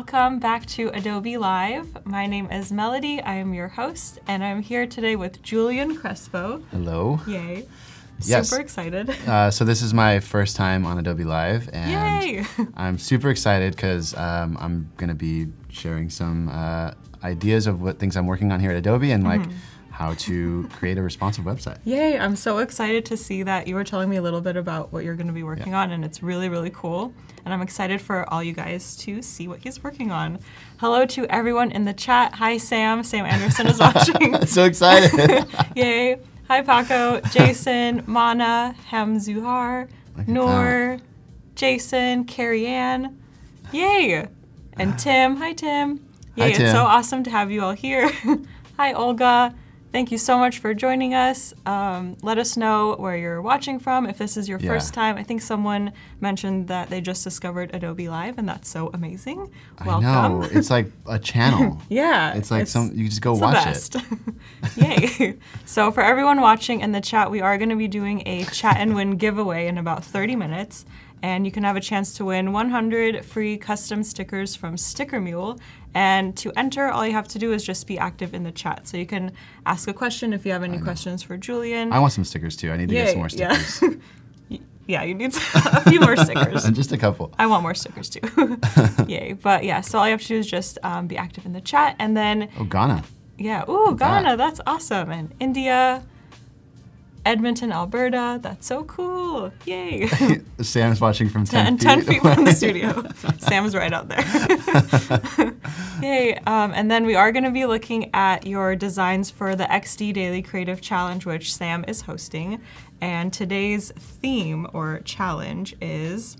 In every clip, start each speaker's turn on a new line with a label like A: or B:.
A: Welcome back to Adobe Live. My name is Melody. I am your host, and I'm here today with Julian Crespo.
B: Hello.
A: Yay.
B: Yes.
A: Super excited.
B: Uh, so this is my first time on Adobe Live, and
A: Yay!
B: I'm super excited because um, I'm going to be sharing some uh, ideas of what things I'm working on here at Adobe and like how to create a responsive website.
A: Yay, I'm so excited to see that you were telling me a little bit about what you're going to be working on, and it's really, really cool. And I'm excited for all you guys to see what he's working on. Hello to everyone in the chat. Hi, Sam. Sam Anderson is watching.
B: so excited!
A: Yay. Hi, Paco, Jason, Mana, Hem Zuhar,
B: Look at
A: Noor, Jason, Carrie Ann. Yay. And Tim. Hi, Tim. Yay,
B: Hi,
A: it's so awesome to have you all here. Hi, Olga. Thank you so much for joining us. Um, let us know where you're watching from. If this is your
B: Yeah.
A: first time, I think someone mentioned that they just discovered Adobe Live, and that's so amazing.
B: I know it's like a channel.
A: Yeah.
B: It's like some you just go
A: it's the
B: watch
A: best.
B: it.
A: Yay. so for everyone watching in the chat, we are going to be doing a chat and win giveaway in about 30 minutes. And you can have a chance to win 100 free custom stickers from Sticker Mule. And to enter, all you have to do is just be active in the chat. So you can ask a question if you have any questions for Julian.
B: I want some stickers too. I need to get some more
A: yeah.
B: stickers.
A: yeah, you need a few more stickers.
B: And just a couple.
A: I want more stickers too. Yay. But yeah, so all you have to do is just um, be active in the chat. And then
B: Oh, Ghana.
A: yeah. Ooh,
B: that.
A: Ghana. That's awesome. And India, Edmonton, Alberta. That's so cool. Yay.
B: Sam's watching from 10
A: and
B: feet.
A: 10 feet from the studio. Sam's right out there. Yay. Um, and then we are going to be looking at your designs for the XD Daily Creative Challenge, which Sam is hosting. And today's theme or challenge is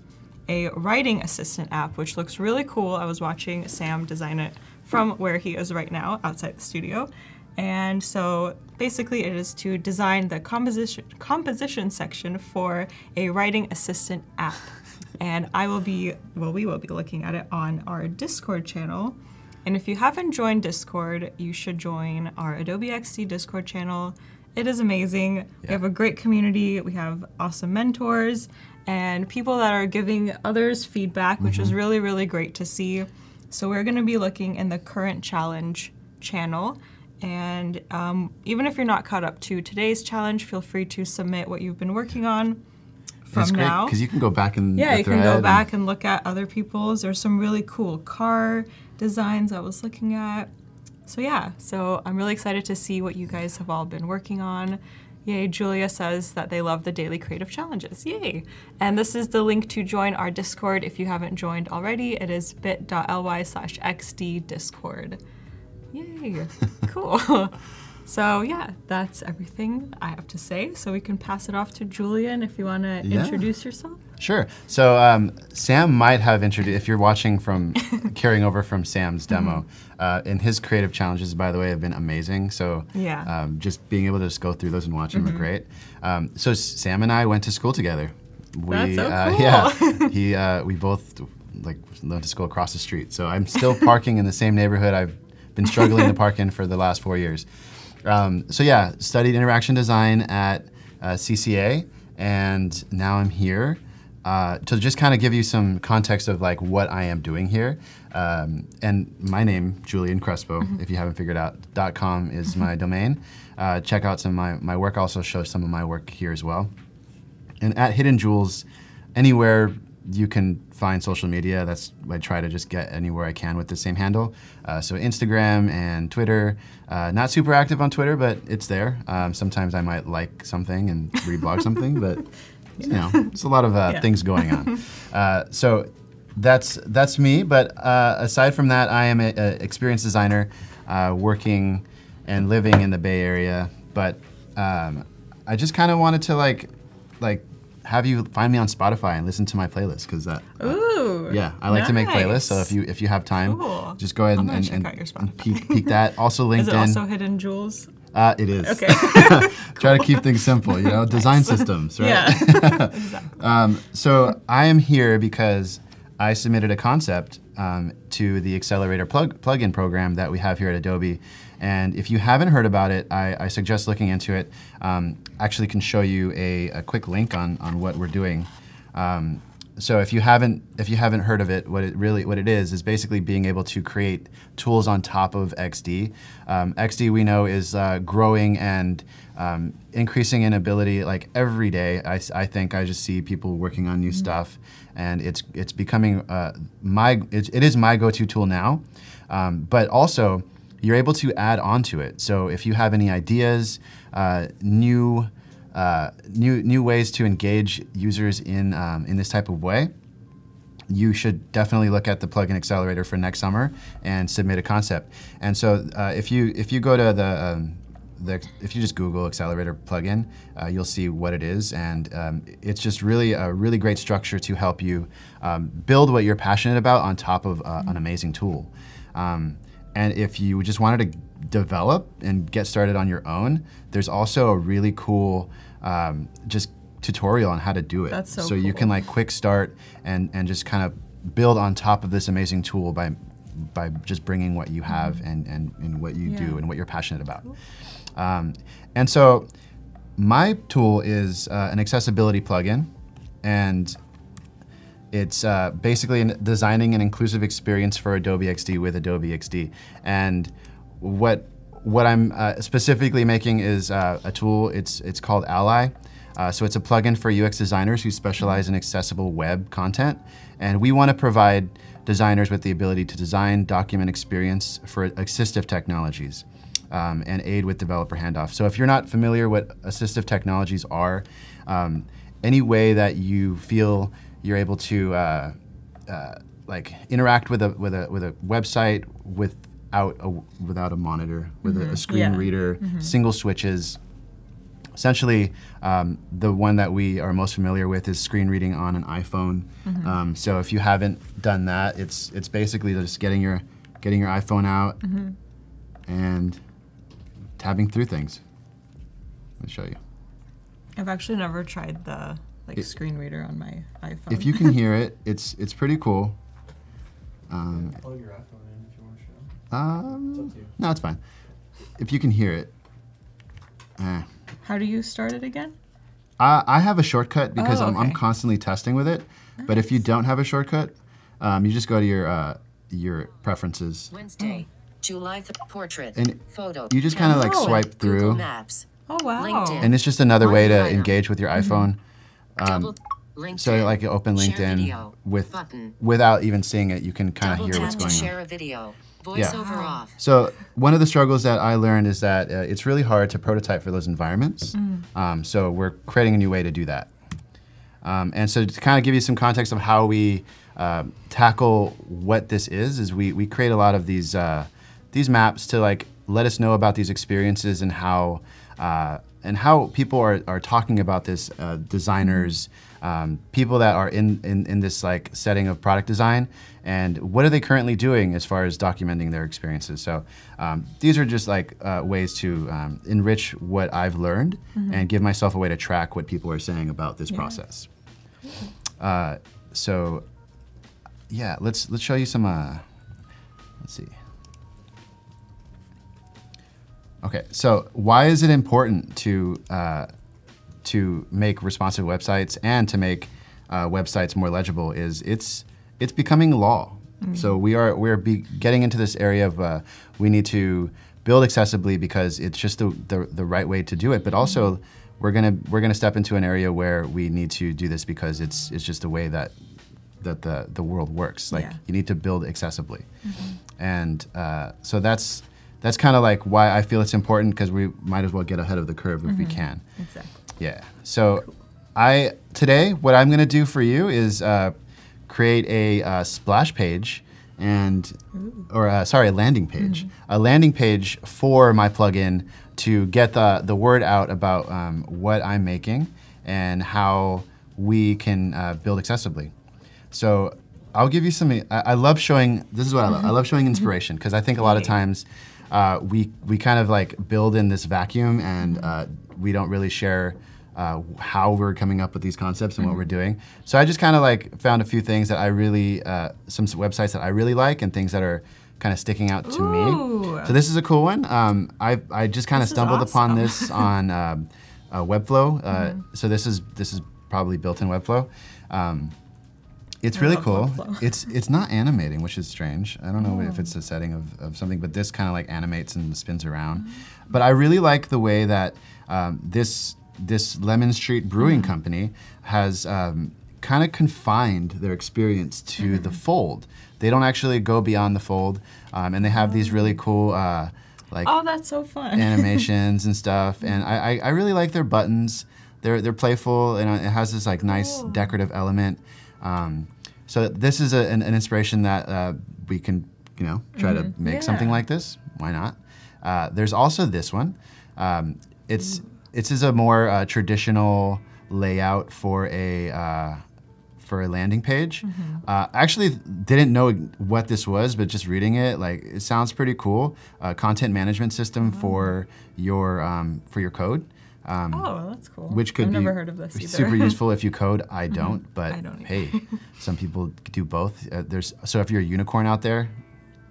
A: a writing assistant app, which looks really cool. I was watching Sam design it from where he is right now, outside the studio. And so basically, it is to design the composition composition section for a writing assistant app. And I will be, well, we will be looking at it on our Discord channel. And if you haven't joined Discord, you should join our Adobe XD Discord channel. It is amazing. We have a great community. We have awesome mentors and people that are giving others feedback, which is mm-hmm. really, really great to see. So we're going to be looking in the current challenge channel. And um, even if you're not caught up to today's challenge, feel free to submit what you've been working on from
B: great
A: now.
B: because you can go back and
A: Yeah, you can go
B: and-
A: back and look at other people's. There's some really cool car designs I was looking at. So yeah, so I'm really excited to see what you guys have all been working on. Yay, Julia says that they love the daily creative challenges. Yay. And this is the link to join our Discord if you haven't joined already. It is bit.ly slash xd discord. Yay. cool. So yeah, that's everything I have to say. So we can pass it off to Julian if you want to
B: Yeah.
A: introduce yourself.
B: Sure. So um, Sam might have introduced, if you're watching from, carrying over from Sam's demo, uh, and his creative challenges, by the way, have been amazing. So
A: Yeah.
B: um, just being able to just go through those and watch them are great. Um, so Sam and I went to school together. We,
A: That's so
B: uh,
A: cool.
B: Yeah. He, uh, we both like went to school across the street. So I'm still parking in the same neighborhood I've been struggling to park in for the last four years. Um, so yeah, studied interaction design at uh, CCA, and now I'm here uh, to just kind of give you some context of like what I am doing here. Um, and my name, Julian Crespo, if you haven't figured out, .com is my domain. Uh, check out some of my, my work. Also show some of my work here as well. And at Hidden Jewels, anywhere you can find social media, that's I try to just get anywhere I can with the same handle. Uh, so Instagram and Twitter. Uh, not super active on Twitter, but it's there. Um, sometimes I might like something and reblog something, but you know, it's a lot of uh,
A: Yeah.
B: things going on. Uh, so that's that's me. But uh, aside from that, I am an experienced designer, uh, working and living in the Bay Area. But um, I just kind of wanted to like like have you find me on Spotify and listen to my playlist because that.
A: Ooh.
B: Yeah, I like to make playlists. So if you if you have time,
A: Cool.
B: just go ahead and, and, and, and peek, peek that. Also LinkedIn.
A: Is it also Hidden Jewels?
B: uh, it is.
A: Okay.
B: Try to keep things simple. You know, design systems, right?
A: Yeah. exactly.
B: Um, so I am here because I submitted a concept um, to the Accelerator plug plugin program that we have here at Adobe. And if you haven't heard about it, I, I suggest looking into it. Um, actually, can show you a, a quick link on, on what we're doing. Um, so if you haven't if you haven't heard of it, what it really what it is is basically being able to create tools on top of XD. Um, XD we know is uh, growing and um, increasing in ability like every day. I, I think I just see people working on new mm-hmm. stuff, and it's it's becoming uh, my it, it is my go-to tool now. Um, but also you're able to add on to it. So if you have any ideas, uh, new uh, new new ways to engage users in um, in this type of way, you should definitely look at the plugin accelerator for next summer and submit a concept. And so uh, if you if you go to the um, the, if you just Google Accelerator plugin, uh, you'll see what it is, and um, it's just really a really great structure to help you um, build what you're passionate about on top of uh, an amazing tool. And if you just wanted to develop and get started on your own, there's also a really cool um, just tutorial on how to do it.
A: That's so,
B: so
A: cool.
B: you can like quick start and, and just kind of build on top of this amazing tool by by just bringing what you have mm-hmm. and, and, and what you yeah. do and what you're passionate about. Cool. Um, and so my tool is uh, an accessibility plugin and it's uh, basically designing an inclusive experience for Adobe XD with Adobe XD. And what what I'm uh, specifically making is uh, a tool. It's it's called Ally. Uh, so it's a plugin for UX designers who specialize in accessible web content, and we want to provide designers with the ability to design, document experience for assistive technologies. Um, and aid with developer handoff. So if you're not familiar what assistive technologies are, um, any way that you feel you're able to uh, uh, like interact with a with a with a website without a without a monitor, with mm-hmm. a, a, screen
A: yeah.
B: reader, mm-hmm. single switches. Essentially, um, the one that we are most familiar with is screen reading on an iPhone. Mm-hmm. Um, so if you haven't done that, it's it's basically just getting your getting your iPhone out mm-hmm. and tabbing through things. Let me show you.
A: I've actually never tried the like it, screen reader on my iPhone.
B: If you can hear it, it's it's pretty cool. Um,
C: Plug your iPhone in if you want to show.
B: Um, it's no, it's fine. If you can hear it.
A: Eh. How do you start it again?
B: I, I have a shortcut because oh, okay. I'm, I'm constantly testing with it. Nice. But if you don't have a shortcut, um, you just go to your uh, your preferences.
D: Wednesday, July th- portrait
B: and
D: photo.
B: You just kind of like swipe through.
D: Maps.
A: Oh wow!
D: LinkedIn.
B: And it's just another way to engage with your mm-hmm. iPhone. Um, so like you open LinkedIn with button. without even seeing it, you can kind of hear what's going
D: share on. A video. Voice yeah. off.
B: So one of the struggles that I learned is that uh, it's really hard to prototype for those environments. Mm. Um, so we're creating a new way to do that. Um, and so to kind of give you some context of how we uh, tackle what this is, is we, we create a lot of these uh, these maps to like let us know about these experiences and how uh, and how people are, are talking about this, uh, designers, um, people that are in, in, in this like setting of product design, and what are they currently doing as far as documenting their experiences. So um, these are just like uh, ways to um, enrich what I've learned mm-hmm. and give myself a way to track what people are saying about this yeah. process. Uh, so yeah, let's let's show you some. Uh, let's see. Okay, so why is it important to uh, to make responsive websites and to make uh, websites more legible? Is it's it's becoming law. Mm-hmm. So we are we're getting into this area of uh, we need to build accessibly because it's just the, the, the right way to do it. But also mm-hmm. we're gonna we're gonna step into an area where we need to do this because it's it's just the way that that the the world works. Like
A: yeah.
B: you need to build accessibly, mm-hmm. and uh, so that's that's kind of like why I feel it's important because we might as well get ahead of the curve if mm-hmm. we can.
A: Exactly.
B: Yeah. So I today what I'm going to do for you is uh, create a uh, splash page and Ooh. or uh, sorry a landing page mm-hmm. a landing page for my plugin to get the the word out about um, what I'm making and how we can uh, build accessibly. So I'll give you some. I, I love showing. This is what I love. I love showing inspiration because I think a lot of times uh, we we kind of like build in this vacuum and uh, we don't really share uh, how we're coming up with these concepts and mm-hmm. what we're doing. So I just kind of like found a few things that I really, uh, some websites that I really like and things that are kind of sticking out to
A: Ooh.
B: me. So this is a cool one. Um, I, I just kind of stumbled
A: awesome.
B: upon this on um, uh, Webflow. Uh, mm-hmm. So this is this is probably built in Webflow. Um, It's
A: I
B: really cool. It's it's not animating, which is strange. I don't know if
A: Oh.
B: it's a setting of, of something, but this kind of like animates and spins around.
A: Mm-hmm.
B: But I really like the way that um, this this Lemon Street Brewing
A: Mm-hmm.
B: Company has um, kind of confined their experience to
A: Mm-hmm.
B: the fold. They don't actually go beyond the fold, um, and they have these really cool uh, like
A: Oh, that's so fun.
B: animations and stuff. And I, I, I really like their buttons. They're they're playful and it has this like nice
A: Cool.
B: decorative element. Um, so this is a, an, an inspiration that uh, we can you know try to make something like this. Why not? Uh, there's also this one. Um, it's this is a more uh, traditional layout for a uh, for a landing page. Uh, I actually didn't know what this was, but just reading it, like it sounds pretty cool. Uh, content management system for your um, for your code. Um,
A: oh, that's cool.
B: which could
A: I've
B: be
A: never heard of this either.
B: super useful if you code. I don't, but
A: I don't
B: hey, some people do both. Uh, there's so if you're a unicorn out there,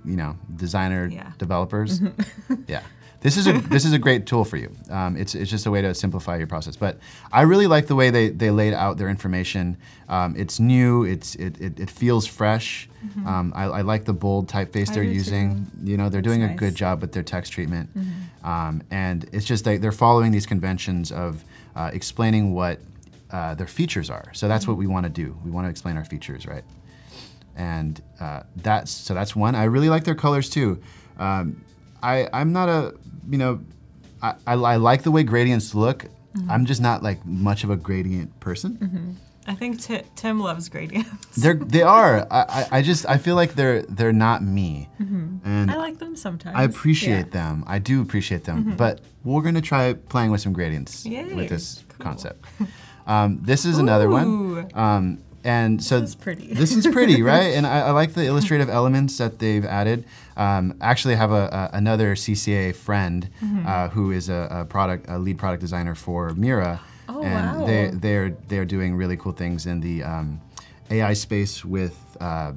B: you know, designer
A: Yeah.
B: developers, yeah. This is a this is a great tool for you. Um, it's, it's just a way to simplify your process. But I really like the way they, they laid out their information. Um, it's new. It's it, it, it feels fresh. Um, I, I like the bold typeface
A: I
B: they're using.
A: too.
B: You know, they're
A: That's
B: doing a
A: nice.
B: good job with their text treatment. Um, and it's just like they're following these conventions of uh, explaining what uh, their features are. So that's what we want to do. We want to explain our features, right? And uh, that's so that's one. I really like their colors too. Um, I I'm not a you know I, I, I like the way gradients look. I'm just not like much of a gradient person.
A: I think Ti Tim loves gradients.
B: They're they are. I, I just I feel like they're they're not me, and
A: I like them sometimes.
B: I appreciate
A: Yeah.
B: them. I do appreciate them. But we're gonna try playing with some gradients
A: Yay,
B: with this
A: cool.
B: concept. Um, this is another one. Um, and so
A: is pretty.
B: this is pretty, right? And I, I like the illustrative elements that they've added. Um, actually, I have a, a, another CCA friend
A: Mm-hmm.
B: uh, who is a, a product, a lead product designer for Mira,
A: Oh,
B: and
A: wow.
B: they they're they're doing really cool things in the um, AI space with uh,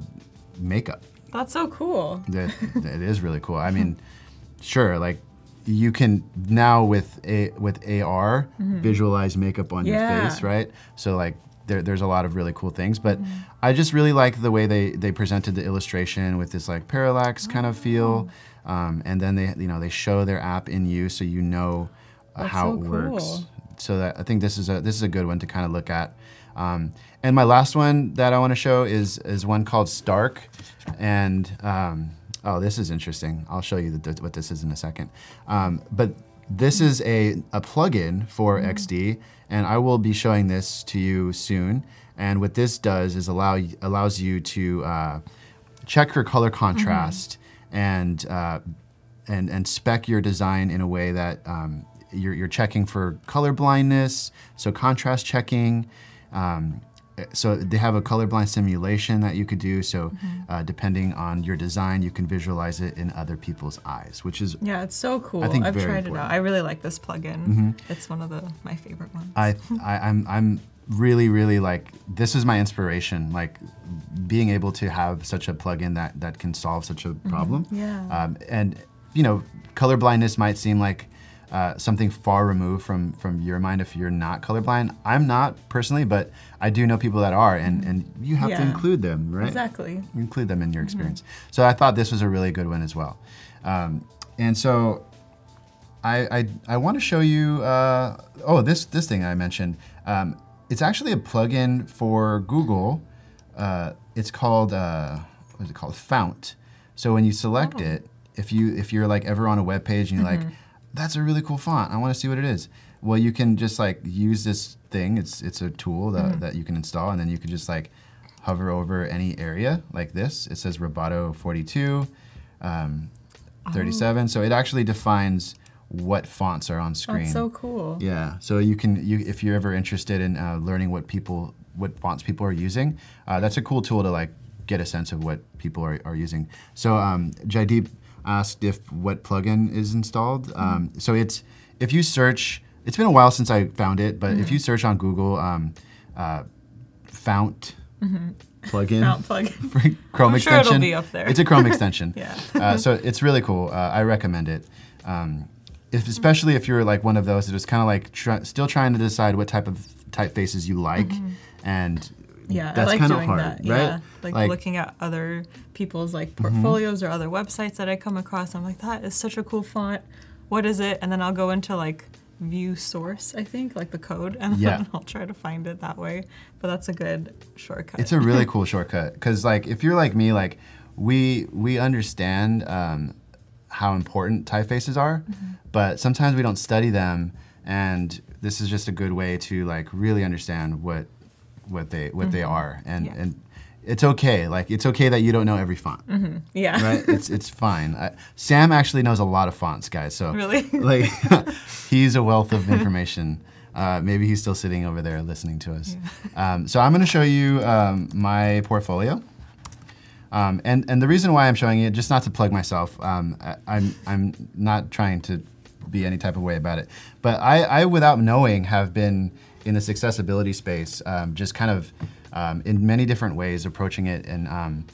B: makeup.
A: That's so cool.
B: That it is really cool. I mean, sure, like you can now with a with AR visualize makeup on
A: Mm-hmm. Yeah.
B: your face, right? So like there, there's a lot of really cool things, but
A: Mm-hmm.
B: I just really like the way they they presented the illustration with this like parallax kind of feel,
A: Oh.
B: um, and then they you know they show their app in use so you know uh, how
A: so
B: it works.
A: cool.
B: So that I think this is a this is a good one to kind of look at. Um, and my last one that I want to show is is one called Stark, and um, oh, this is interesting. I'll show you the, what this is in a second. Um, but this is a, a plugin for XD, and I will be showing this to you soon. And what this does is allow allows you to uh, check your color contrast and uh, and and spec your design in a way that um, you're, you're checking for color blindness, so contrast checking. Um, so they have a colorblind simulation that you could do. So uh, depending on your design, you can visualize it in other people's eyes, which is
A: Yeah, it's so cool.
B: I think
A: I've tried
B: important. Mm-hmm.
A: it out. I really like this plugin. It's one of the my favorite ones.
B: I, I I'm I'm really really like this is my inspiration. Like being able to have such a plugin that that can solve such a problem.
A: Yeah.
B: Um, and you know, colorblindness might seem like uh, something far removed from from your mind if you're not colorblind. I'm not personally, but I do know people that are, and and you have to include them, right?
A: Exactly.
B: include them in your experience. So I thought this was a really good one as well. Um, and so I, I, I want to show you, uh, oh, this, this thing I mentioned. Um, it's actually a plugin for Google. Uh, it's called, uh, what is it called? Fount. So when you select
A: Oh.
B: it, if, you, if you're like ever on a web page and you're like, that's a really cool font, I want to see what it is. Well, you can just like use this thing. It's, it's a tool that, that you can install and then you can just like hover over any area like this. It says Roboto 42, um, 37. So it actually defines what fonts are on screen.
A: That's so cool.
B: Yeah. So you can, you, if you're ever interested in uh, learning what people, what fonts people are using, uh, that's a cool tool to like get a sense of what people are, are using. So um, Jaideep asked if what plugin is installed. Um, so it's if you search, it's been a while since I found it, but if you search on Google, um, uh, Fount plugin
A: Fount plugin.
B: Chrome
A: I'm sure it'll
B: extension.
A: be up there.
B: It's a Chrome extension.
A: Yeah.
B: uh, so it's really cool. Uh, I recommend it. Um, if, especially if you're like one of those that is kind of like try, still trying to decide what type of typefaces you like,
A: Mm-hmm.
B: and
A: Yeah,
B: that's
A: like
B: kind of hard,
A: that.
B: right?
A: Yeah, like, looking at other people's like portfolios or other websites that I come across. I'm like, that is such a cool font. What is it? And then I'll go into like view source, I think, like the code, and
B: Yeah.
A: then I'll try to find it that way. But that's a good shortcut.
B: It's a really cool shortcut because, like, if you're like me, like, we we understand um, how important typefaces are, but sometimes we don't study them, and this is just a good way to like really understand what what they what they are, and
A: Yeah.
B: and it's okay. Like, it's okay that you don't know every font.
A: yeah.
B: Right? it's it's fine. I, Sam actually knows a lot of fonts, guys. So
A: Really?
B: like he's a wealth of information. Uh, maybe he's still sitting over there listening to us. Um, so I'm going to show you um, my portfolio. Um, and, and the reason why I'm showing it, just not to plug myself, um, I, I'm, I'm not trying to be any type of way about it, but I, I without knowing, have been in this accessibility space, um, just kind of um, in many different ways approaching it. And um,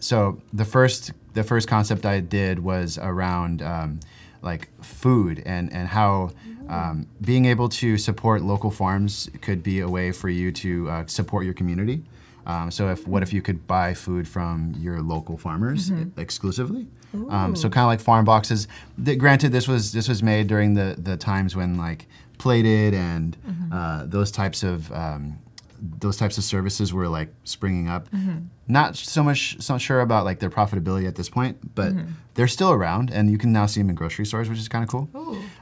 B: so the first the first concept I did was around um, like food and and how um, being able to support local farms could be a way for you to uh, support your community. Um, so if what if you could buy food from your local farmers exclusively? Um, so kind of like farm boxes. Th- granted, this was this was made during the the times when like plated and uh, those types of um, those types of services were like springing up. Not so much so sure about like their profitability at this point, but they're still around, and you can now see them in grocery stores, which is kind of cool.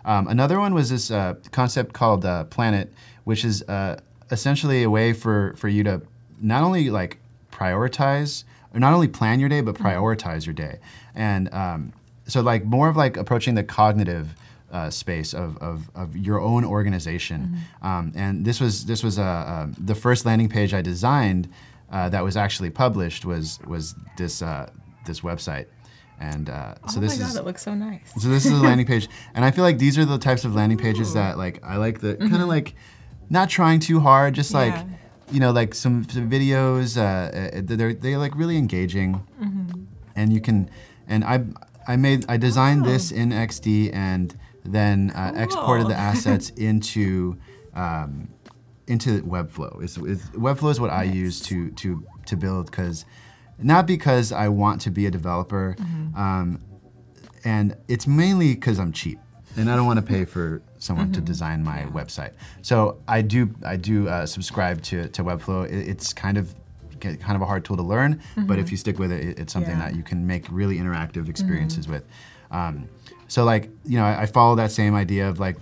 B: Um, another one was this uh, concept called uh, Planet, which is uh, essentially a way for for you to not only like prioritize or not only plan your day, but prioritize your day, and um, so like more of like approaching the cognitive uh, space of, of, of your own organization. Um, and this was this was uh, uh, the first landing page I designed uh, that was actually published was was this uh, this website. And uh, so
A: oh
B: this
A: my god,
B: is
A: it looks so nice.
B: so this is a landing page, and I feel like these are the types of landing pages
A: Ooh.
B: that like I like the kind of like not trying too hard, just like you know like some, some videos. They're they like really engaging, and you can and I I made I designed this in XD and then uh, exported the assets into. Um, into Webflow. It's, it's, Webflow is what I use to to to build because not because I want to be a developer, um, and it's mainly because I'm cheap and I don't want to pay for someone to design my website. So I do I do uh, subscribe to to Webflow. It, it's kind of kind of a hard tool to learn, but if you stick with it, it- it's something
A: Yeah.
B: that you can make really interactive experiences with. Um, so like you know, I, I follow that same idea of like,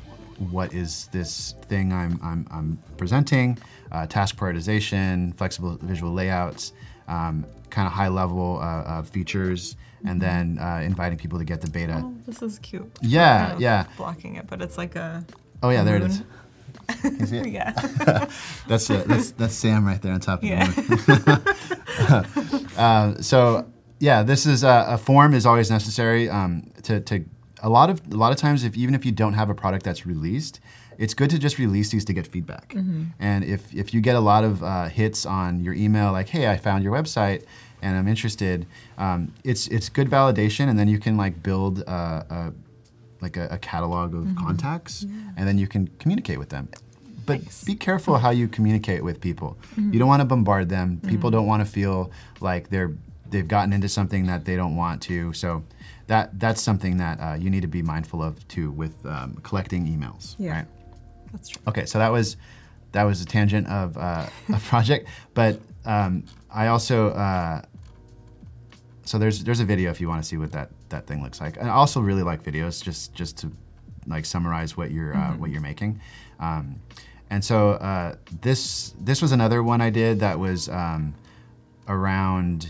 B: what is this thing I'm I'm, I'm presenting? Uh, task prioritization, flexible visual layouts, um, kind of high level uh, uh, features, and then uh, inviting people to get the beta.
A: Oh, this is cute.
B: Yeah,
A: Kind of
B: yeah.
A: Blocking it, but it's like a.
B: Oh yeah, there it is. Can you see it?
A: Yeah.
B: That's uh, that's that's Sam right there on top of
A: Yeah.
B: the moon. Uh, so yeah, this is uh, a form is always necessary um, to, to a lot of a lot of times if even if you don't have a product that's released, it's good to just release these to get feedback. Mm-hmm. And if if you get a lot of uh, hits on your email like, hey, I found your website and I'm interested, um, it's it's good validation, and then you can like build a, a like a, a catalog of mm-hmm. contacts, and then you can communicate with them. But be careful how you communicate with people. Mm-hmm. You don't want to bombard them. People don't want to feel like they're they've gotten into something that they don't want to. So that that's something that uh, you need to be mindful of too with um, collecting emails.
A: Yeah.
B: Right?
A: That's true.
B: Okay, so that was that was a tangent of uh, a project, but um, I also uh, so there's there's a video if you want to see what that that thing looks like. And I also really like videos just just to like summarize what you're uh, what you're making. Um, and so uh, this this was another one I did that was um, around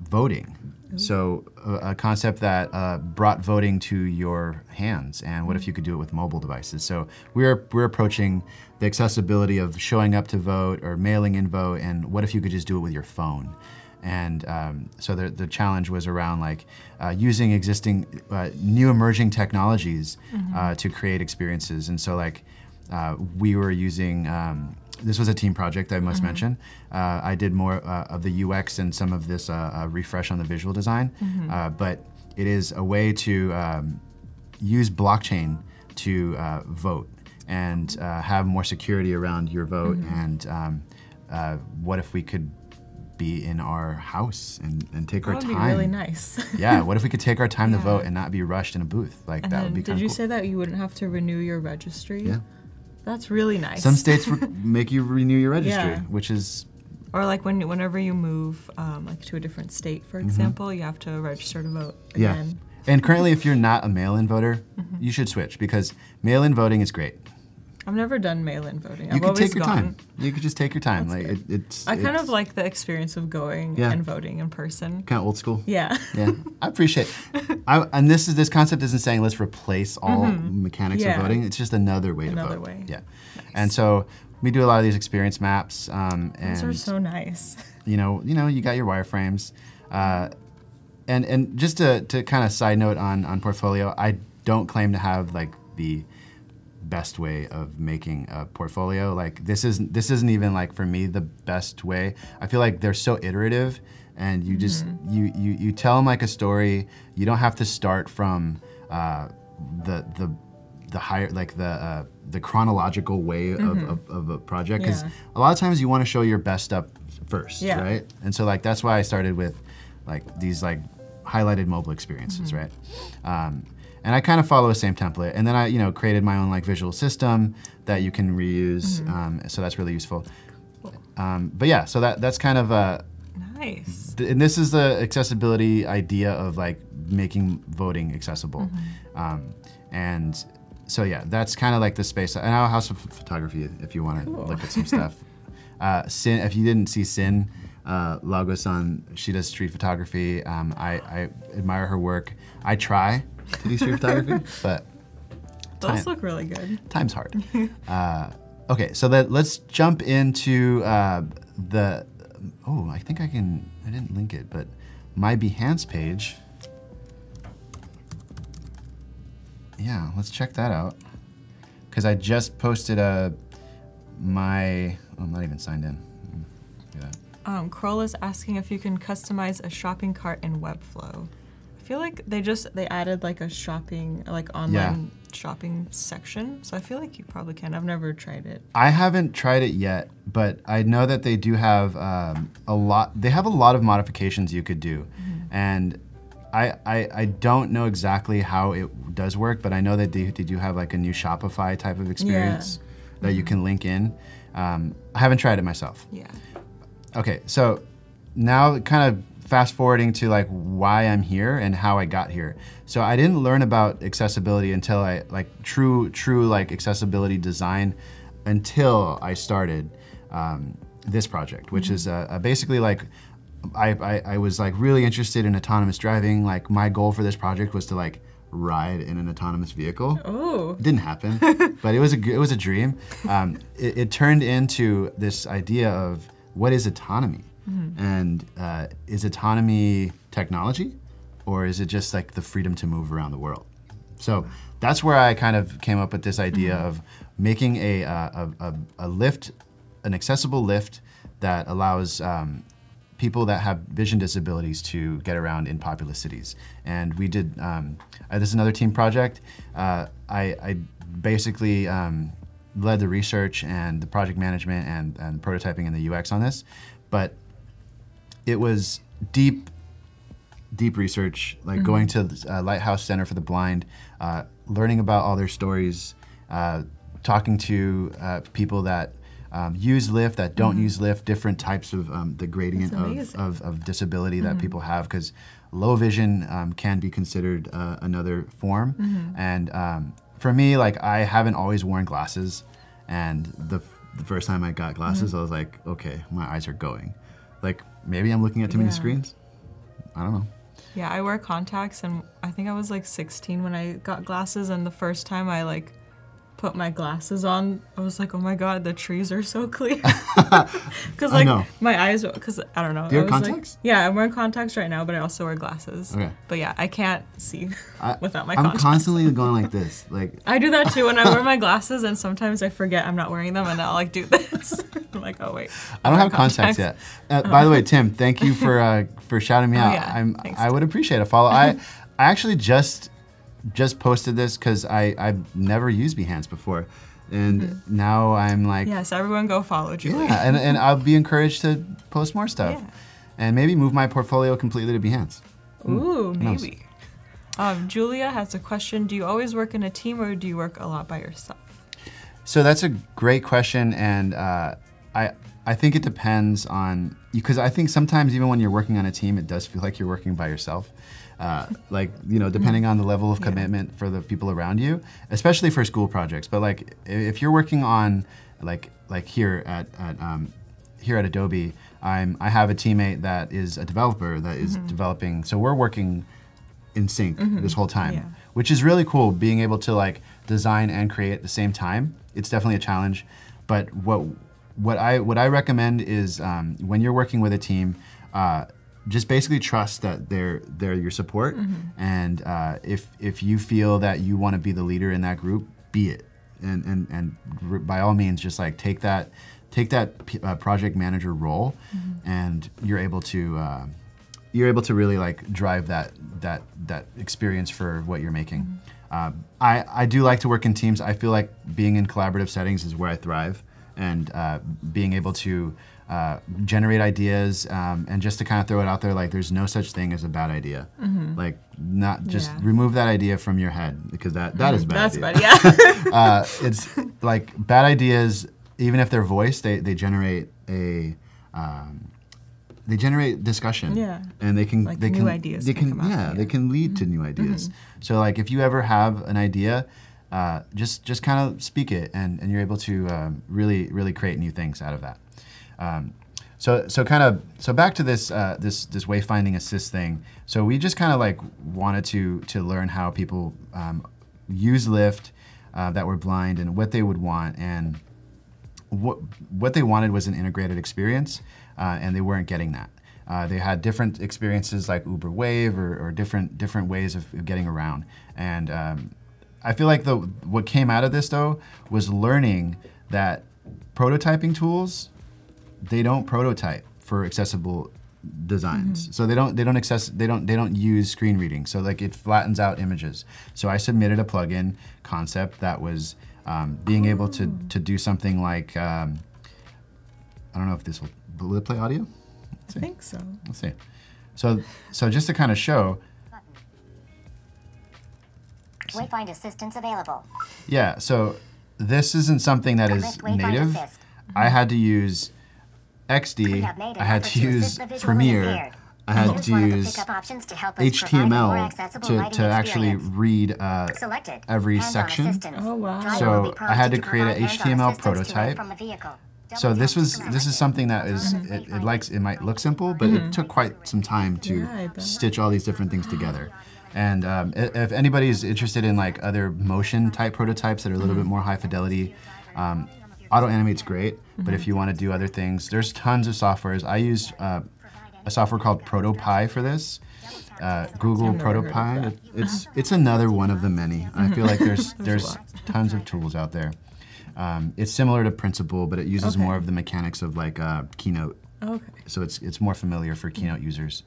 B: voting. So a, a concept that uh, brought voting to your hands, and what if you could do it with mobile devices? So we're we're approaching the accessibility of showing up to vote or mailing in vote, and what if you could just do it with your phone? And um, so the, the challenge was around like uh, using existing uh, new emerging technologies uh, to create experiences. And so like uh, we were using um, this was a team project I must mention. Uh, I did more uh, of the UX and some of this uh, uh, refresh on the visual design, uh, but it is a way to um, use blockchain to uh, vote and uh, have more security around your vote and um, uh, what if we could be in our house and, and take
A: That
B: our
A: would
B: time?
A: be really nice.
B: yeah, what if we could take our time to vote and not be rushed in a booth? Like
A: And
B: that would be
A: did you
B: cool.
A: say that you wouldn't have to renew your registry?
B: Yeah.
A: That's really nice.
B: Some states make you renew your registry,
A: Yeah.
B: which is
A: Or like when whenever you move um, like to a different state, for example, you have to register to vote
B: Mm-hmm. yeah.
A: again.
B: And currently, if you're not a mail-in voter,
A: Mm-hmm.
B: you should switch because mail-in voting is great.
A: I've never done mail-in voting.
B: You
A: I've
B: could
A: always
B: take your
A: gone.
B: time. You could just take your time.
A: That's
B: like it, it's.
A: I kind of like the experience of going
B: Yeah.
A: and voting in person.
B: kind of old school.
A: Yeah.
B: Yeah, I appreciate. I, and this is this concept isn't saying let's replace all mechanics
A: Mm-hmm. Yeah.
B: of voting. It's just another way
A: Another
B: to vote.
A: way.
B: Yeah, and so we do a lot of these experience maps, um,
A: Those are so nice.
B: you know, you know, you got your wireframes, uh, and and just to to kind of side note on on portfolio, I don't claim to have like the best way of making a portfolio. Like this isn't this isn't even like for me the best way. I feel like they're so iterative, and you just you you you tell them like a story. You don't have to start from uh, the the the higher like the uh, the chronological way of, of, of a project because
A: Yeah.
B: a lot of times you want to show your best stuff first,
A: Yeah.
B: right? And so like that's why I started with like these like highlighted mobile experiences, right? Um, and I kind of follow the same template, and then I you know created my own like visual system that you can reuse, um, so that's really useful. Um, but yeah, so that that's kind of uh,
A: Nice.
B: th- and this is the accessibility idea of like making voting accessible,
A: Mm-hmm.
B: um, and so yeah, that's kind of like the space. And I'll have some photography if you want to
A: Cool.
B: look at some stuff. Uh, Sin, if you didn't see Sin uh, Lagos on, she does street photography. Um, I, I admire her work. I try to do street photography, but
A: Those
B: time.
A: look really good.
B: time's hard. uh, okay, so that let's jump into uh, the. Oh, I think I can. I didn't link it, but my Behance page. Yeah, let's check that out. Because I just posted a my. Oh, I'm not even signed in. Mm.
A: Um, Kroll is asking if you can customize a shopping cart in Webflow. I feel like they just they added like a shopping like online shopping section, so I feel like you probably can. I've never tried it.
B: I haven't tried it yet, but I know that they do have um, a lot. They have a lot of modifications you could do, and I, I I don't know exactly how it does work, but I know that they, they do have like a new Shopify type of experience that you can link in. Um, I haven't tried it myself.
A: Yeah.
B: Okay, so now kind of fast forwarding to like why I'm here and how I got here. So I didn't learn about accessibility until I like true true like accessibility design until I started um, this project, which is uh, uh, basically like I, I I was like really interested in autonomous driving. Like my goal for this project was to like ride in an autonomous vehicle.
A: Oh.
B: Didn't happen, but it was a it was a dream. Um, it, it turned into this idea of what is autonomy, and uh, is autonomy technology, or is it just like the freedom to move around the world? So that's where I kind of came up with this idea of making a, uh, a, a, a lift, an accessible lift that allows um, people that have vision disabilities to get around in populous cities. And we did, um, uh, this is another team project. Uh, I, I basically um, led the research and the project management and, and prototyping and the UX on this. But it was deep deep research, like going to the uh, Lighthouse Center for the Blind, uh, learning about all their stories, uh, talking to uh, people that um, use Lyft, that don't use Lyft, different types of um, the gradient of, of, of disability that people have, because low vision um, can be considered uh, another form. And um, for me, like I haven't always worn glasses, and the, the first time I got glasses, I was like, okay, my eyes are going. Like maybe I'm looking at too many screens. I don't know.
A: Yeah, I wear contacts, and I think I was like 16 when I got glasses, and the first time I like put my glasses on, I was like, oh my god, the trees are so clear. Because
B: I
A: like
B: know.
A: my eyes, because I don't know.
B: Do you
A: was, like-
B: contacts?
A: yeah, I'm wearing contacts right now, but I also wear glasses.
B: Okay.
A: But yeah, I can't see
B: I,
A: without my
B: I'm
A: contacts.
B: constantly going like this. Like
A: I do that too when I wear my glasses, and sometimes I forget I'm not wearing them, and I'll like do this. I'm like, oh wait,
B: I don't have contacts yet. Uh, by the way, Tim, thank you for uh, for shouting me
A: Oh,
B: out.
A: yeah.
B: I'm
A: Thanks,
B: I would appreciate a follow. I I actually just just posted this because I I've never used Behance before, and now I'm like,
A: Yes, everyone go follow Julia.
B: yeah, and, and I'll be encouraged to post more stuff,
A: Yeah.
B: and maybe move my portfolio completely to Behance.
A: Ooh,
B: knows?
A: maybe. Um, Julia has a question. Do you always work in a team or do you work a lot by yourself?
B: So that's a great question, and uh, I I think it depends on because I think sometimes even when you're working on a team, it does feel like you're working by yourself. Uh, like you know, depending on the level of
A: Yeah.
B: commitment for the people around you, especially for school projects. But like if you're working on like like here at, at um, here at Adobe, I'm I have a teammate that is a developer that is developing. So we're working in sync this whole time,
A: Yeah.
B: which is really cool. Being able to like design and create at the same time, it's definitely a challenge. But what what I what I recommend is um, when you're working with a team, uh, just basically trust that they're they're your support, and uh, if if you feel that you want to be the leader in that group, be it, and and and by all means, just like take that take that p- uh, project manager role, and you're able to. Uh, you're able to really like drive that that that experience for what you're making. Um, I I do like to work in teams. I feel like being in collaborative settings is where I thrive, and uh, being able to uh, generate ideas um, and just to kind of throw it out there, like there's no such thing as a bad idea. Like not just
A: Yeah.
B: remove that idea from your head because that that is a bad.
A: That's
B: idea
A: bad, yeah.
B: uh, it's like bad ideas, even if they're voiced, they, they generate a um, they generate discussion.
A: Yeah.
B: and they can
A: Like
B: they
A: new
B: can
A: ideas
B: they
A: can
B: can, yeah,
A: yeah. Mm-hmm.
B: they can lead to new ideas. So like if you ever have an idea. Uh, just, just kind of speak it, and, and you're able to um, really, really create new things out of that. Um, so, so kind of, so back to this, uh, this, this wayfinding assist thing. So we just kind of like wanted to to learn how people um, use Lyft uh, that were blind and what they would want, and what what they wanted was an integrated experience, uh, and they weren't getting that. Uh, they had different experiences like Uber Wave or, or different different ways of, getting around, and um, I feel like the what came out of this though was learning that prototyping tools they don't prototype for accessible designs. So they don't they don't access they don't they don't use screen reading. So like it flattens out images. So I submitted a plugin concept that was um, being able to to do something like um, I don't know if this will will it play audio.
A: I think so.
B: Let's see. So so just to kind of show,
E: Wayfind assistance available.
B: yeah. So this isn't something that is
E: Lyft Wayfind
B: native. I had to use
E: We
B: XD.
E: have made an
B: I had to
E: to
B: use
E: assist the visually
B: Premiere. I had to
E: one of the
B: use
E: to help us provide a more
B: HTML to, to actually read uh, every section.
A: Oh, wow.
B: So I had to create
E: an
B: HTML
E: assistance to it
B: prototype.
E: From the vehicle.
B: So this was this is something that is it, it likes it might look simple, but it took quite some time to
A: Yeah,
B: stitch all these different things together. And um, if anybody is interested in like other motion type prototypes that are a little bit more high fidelity, um, Auto Animate's great. But if you want to do other things, there's tons of softwares. I use uh, a software called ProtoPie for this. Uh, Google
A: I've never heard of
B: ProtoPie. It- It's it's another one of the many. I feel like there's there's tons of tools out there. Um, it's similar to Principle, but it uses
A: Okay.
B: more of the mechanics of like uh, Keynote.
A: Okay.
B: So it's it's more familiar for Keynote users.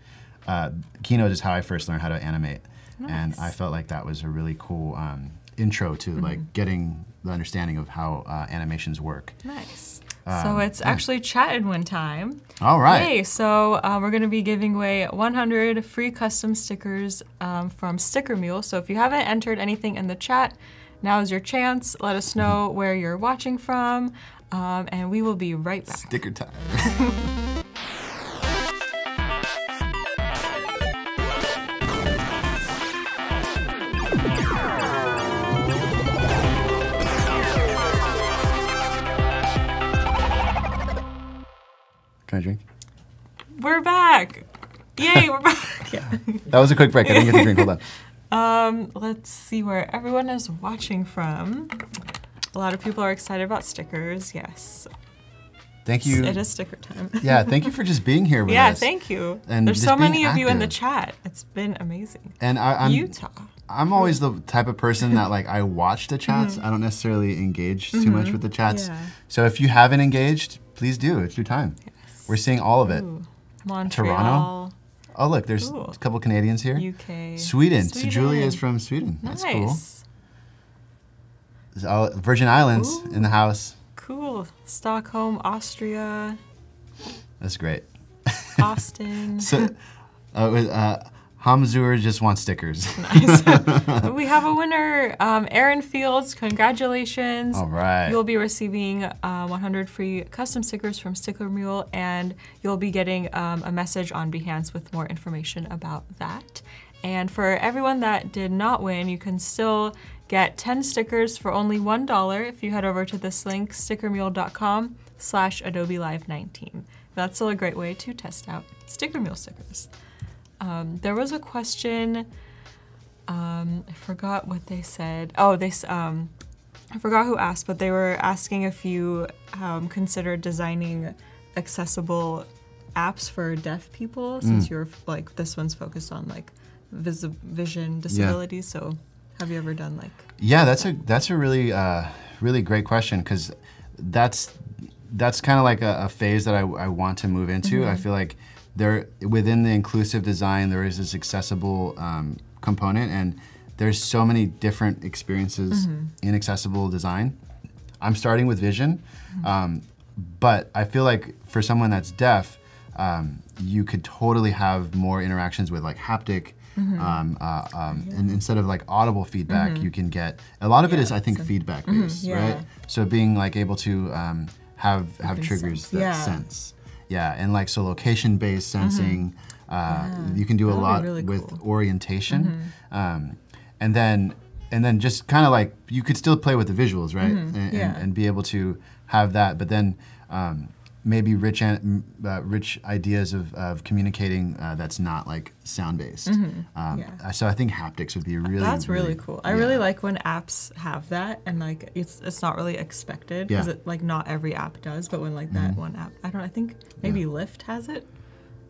B: Uh, Keynote is how I first learned how to animate, and I felt like that was a really cool um, intro to
A: Mm-hmm.
B: like getting the understanding of how uh, animations work.
A: Nice.
B: Um,
A: so it's
B: yeah.
A: actually chat and win time.
B: All right.
A: Yay! So uh, we're going to be giving away 100 free custom stickers um, from Sticker Mule. So if you haven't entered anything in the chat, now is your chance. Let us know where you're watching from, um, and we will be right back.
B: Sticker time. Can I drink?
A: We're back! Yay! We're back. Yeah.
B: That was a quick break. I didn't get to drink. Hold on.
A: Um, let's see where everyone is watching from. A lot of people are excited about stickers. Yes,
B: Thank you.
A: it is sticker time.
B: Yeah, thank you for just being here with
A: yeah,
B: us.
A: Yeah, thank you.
B: And
A: There's so many of you in the chat. It's been amazing.
B: And I, I'm
A: Utah.
B: I'm always the type of person that like I watch the chats. I don't necessarily engage too much with the chats.
A: Yeah.
B: So if you haven't engaged, please do. It's your time. We're seeing all of it.
A: Ooh, Montreal.
B: Oh, look, there's
A: Cool.
B: a couple Canadians here.
A: UK.
B: Sweden. So Julia is from Sweden. That's cool.
A: Nice.
B: Virgin Islands in the house.
A: Cool. Stockholm, Austria,
B: That's great.
A: Austin.
B: So, uh, uh, Hamzur just wants stickers.
A: nice. we have a winner, um, Aaron Fields. Congratulations.
B: All right.
A: You'll be receiving uh, 100 free custom stickers from Sticker Mule, and you'll be getting um, a message on Behance with more information about that. And for everyone that did not win, you can still get 10 stickers for only $1 if you head over to this link, stickermule.com slash Adobe Live 19. That's still a great way to test out Sticker Mule stickers. Um, there was a question, um, I forgot what they said. Oh, they, um, I forgot who asked, but they were asking if you um, considered designing accessible apps for deaf people, since you're like this one's focused on like vis- vision disabilities. Yeah. So, have you ever done like?
B: Yeah, that's a that's a really uh, really great question because that's that's kind of like a, a phase that I, I want to move into. I feel like there within the inclusive design there is this accessible um, component, and there's so many different experiences in accessible design. I'm starting with vision, um, but I feel like for someone that's deaf, um, you could totally have more interactions with like haptic. Um, uh, um, And instead of like audible feedback, you can get a lot of it
A: Yeah,
B: is I think
A: so-
B: feedback based,
A: yeah.
B: right? So being like able to um, have have triggers
A: sense.
B: that
A: Yeah.
B: sense, yeah, and like so location based sensing. Uh, You can do a
A: That would be
B: lot
A: really
B: with
A: cool. Mm-hmm.
B: orientation, um, and then and then just kind of like you could still play with the visuals, right? And, and,
A: Mm-hmm. Yeah.
B: and be able to have that, but then um, maybe rich uh, rich ideas of, of communicating uh, that's not like sound based. Um,
A: Mm-hmm. Yeah.
B: So I think haptics would be really
A: That's really, cool. I
B: yeah.
A: really like when apps have that, and like it's it's not really expected because
B: Yeah.
A: Like not every app does, but when like that one app, I don't. I think maybe Lyft has it.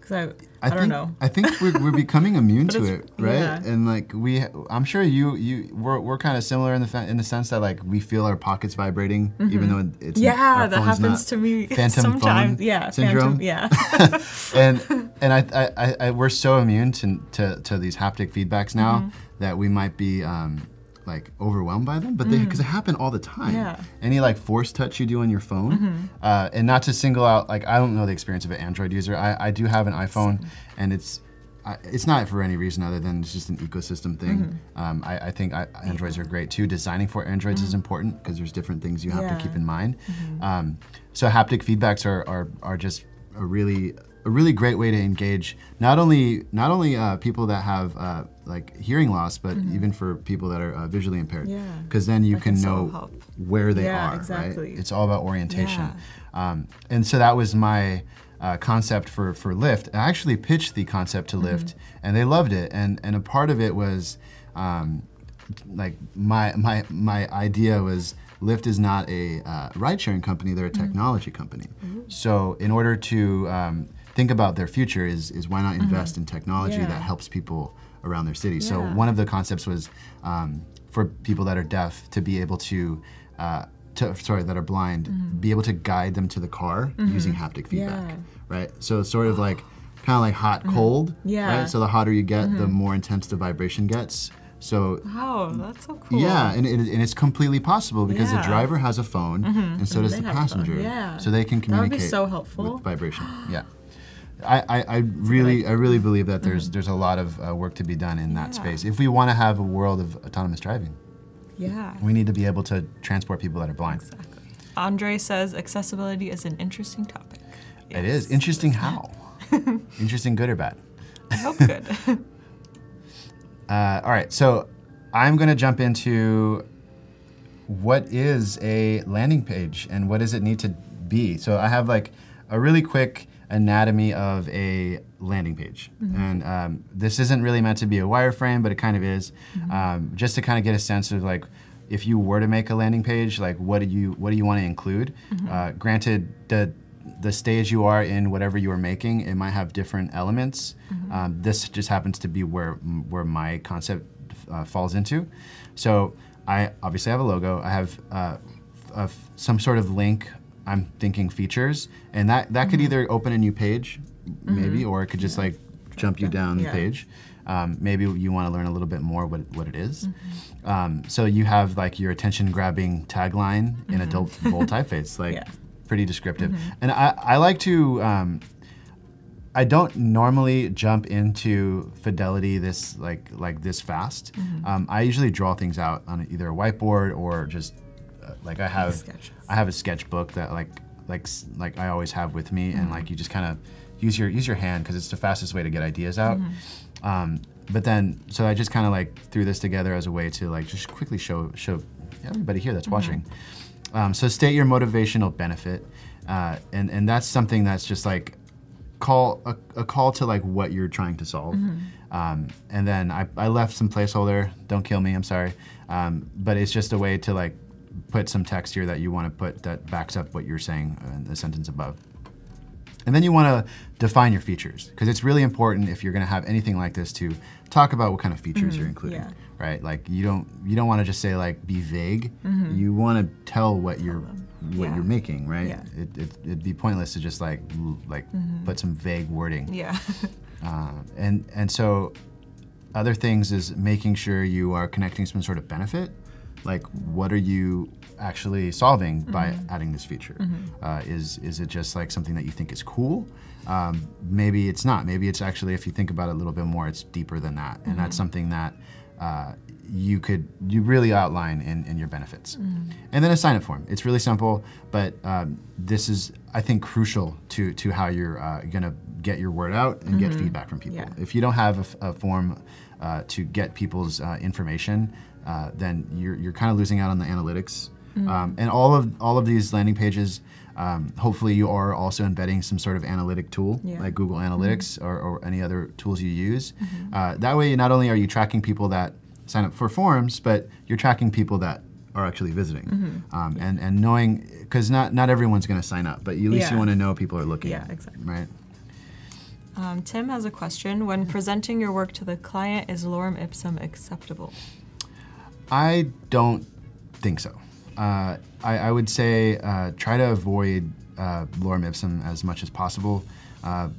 A: Because I, I, don't
B: think,
A: know.
B: I think we're, we're becoming immune to it, right?
A: yeah.
B: And like we, I'm sure you, you, we're, we're kind of similar in the fa- in the sense that like we feel our pockets vibrating, even though it's
A: Mm-hmm. Yeah, that happens to me
B: phantom phone
A: sometimes. yeah,
B: syndrome.
A: Phantom, yeah.
B: and and I, I, I, I we're so immune to, to, to these haptic feedbacks now
A: Mm-hmm.
B: that we might be um, like overwhelmed by them, but they because it happen all the time.
A: Mm. Yeah. Mm-hmm.
B: Any like force touch you do on your phone, uh, and not to single out like I don't know the experience of an Android user. I, I do have an iPhone, and it's. I it's not for any reason other than it's just an ecosystem thing.
A: Mm-hmm.
B: Um, I, I think I, Androids are great too. Designing for Androids is important because there's different things you have
A: Yeah.
B: to keep in mind. Um, so haptic feedbacks are, are, are just a really a really great way to engage not only not only uh, people that have uh, like hearing loss, but even for people that are uh, visually impaired.
A: Yeah.
B: Because then you
A: That
B: can know
A: help.
B: where they
A: Yeah,
B: are.
A: exactly.
B: Right? It's all about orientation. Um, and so that was my uh, concept for for Lyft. I actually pitched the concept to
A: Mm-hmm.
B: Lyft, and they loved it. And and a part of it was. Um, like my my my idea was Lyft is not a uh, ride-sharing company; they're a technology company. So, in order to um, think about their future, is is why not invest in technology
A: Yeah.
B: that helps people around their city? So, one of the concepts was um, for people that are deaf to be able to. Uh, to, sorry, that are blind, be able to guide them to the car using haptic feedback,
A: Yeah.
B: right? So it's sort of like, kind of like hot, cold,
A: Yeah.
B: right? So the hotter you get, the more intense the vibration gets. So
A: Wow, that's so cool.
B: yeah, and, it, and it's completely possible because the
A: Yeah. Mm-hmm.
B: driver has a phone, and so does
A: they
B: the
A: have a phone,
B: passenger.
A: yeah.
B: So they can communicate.
A: That would be so helpful.
B: With vibration. Yeah. I, I, I really I really believe that there's
A: Mm-hmm.
B: there's a lot of uh, work to be done in that space. If we want to have a world of autonomous driving,
A: Yeah.
B: we need to be able to transport people that are blind.
A: Exactly. Andre says accessibility is an interesting topic.
B: It is
A: Yes.
B: interesting how. interesting, good or bad.
A: I hope good.
B: Uh, all right, so I'm going to jump into what is a landing page and what does it need to be. So I have like a really quick anatomy of a landing page, and um, this isn't really meant to be a wireframe, but it kind of is, um, just to kind of get a sense of like if you were to make a landing page, like what do you what do you want to include? Uh, granted, the the stage you are in, whatever you are making, it might have different elements. Um, this just happens to be where where my concept uh, falls into. So I obviously have a logo. I have uh, uh, some sort of link. I'm thinking features, and that that could either open a new page, maybe, or it could just like jump you down the
A: Yeah.
B: page. Um, maybe you want to learn a little bit more what, what it is.
A: Mm-hmm.
B: Um, so you have like your attention grabbing tagline in a bold, typeface, like
A: Mm-hmm. Yeah. Mm-hmm.
B: pretty descriptive. And I, I like to, um, I don't normally jump into fidelity this like like this fast.
A: Mm-hmm.
B: Um, I usually draw things out on either a whiteboard or just uh, like I have
A: sketches.
B: I have a sketchbook that like like like I always have with me,
A: Mm-hmm.
B: and like you just kind of use your use your hand because it's the fastest way to get ideas out.
A: Mm-hmm.
B: Um, but then so I just kind of like threw this together as a way to like just quickly show show everybody here that's
A: Mm-hmm.
B: watching. Um, so state your motivational benefit, uh, and and that's something that's just like call a, a call to like what you're trying to solve. Um, and then I, I left some placeholder. Don't kill me. I'm sorry. Um, but it's just a way to like put some text here that you want to put that backs up what you're saying in the sentence above. And then you want to define your features because it's really important if you're going to have anything like this to talk about what kind of features you're mm-hmm. including,
A: yeah.
B: right? Like you don't you don't want to just say like be vague. Mm-hmm. You want to tell what you're what
A: Yeah.
B: you're making, right?
A: Yeah.
B: It, it, it'd be pointless to just like like mm-hmm. put some vague wording.
A: Yeah.
B: Uh, and and so other things is making sure you are connecting some sort of benefit like what are you actually solving by adding this feature? Uh, is is it just like something that you think is cool? Um, maybe it's not. Maybe it's actually if you think about it a little bit more it's deeper than that. And that's something that uh, you could you really outline in, in your benefits. And then a sign up form. It's really simple but um, this is i think crucial to to how you're uh, going to get your word out and get feedback from people.
A: Yeah.
B: if you don't have a form uh, to get people's uh, information, uh, then you're, you're kind of losing out on the analytics. Um, and all of all of these landing pages, um, hopefully you are also embedding some sort of analytic tool
A: Yeah.
B: like Google Analytics or, or any other tools you use. Uh, that way, not only are you tracking people that sign up for forms, but you're tracking people that are actually visiting. Um, and, and knowing, because not, not everyone's going to sign up, but at least you want to know people are looking.
A: Yeah, exactly.
B: Right?
A: Um, Tim has a question. When presenting your work to the client, is lorem ipsum acceptable?
B: I don't think so. Uh, I, I would say uh, try to avoid uh, lorem ipsum as much as possible. Uh,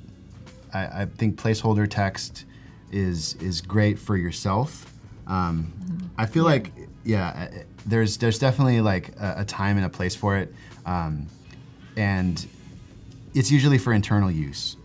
B: I, I think placeholder text is is great for yourself. Um, I feel like yeah, uh, there's there's definitely like a, a time and a place for it, um, and it's usually for internal use.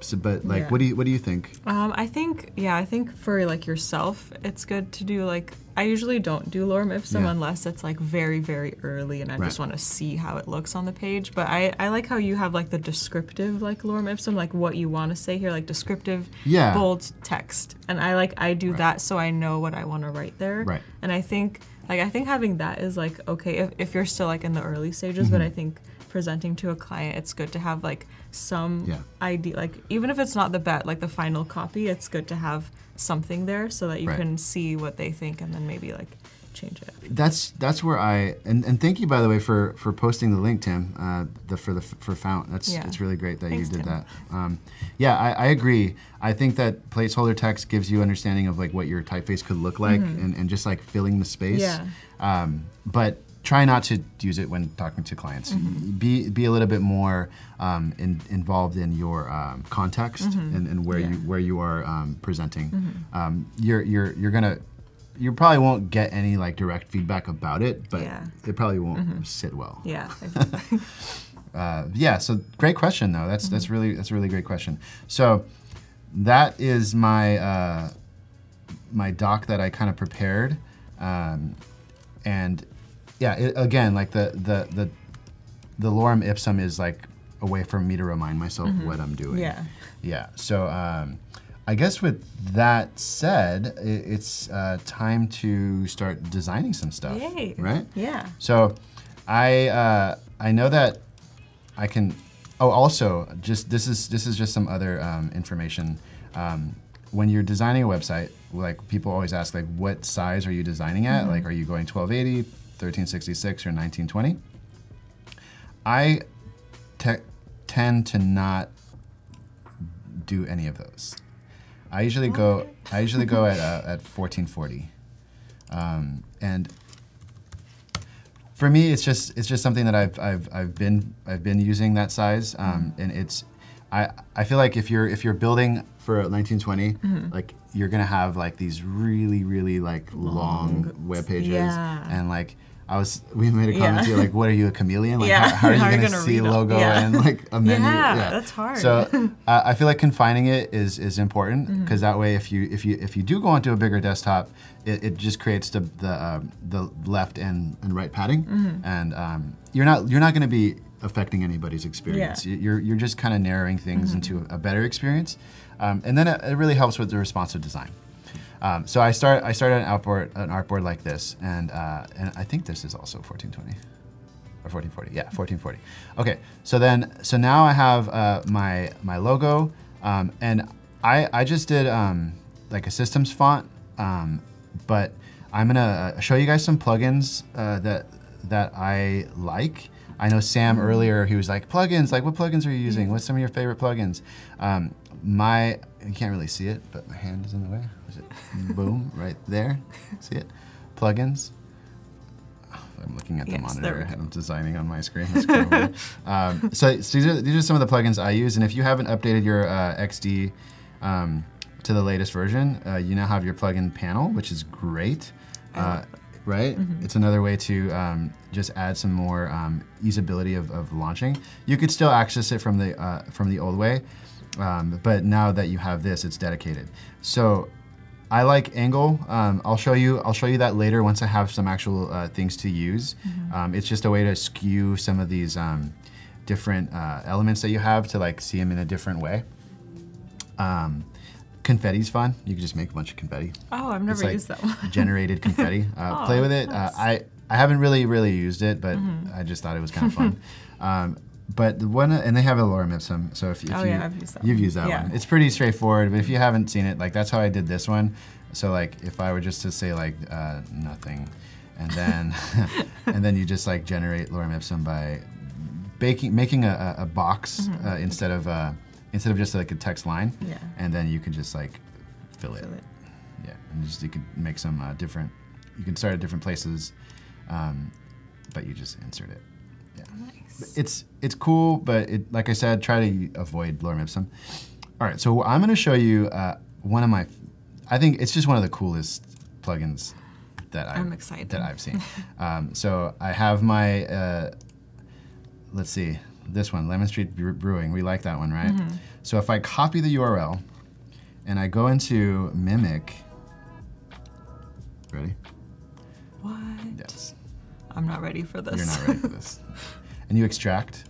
B: So, but like,
A: Yeah.
B: what do you what do you think?
A: Um, I think, yeah, I think for like yourself, it's good to do like, I usually don't do lorem ipsum
B: Yeah.
A: unless it's like very, very early and I just want to see how it looks on the page. But I, I like how you have like the descriptive like lorem ipsum, like what you want to say here, like descriptive,
B: Yeah.
A: bold text. And I like, I do that so I know what I want to write there.
B: Right.
A: And I think, like, I think having that is like, okay, if, if you're still like in the early stages, but I think presenting to a client, it's good to have like some
B: Yeah.
A: idea like even if it's not the bet like the final copy it's good to have something there so that you
B: Right.
A: can see what they think and then maybe like change it
B: That's that's where I and, and thank you by the way for for posting the link, Tim. Uh, the for the for Fount. That's
A: Yeah.
B: it's really great that
A: Thanks,
B: you did
A: Tim.
B: that. Um, yeah, I, I agree. I think that placeholder text gives you understanding of like what your typeface could look like and, and just like filling the space.
A: Yeah.
B: Um, but try not to use it when talking to clients.
A: Mm-hmm.
B: Be be a little bit more um, in, involved in your um, context and, and where
A: Mm-hmm. Yeah.
B: you where you are um, presenting. Um, you're you're you're gonna you probably won't get any like direct feedback about it, but
A: Yeah. Mm-hmm.
B: it probably won't sit well.
A: yeah exactly.
B: Uh, yeah. So great question though. That's
A: Mm-hmm.
B: that's really that's a really great question. So that is my uh, my doc that I kind of prepared, um, and yeah, it, again like the the the the lorem ipsum is like a way for me to remind myself what I'm doing.
A: Yeah
B: Yeah. So um, I guess with that said, i it's uh, time to start designing some stuff.
A: Yay.
B: Right.
A: yeah
B: So I uh, I know that I can. Oh, also, just this is this is just some other um, information. Um, when you're designing a website, like people always ask, like, what size are you designing at? Like, are you going 1280, 1366, or 1920? I te- tend to not do any of those. I usually go. I usually go at uh, at 1440, um, and for me, it's just it's just something that I've I've, I've been I've been using that size, um, and it's I I feel like if you're if you're building for 1920,
A: Mm-hmm.
B: like you're gonna have like these really really like long, web pages
A: yeah.
B: and like. I was. We made a comment
A: Yeah.
B: to you like, "What are you, a chameleon? Like,
A: Yeah.
B: how, how are you
A: How
B: gonna,
A: gonna
B: see
A: read 'em?
B: logo
A: Yeah.
B: and like a menu?"
A: Yeah, that's hard.
B: So uh, I feel like confining it is is important
A: Mm-hmm.
B: because that way, if you if you if you do go onto a bigger desktop, it, it just creates the the um, the left and, and right padding,
A: Mm-hmm.
B: and um, you're not you're not going to be affecting anybody's experience.
A: Yeah.
B: You- You're you're just kind of narrowing things into a better experience, um, and then it, it really helps with the responsive design. Um, so I start I started an artboard an artboard like this, and uh, and I think this is also 1420 or 1440. Yeah, 1440. Okay, so then so now I have uh, my my logo, um, and I I just did um, like a systems font, um, but I'm gonna uh, show you guys some plugins uh, that that I like. I know Sam earlier he was like plugins. Like what plugins are you using? What's some of your favorite plugins? Um, my you can't really see it, but my hand is in the way. Is it boom right there? See it? Plugins. I'm looking at the
A: Yes,
B: monitor and. I'm designing on my screen. It's kind of weird. um, so, so these, are, these are some of the plugins I use, and if you haven't updated your uh, XD um, to the latest version, uh, you now have your plugin panel, which is great. Uh, right?
A: Mm-hmm.
B: It's another way to um, just add some more um, usability of, of launching. You could still access it from the uh, from the old way, um, but now that you have this, it's dedicated. So I like Angle. Um, I'll show you. I'll show you that later once I have some actual uh, things to use. Um, it's just a way to skew some of these um, different uh, elements that you have to like see them in a different way. Um, confetti's fun. You can just make a bunch of confetti.
A: Oh, I've never
B: like
A: used that one.
B: generated confetti. Uh,
A: Oh,
B: play with it.
A: nice.
B: Uh, I I haven't really really used it, but
A: Mm-hmm.
B: I just thought it was kind of fun. but the one and they have a lorem ipsum. So if, if
A: Oh,
B: you
A: yeah, I've used that
B: you've
A: one.
B: used that
A: Yeah.
B: one, it's pretty straightforward. But if you haven't seen it, like that's how I did this one. So like if I were just to say like uh, nothing, and then and then you just like generate lorem ipsum by baking making a, a, box uh, instead of uh, instead of just like a text line.
A: Mm-hmm. Yeah.
B: And then you can just like fill it.
A: Fill it.
B: Yeah, and just you can make some uh, different. You can start at different places, um, but you just insert it. It's it's cool, but it like I said, try to avoid lorem ipsum. All right, so I'm going to show you uh, one of my. I think it's just one of the coolest plugins that I've,
A: I'm excited.
B: that I've seen. um, so I have my. Uh, let's see, this one, Lemon Street Brewing. We like that one, right?
A: Mm-hmm.
B: So if I copy the URL and I go into Mimic. Ready?
A: What?
B: Yes.
A: I'm not ready for this.
B: You're not ready for this. And you extract.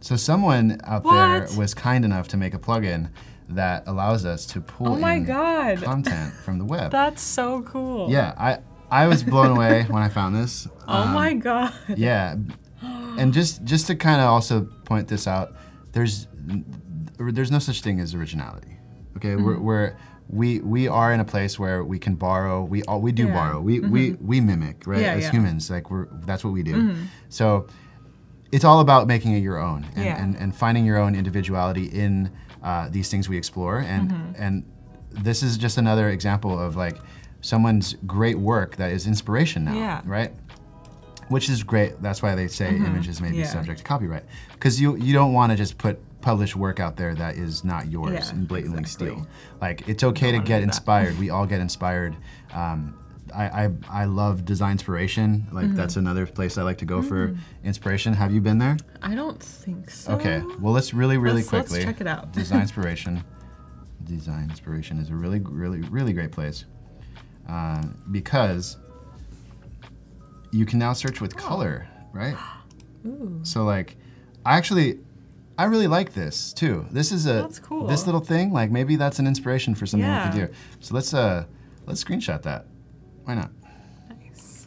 B: So someone out there was kind enough to make a plugin that allows us to pull
A: Oh my God.
B: content from the web.
A: That's so cool.
B: yeah, I I was blown away when I found this.
A: Oh
B: Um,
A: my god.
B: Yeah, and just just to kind of also point this out, there's there's no such thing as originality. Okay, we're,
A: Mm-hmm.
B: we're we we are in a place where we can borrow. We all we do
A: Yeah.
B: borrow. We we we mimic right
A: Yeah,
B: as
A: yeah. Mm-hmm.
B: humans. Like we're that's what we do. So it's all about making it your own and, and, and finding your own individuality in uh, these things we explore. And
A: Mm-hmm.
B: and this is just another example of like someone's great work that is inspiration now,
A: Yeah.
B: right? Which is great. That's why they say images may be
A: Mm-hmm.
B: Subject to copyright because you you don't want to just put published work out there that is not yours
A: Yeah,
B: and blatantly
A: exactly.
B: steal. Like it's okay to get inspired. We all get inspired. Um, I, I I love design inspiration. Like
A: Mm-hmm.
B: that's another place I like to go for inspiration. Have you been there?
A: I don't think so.
B: Okay. Well, let's really really
A: Let's- let's
B: quickly
A: check it out.
B: design inspiration. Designspiration is a really really really great place um, because you can now search with color, right?
A: Ooh.
B: So like, I actually, I really like this too. This is a
A: That's cool.
B: this little thing. Like maybe that's an inspiration for something we could do. So let's uh let's screenshot that. Why not?
A: Nice.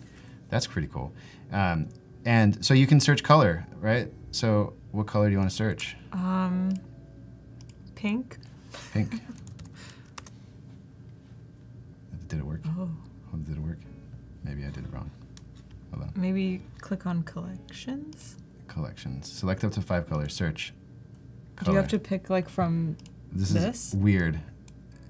B: That's pretty cool. Um, and so you can search color, right? So what color do you want to search?
A: Um, pink.
B: Pink. Did it work?
A: Oh,
B: Oh, did it work? Maybe I did it wrong. Hold on.
A: maybe click on collections.
B: Collections. Select up to five colors. Search.
A: Do you have to pick like from?
B: This,
A: this?
B: is weird.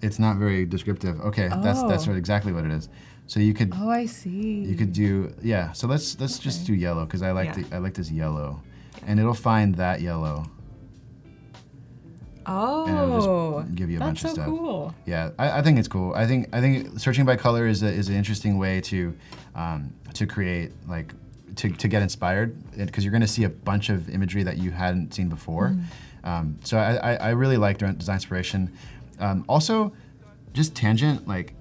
B: It's not very descriptive. Okay, that's that's
A: Oh.
B: what, exactly what it is. So you could
A: Oh, I see.
B: you could do yeah. So let's let's just do yellow because I like
A: Yeah.
B: the, I like this yellow, and it'll find that yellow.
A: Oh,
B: give you a
A: that's
B: bunch
A: so
B: of stuff.
A: cool.
B: Yeah, I, I think it's cool. I think I think searching by color is a, is an interesting way to um, to create like to, to get inspired because you're going to see a bunch of imagery that you hadn't seen before.
A: Mm-hmm.
B: Um, so I, I, I really like Designspiration. Um, also, just tangent like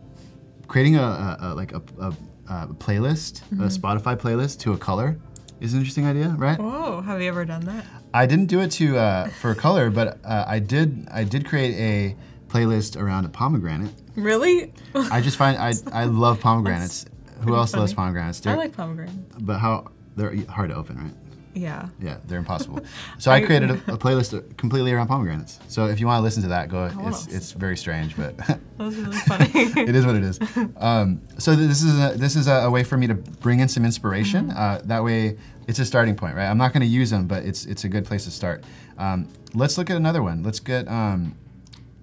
B: creating a, a, a like a, a, a playlist,
A: Mm-hmm.
B: a Spotify playlist to a color is an interesting idea, right?
A: Whoa, have you ever done that?
B: I didn't do it to uh, for color, but uh, I did I did create a playlist around a pomegranate.
A: Really?
B: I just find I I love pomegranates. Who else loves
A: funny.
B: pomegranates?
A: I
B: They're-
A: like pomegranates.
B: but how they're hard to open, right?
A: Yeah.
B: Yeah, they're impossible. So I created a, a playlist completely around pomegranates. So if you want to listen to that, go. It's it's very strange, but
A: That was really funny.
B: it is what it is. Um, so this is a, this is a, a way for me to bring in some inspiration.
A: Mm-hmm.
B: Uh, that way, it's a starting point, right? I'm not going to use them, but it's it's a good place to start. Um, let's look at another one. Let's get um,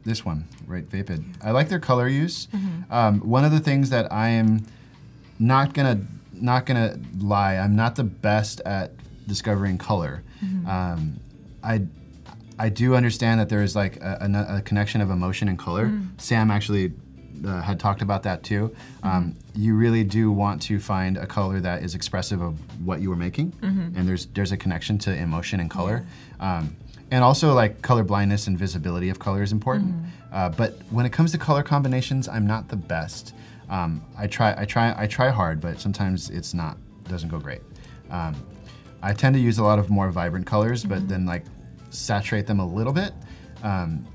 B: this one, right? Vapid. I like their color use.
A: Mm-hmm.
B: Um, one of the things that I am not gonna not gonna lie, I'm not the best at discovering color.
A: Mm-hmm.
B: Um, I I do understand that there is like a, a, a connection of emotion and color.
A: Mm.
B: Sam actually uh, had talked about that too. Um, you really do want to find a color that is expressive of what you were making,
A: Mm-hmm.
B: and there's there's a connection to emotion and color. Um, and also, like color blindness and visibility of color is important.
A: Mm-hmm.
B: Uh, but when it comes to color combinations, I'm not the best. Um, I try, I try, I try hard, but sometimes it's not doesn't go great. I tend to use a lot of more vibrant colors,
A: Mm-hmm.
B: but then like saturate them a little bit. Um,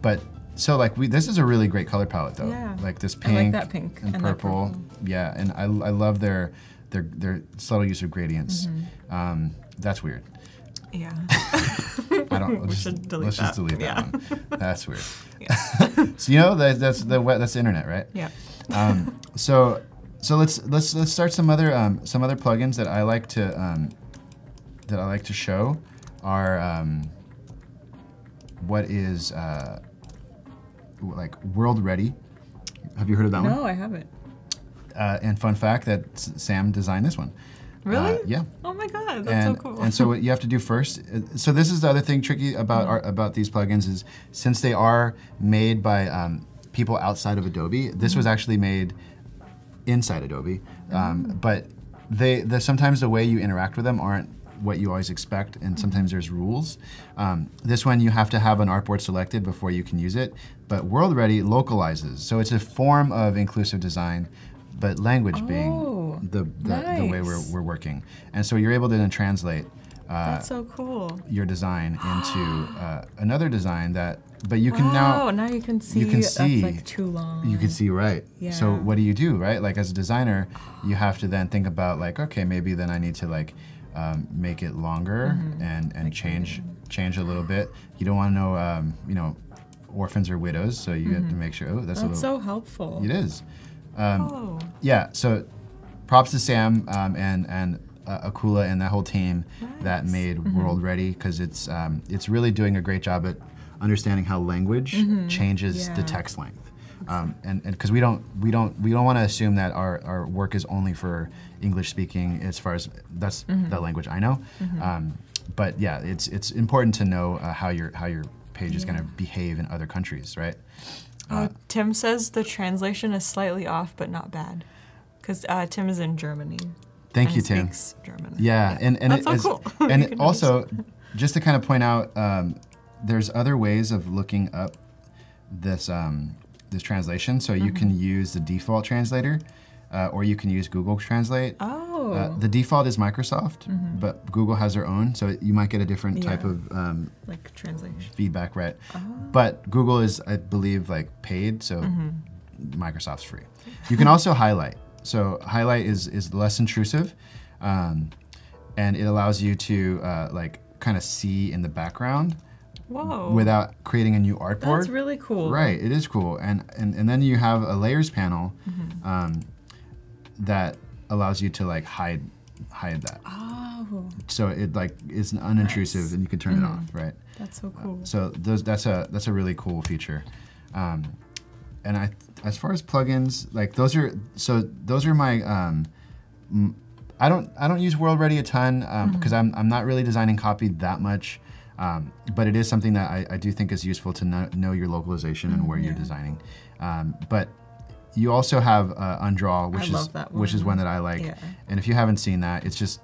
B: but so like we, this is a really great color palette though.
A: Yeah.
B: Like this
A: I like
B: pink,
A: that pink
B: and,
A: and
B: purple.
A: purple.
B: Yeah, and I, I love their their their subtle use of gradients.
A: Mm-hmm.
B: Um, that's weird.
A: Yeah.
B: I don't.
A: We
B: let's
A: should
B: just,
A: delete
B: let's just
A: that.
B: delete that
A: Yeah.
B: one. That's weird. so you know that, that's the that's the internet, right?
A: Yeah.
B: Um, so so let's let's let's start some other um, some other plugins that I like to um, that I like to show are um, what is uh, like World Ready. Have you heard of that one?
A: No, I haven't.
B: Uh, and fun fact that Sam designed this one.
A: Really?
B: Uh, yeah.
A: Oh my god, that's
B: and,
A: so cool.
B: and so what you have to do first. uh, So this is the other thing tricky about our, about these plugins is since they are made by um, people outside of Adobe. This was actually made inside Adobe, um, but they the, sometimes the way you interact with them aren't what you always expect, and sometimes there's rules. Um, this one you have to have an artboard selected before you can use it, but World Ready localizes, so it's a form of inclusive design, but language
A: Oh,
B: being the the, the way we're, we're working, and so you're able to then translate uh,
A: that's so cool.
B: your design into uh, another design that, but you can
A: wow,
B: now
A: now you can see.
B: you can
A: that's
B: see-
A: like too long.
B: you can see right.
A: Yeah.
B: So what do you do, right? Like as a designer, you have to then think about like, okay, maybe then I need to like um, make it longer
A: Mm-hmm.
B: and and change change a little bit. You don't want to know, um, you know, orphans or widows, so you have to make sure. Oh, that's, a
A: Mm-hmm. That's
B: little.
A: so helpful.
B: it is. Um,
A: Oh.
B: yeah. So, props to Sam um, and and uh, Akula and that whole team that made
A: Mm-hmm.
B: World Ready because it's um, it's really doing a great job at understanding how language changes the
A: Mm-hmm. Yeah.
B: text length. Um, and because we don't we don't we don't want to assume that our, our work is only for English speaking as far as that's
A: Mm-hmm.
B: the language I know. Um, but yeah, it's it's important to know uh, how your how your page is going to behave in other countries, right?
A: Oh, Tim says the translation is slightly off, but not bad. Because uh, Tim is in Germany.
B: Thank you, Tim.
A: German.
B: Yeah, and and
A: That's
B: it
A: so
B: is-
A: cool.
B: And also, just to kind of point out, um, there's other ways of looking up this um, this translation. So you can
A: Mm-hmm.
B: use the default translator, uh, or you can use Google Translate.
A: Oh.
B: Uh, the default is Microsoft, but Google has their own, so you might get a different type of um,
A: like translation.
B: feedback, right?
A: Oh.
B: But Google is, I believe, like paid, so
A: Mm-hmm.
B: Microsoft's free. You can also highlight. So highlight is is less intrusive, um, and it allows you to uh, like kind of see in the background
A: Whoa.
B: without creating a new artboard.
A: That's really cool.
B: Right, it is cool, and and, and then you have a layers panel
A: Mm-hmm.
B: um, that allows you to like hide hide that.
A: Oh,
B: So it like is unintrusive,
A: Nice.
B: and you can turn
A: Mm-hmm.
B: it off, right?
A: that's so cool.
B: So those, that's a that's a really cool feature, um, and I as far as plugins, like those are so those are my. Um, I don't I don't use WorldReady a ton because I'm I'm not really designing copy that much, um, but it is something that I, I do think is useful to know, know your localization and where you're designing. Um, but you also have uh, Undraw, which is which is
A: one.
B: that I like.
A: Yeah.
B: And if you haven't seen that, it's just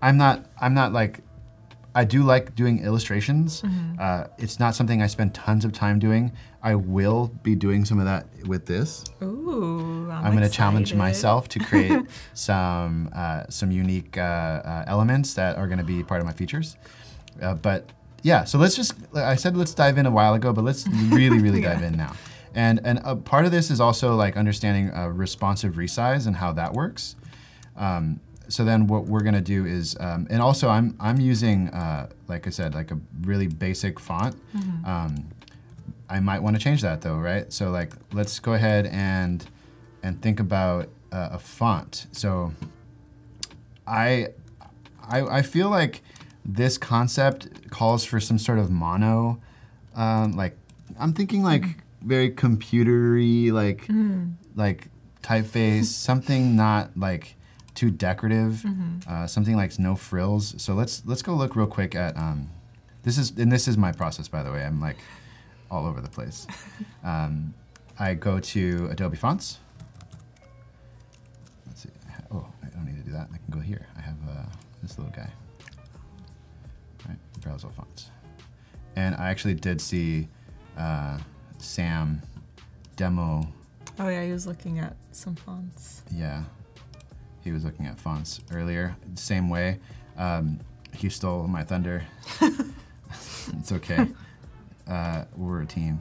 B: I'm not I'm not like I do like doing illustrations.
A: Mm-hmm.
B: Uh, it's not something I spend tons of time doing. I will be doing some of that with this.
A: Ooh, I'm,
B: I'm going to challenge myself to create some uh, some unique uh, uh, elements that are going to be part of my features. Uh, but yeah, so let's just I said let's dive in a while ago, but let's really really dive in now. And and a part of this is also like understanding uh, responsive resize and how that works. Um, so then what we're gonna do is, um, and also I'm I'm using uh, like I said like a really basic font. Um, I might want to change that though, right? So like let's go ahead and and think about uh, a font. So I, I I feel like this concept calls for some sort of mono, um, like I'm thinking like very computery, like like typeface, something not like too decorative, uh, something like no frills. So let's let's go look real quick at um, this is and this is my process by the way. I'm like all over the place. Um, I go to Adobe Fonts. Let's see. Oh, I don't need to do that. I can go here. I have uh, this little guy. All right, browse all fonts. And I actually did see uh, Sam demo.
A: Oh yeah, he was looking at some fonts.
B: Yeah, he was looking at fonts earlier. Same way. Um, he stole my thunder. it's okay. Uh, we're a team.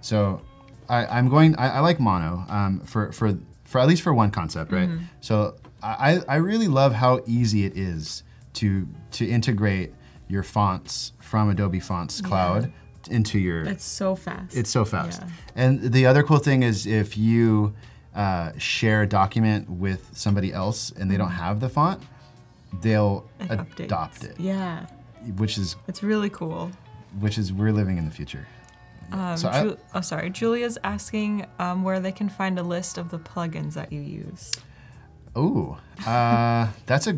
B: So I, I'm going. I, I like mono um, for for for at least for one concept, right? So I I really love how easy it is to to integrate your fonts from Adobe Fonts Cloud into your
A: It's so fast.
B: it's so fast.
A: Yeah.
B: And the other cool thing is if you uh, share a document with somebody else and they don't have the font, they'll
A: It updates.
B: adopt it,
A: Yeah,
B: which is
A: it's really cool.
B: which is we're living in the future.
A: Um,
B: So I-
A: Ju- oh, sorry. Julia's asking um, where they can find a list of the plugins that you use.
B: Oh, uh, that's a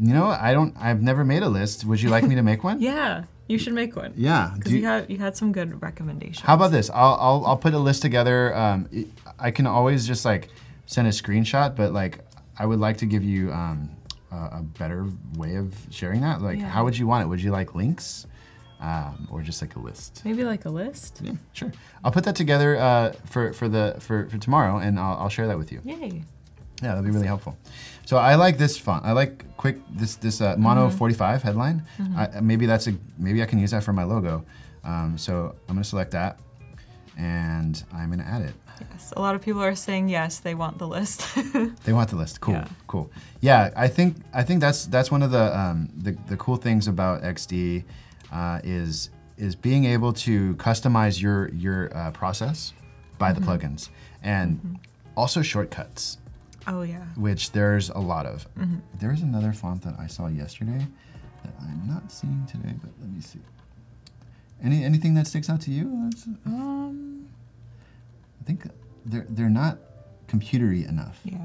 B: you know I don't I've never made a list. Would you like me to make one?
A: Yeah, you should make one.
B: Yeah.
A: Because you,
B: you-
A: had you had some good recommendations.
B: How about this? I'll, I'll, I'll put a list together. Um, I can always just like send a screenshot, but like I would like to give you um, a, a better way of sharing that. Like,
A: Yeah.
B: how would you want it? Would you like links um, or just like a list?
A: Maybe like a list.
B: Yeah, sure. I'll put that together uh, for, for, the, for, for tomorrow and I'll, I'll share that with you.
A: Yay.
B: Yeah, that'd be really helpful. So I like this font. I like quick this this uh, mono 45 headline. I, maybe that's a maybe I can use that for my logo. Um, so I'm gonna select that, and I'm gonna add it.
A: Yes. A lot of people are saying yes, they want the list.
B: They want the list. Cool,
A: Yeah.
B: cool. Yeah, I think I think that's that's one of the um, the, the cool things about XD uh, is is being able to customize your your uh, process by the plugins and also shortcuts.
A: Oh yeah.
B: which there's a lot of. There's another font that I saw yesterday that I'm not seeing today, but let me see. Any anything that sticks out to you? That's,
A: Um.
B: I think they're they're not computery enough.
A: Yeah.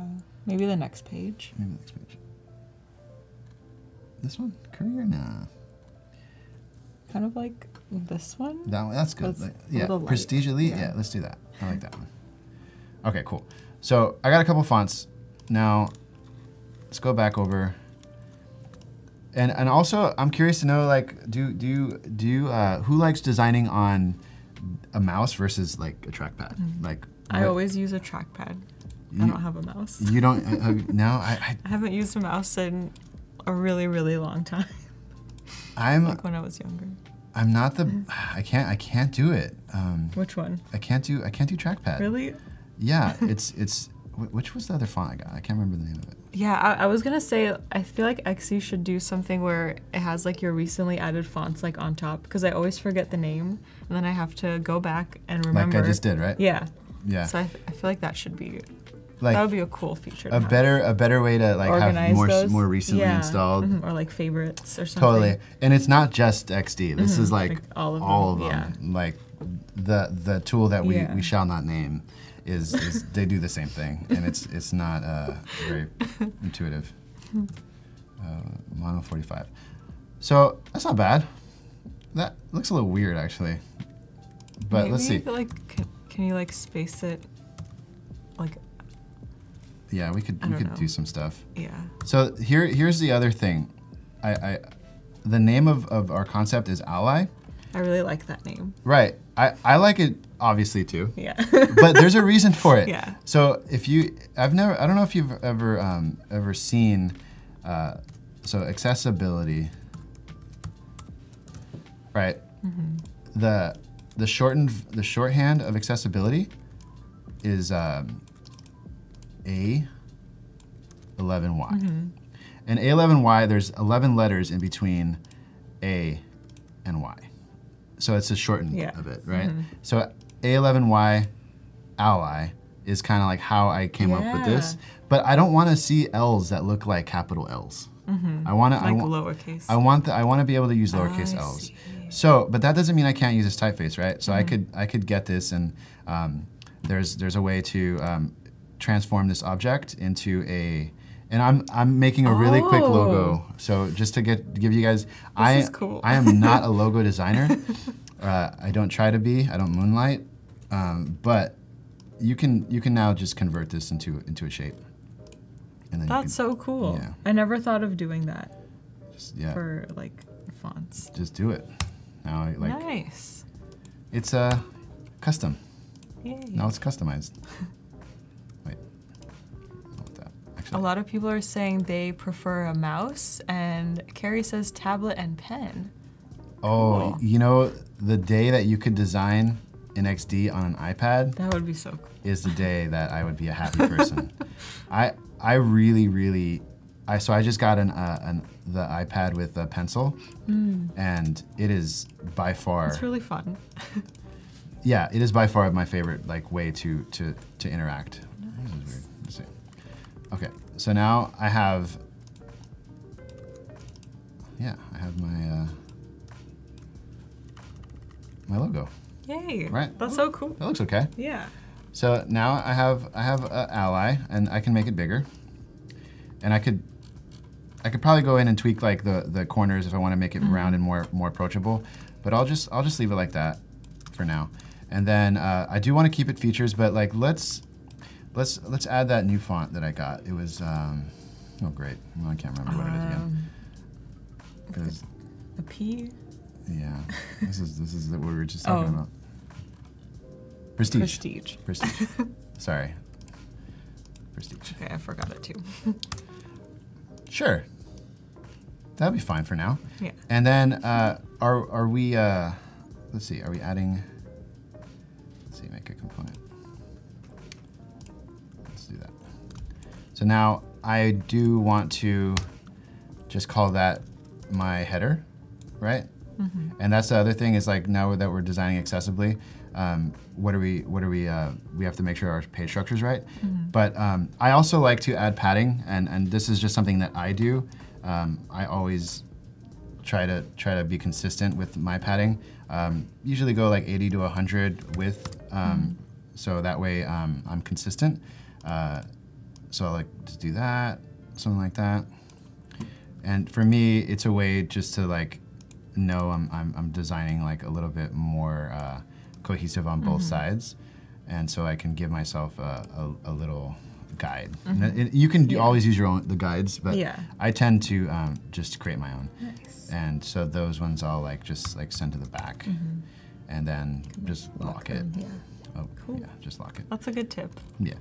A: Maybe the next page.
B: Maybe the next page. This one, Courier, nah.
A: Kind of like this one.
B: That one, that's good.
A: That's
B: Like, yeah. Prestige Elite. Yeah.
A: Yeah.
B: let's do that. I like that one. Okay, cool. So I got a couple fonts. Now, let's go back over. And and also, I'm curious to know, like, do do you do you, uh, who likes designing on a mouse versus like a trackpad? Like,
A: Mm. I
B: what-
A: always use a trackpad. I don't have a mouse.
B: You don't? Uh, have, no, I,
A: I haven't used a mouse in a really, really long time.
B: I'm
A: like when I was younger.
B: I'm not the. I can't I can't do it. Um,
A: Which one?
B: I can't do I can't do trackpad.
A: Really?
B: Yeah, it's it's. Which was the other font I got? I can't remember the name of it.
A: Yeah, I, I was gonna say I feel like XD should do something where it has like your recently added fonts like on top because I always forget the name and then I have to go back and remember.
B: Like I just did, right?
A: Yeah.
B: Yeah.
A: So I, I feel like that should be
B: like
A: that would be a cool feature.
B: a better a better way to like have more
A: those.
B: more recently
A: Yeah.
B: installed.
A: Mhm, or like favorites or something.
B: Totally, and it's not just XD. This is like,
A: Like all of
B: all
A: them,
B: of them. Like the the tool that we,
A: Yeah.
B: we shall not name is, is they do the same thing, and it's it's not uh, very intuitive. Uh, Mono 45. So that's not bad. That looks a little weird actually. But let's see.
A: Maybe, Like, can, can you like space it? Like,
B: Yeah, we could
A: I
B: we could
A: know.
B: do some stuff.
A: yeah.
B: So here here's the other thing. I, I the name of, of our concept is ally.
A: I really like that name.
B: Right. I, I like it obviously too.
A: Yeah.
B: but there's a reason for it.
A: Yeah.
B: So if you, I've never, I don't know if you've ever, um, ever seen, uh, so accessibility. Right.
A: Mm-hmm.
B: The the shortened the shorthand of accessibility is um, A. 11Y.
A: Mm-hmm.
B: And A11Y, there's 11 letters in between A and Y. So it's a shortened
A: Yeah.
B: Of it, right? So A11Y ally is kind of like how I came up with this. But I don't want to see L's that look like capital L's. I want to. I
A: like
B: want.
A: lowercase.
B: I want the, I want to be able to use lowercase
A: I
B: L's.
A: see.
B: So, but that doesn't mean I can't use this typeface, right? So I
A: Mm-hmm.
B: could I could get this, and um, there's there's a way to um, transform this object into a. And I'm I'm making a really quick logo.
A: Oh.
B: So just to get give you guys, I
A: cool.
B: I am not a logo designer. uh, I don't try to be. I don't moonlight. Um, but you can you can now just convert this into into a shape. And then
A: That's
B: can
A: so cool.
B: yeah.
A: I never thought of doing that
B: just, yeah
A: for like fonts.
B: just do it. Now I- like
A: nice.
B: it's uh custom.
A: Yay.
B: Now it's customized. Wait. Not with that.
A: A lot of people are saying they prefer a mouse, and Carrie says tablet and pen.
B: oh,
A: cool.
B: you know, the day that you could design in XD on an iPad
A: That would be so cool.
B: is the day that I would be a happy person. I I really really I so I just got an, uh, an the iPad with a pencil, and it is by far
A: It's really fun.
B: yeah it is by far my favorite like way to to to interact. Okay, so now I have yeah I have my uh, my logo.
A: Yay.
B: Right.
A: That's so cool.
B: That looks okay.
A: Yeah.
B: So now I have I have an ally and I can make it bigger. And I could I could probably go in and tweak like the, the corners if I want to make it round and more more approachable. But I'll just I'll just leave it like that for now. And then uh, I do want to keep it features, but like let's let's let's add that new font that I got. It was um, oh great. Well, I can't remember what it is again.
A: Um,
B: It was,
A: a P.
B: yeah. This is this is what we were just talking
A: Oh.
B: about. Prestige.
A: Prestige.
B: Prestige. Sorry. Prestige.
A: Okay, I forgot it too.
B: Sure. That'll be fine for now.
A: Yeah.
B: And then uh, are are we? Uh, let's see. Are we adding? Let's see. Make a component. So now I do want to just call that my header, right? And that's the other thing is like now that we're designing accessibly, um, what are we? What are we? Uh, we have to make sure our page structure is right. But um, I also like to add padding, and and this is just something that I do. Um, I always try to try to be consistent with my padding. Um, usually go like 80 to 100 width, um, so that way um, I'm consistent. Uh, so I like to do that, something like that. And for me, it's a way just to like know I'm, I'm, I'm designing like a little bit more uh, cohesive on both sides. And so I can give myself a, a, a little guide. And it- you can do,
A: Yeah.
B: always use your own the guides, but
A: Yeah.
B: I tend to um, just create my own.
A: Nice.
B: And so those ones I'll like just like send to the back, and then just lock, it.
A: them, Yeah.
B: Oh,
A: Cool.
B: yeah, just lock it.
A: That's a good tip.
B: Yeah.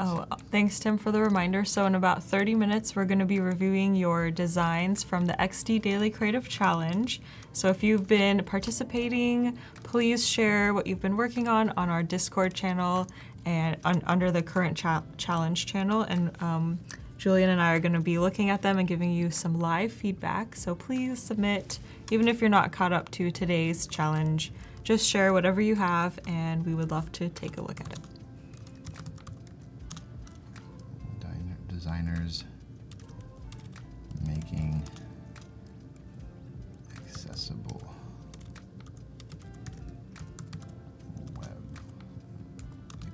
A: Oh, uh, thanks, Tim, for the reminder. So, in about 30 minutes, we're going to be reviewing your designs from the XD Daily Creative Challenge. So, if you've been participating, please share what you've been working on on our Discord channel and un- under the current cha- challenge channel. And um, Julian and I are going to be looking at them and giving you some live feedback. So, please submit, even if you're not caught up to today's challenge. Just share whatever you have, and we would love to take a look at it.
B: designers making accessible web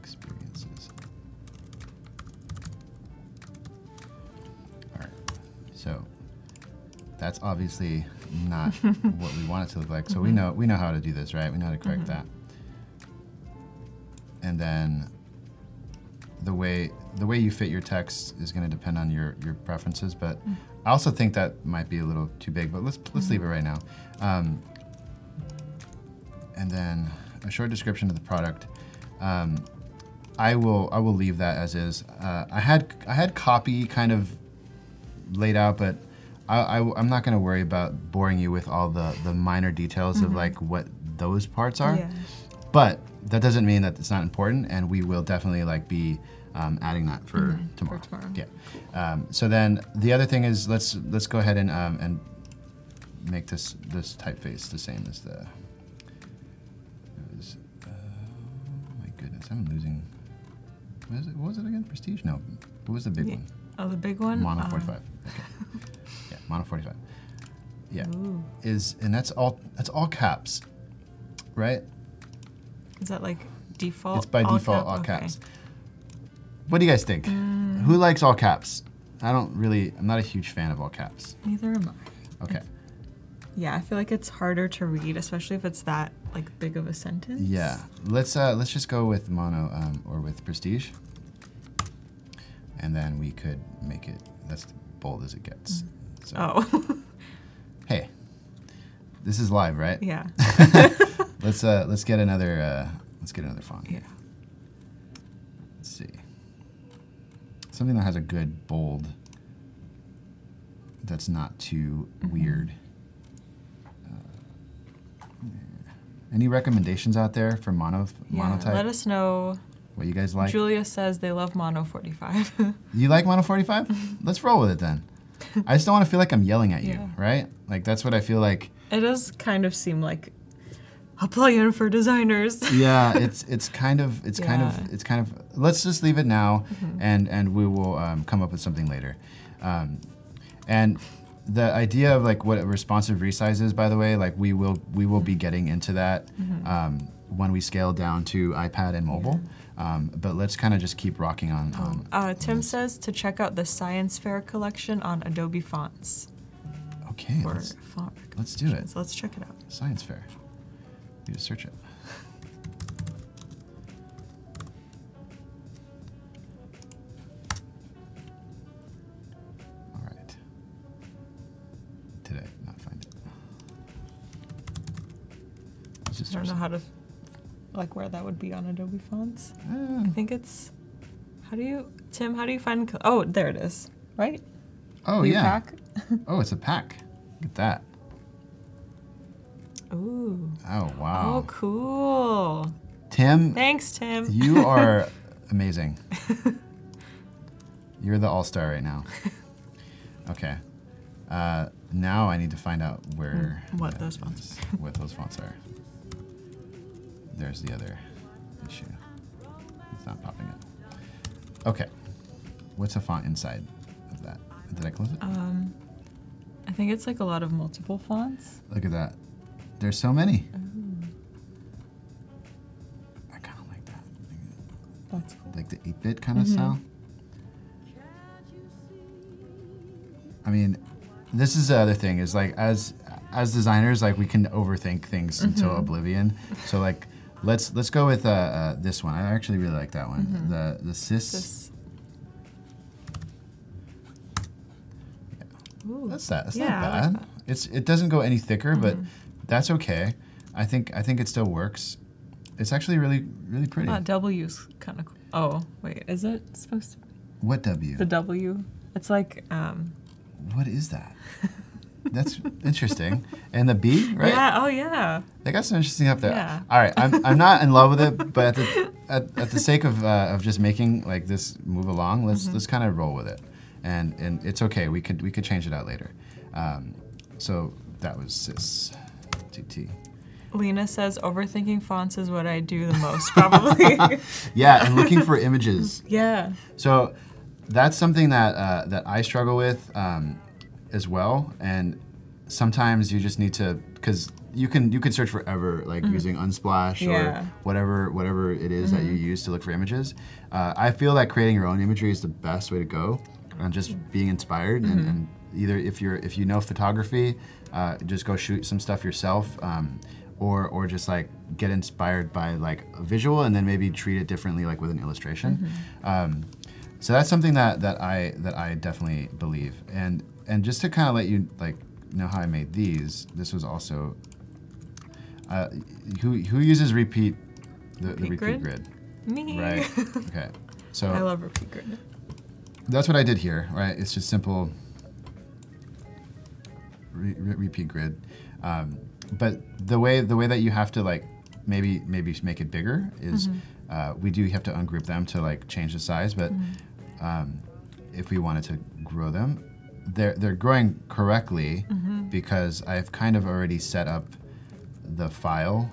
B: experiences. All right, so that's obviously not what we want it to look like. So mm -hmm. we mm-hmm. know we know how to do this, right? We know how to correct mm -hmm. that. And then the way the way you fit your text is going to depend on your your preferences, but I also think that might be a little too big. But let's let's leave it right now. Um, and then a short description of the product. Um, I will I will leave that as is. Uh, I had I had copy kind of laid out, but I, I am not going to worry about boring you with all the the minor details of like what those parts are.
A: Yeah.
B: But that doesn't mean that it's not important, and we will definitely like be um, adding that for tomorrow.
A: tomorrow.
B: Yeah. Um, so then the other thing is let's let's go ahead and um, and make this this typeface the same as the. Was, uh, my goodness, I'm losing. What, is it, what was it again? Prestige? No. What was the big
A: Yeah.
B: one?
A: Oh, the big one.
B: Mono
A: Um,
B: 45. Okay. yeah, mono 45. Yeah.
A: Ooh.
B: Is and that's all that's all caps, right?
A: Is that like default?
B: It's by
A: all
B: default
A: cap?
B: all
A: Okay.
B: caps. What do you guys think?
A: Mm.
B: Who likes all caps? I don't really. I'm not a huge fan of all caps.
A: Neither am I.
B: Okay.
A: Yeah, I feel like it's harder to read, especially if it's that like big of a sentence.
B: Yeah. Let's uh let's just go with mono um, or with prestige. And then we could make it that's bold as it gets. So
A: Oh.
B: hey. This is live, right?
A: yeah.
B: Let's uh let's get another uh let's get another font.
A: Yeah.
B: Let's see. Something that has a good bold that's not too
A: Mm-hmm.
B: weird. Uh, any recommendations out there for mono
A: Yeah.
B: monotype?
A: Let us know.
B: what you guys like?
A: Julia says they love Mono 45.
B: You like Mono 45? Let's roll with it then. I just don't want to feel like I'm yelling at you,
A: Yeah.
B: right? Like that's what I feel like.
A: it does kind of seem like a plugin for designers.
B: Yeah, it's it's kind of it's kind
A: Yeah. Mm-hmm.
B: of it's kind of. Let's just leave it now, and and we will um, come up with something later. Um, and the idea of like what a responsive resize is, by the way, like we will we will be getting into that
A: Mm-hmm.
B: um, when we scale down to iPad and mobile. Um, but let's kind of just keep rocking on. on
A: Uh, Tim says to check out the Science Fair collection on Adobe Fonts
B: okay, let's,
A: font
B: let's do it.
A: Let's check it out.
B: Science fair. You just search it. All right. Did I not find it? Let's just
A: I don't know how to, like, where that would be on Adobe Fonts.
B: it.
A: I think it's. How do you, Tim? How do you find? Oh, there it is. Right.
B: Oh yeah.
A: pack?
B: Oh, it's a pack. Look at that.
A: Ooh.
B: Oh wow.
A: Oh, cool.
B: Tim,
A: Thanks, Tim.
B: you are amazing. You're the all star right now. Okay. Uh, now I need to find out where.
A: Hmm, what those fonts
B: What those fonts are. There's the other issue. It's not popping up. Okay. What's a font inside of that? Did I close it?
A: Um, I think it's like a lot of multiple fonts.
B: Look at that. There's so many. I kind of like that.
A: That's cool.
B: like the 8-bit kind of style. I mean, this is the other thing is like as as designers, like we can overthink things until oblivion. So like let's let's go with uh, uh, this one. I actually really like that one. The the cis.
A: This. Ooh.
B: That's that. That's
A: Yeah,
B: not
A: I like
B: bad.
A: that. Mm-hmm.
B: It's it doesn't go any thicker, but that's okay. I think I think it still works. It's actually really really pretty.
A: Uh, W's kind of cool. Oh, wait, is it supposed to? Be?
B: What W?
A: The W. It's like, um,
B: what is that? That's interesting. And the B, right?
A: yeah, oh yeah.
B: They got some interesting stuff there.
A: Yeah.
B: All right, I'm, I'm not in love with it, but at the, at, at the sake of, uh, of just making like this move along, let's
A: Mm-hmm.
B: let's kind of roll with it, and and it's okay. We could we could change it out later. Um, so that was cis TT.
A: Lena says overthinking fonts is what I do the most, probably.
B: Yeah, and looking for images.
A: yeah.
B: So that's something that uh, that I struggle with um, as well, and sometimes you just need to because you can you can search forever like using Unsplash
A: Mm-hmm. Yeah.
B: or whatever whatever it is that you use to look for images. Uh, I feel that creating your own imagery is the best way to go. and just being inspired and, and either if you're if you know photography, uh, just go shoot some stuff yourself. Um, or, or just like get inspired by like a visual and then maybe treat it differently like with an illustration. Um, so that's something that, that I that I definitely believe. And and just to kind of let you like know how I made these, this was also uh, who who uses repeat the the
A: Repeat
B: repeat
A: grid?
B: grid,
A: Me.
B: right? okay, so
A: I love repeat grid.
B: that's what I did here, right? It's just simple re- re- repeat grid. Um, but the way the way that you have to like maybe maybe make it bigger is uh, we do have to ungroup them to like change the size. But um, if we wanted to grow them, they're they're growing correctly because I've kind of already set up the file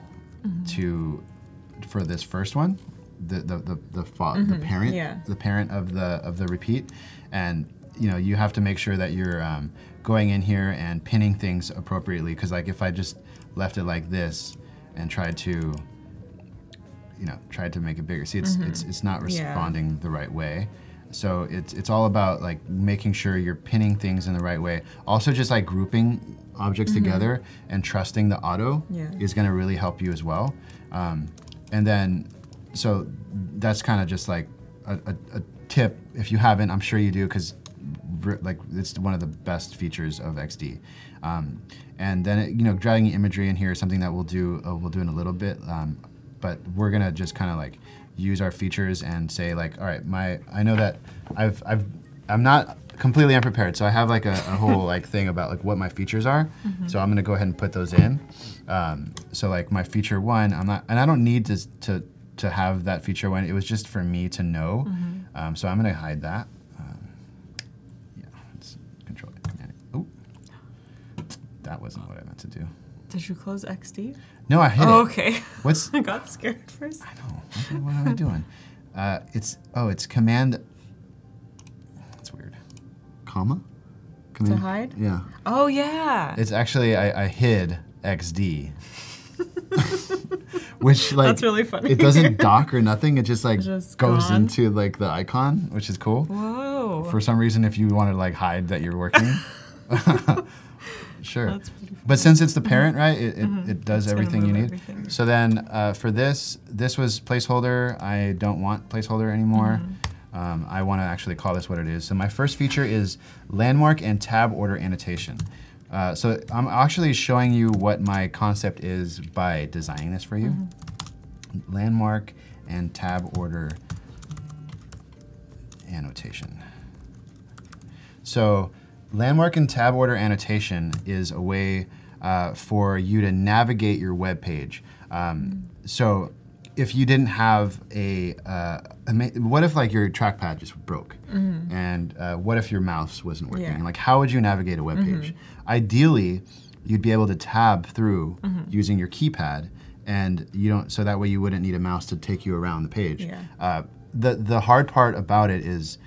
B: to for this first one, the the the the, the parent
A: yeah.
B: the parent of the of the repeat, and you know you have to make sure that you're um, going in here and pinning things appropriately because like if I just left it like this and tried to you know tried to make it bigger. See it's it's, it's not
A: Yeah.
B: responding the right way. So it's it's all about like making sure you're pinning things in the right way. Also just like grouping objects together and trusting the auto
A: Yeah.
B: is going to really help you as well. Um, and then so that's kind of just like a, a, a tip if you haven't i'm sure you do because like it's one of the best features of xd um, and then it, you know dragging imagery in here is something that we'll do uh, we'll do in a little bit um, but we're gonna just kind of like use our features and say like all right my i know that i've i've i'm not completely unprepared so i have like a, a whole like thing about like what my features are so i'm gonna go ahead and put those in. Um, so like my feature one i'm not and i don't need to to to have that feature one it was just for me to know. Um, so i'm gonna hide that um, yeah let's control command oh that wasn't what i meant to do
A: Did you close XD?
B: no i hit
A: Oh,
B: it
A: okay.
B: what's
A: I got scared first. second.
B: Oh, what, what am I doing? Uh, it's oh, it's command. That's weird. Comma. Command,
A: hide?
B: Yeah.
A: Oh yeah.
B: It's actually I, I hid XD. which like
A: That's really funny.
B: It doesn't dock or nothing. It just like
A: just
B: goes
A: gone.
B: into like the icon, which is cool.
A: Whoa.
B: For some reason, if you want to like hide that you're working, sure. But since it's the parent, right, it, it, it does
A: It's
B: everything you need.
A: everything.
B: So then uh, for this, this was placeholder. I don't want placeholder anymore.
A: Mm-hmm.
B: Um, I want to actually call this what it is. So my first feature is landmark and tab order annotation. Uh, so I'm actually showing you what my concept is by designing this for you.
A: Mm-hmm.
B: Landmark and tab order annotation. So, landmark and tab order annotation is a way uh, for you to navigate your web page. Um, so, if you didn't have a, uh, what if like your trackpad just broke, and uh, what if your mouse wasn't working?
A: Yeah.
B: Like, how would you navigate a web page? Ideally, you'd be able to tab through using your keypad, and you don't. So that way, you wouldn't need a mouse to take you around the page.
A: Yeah.
B: Uh, the the hard part about it is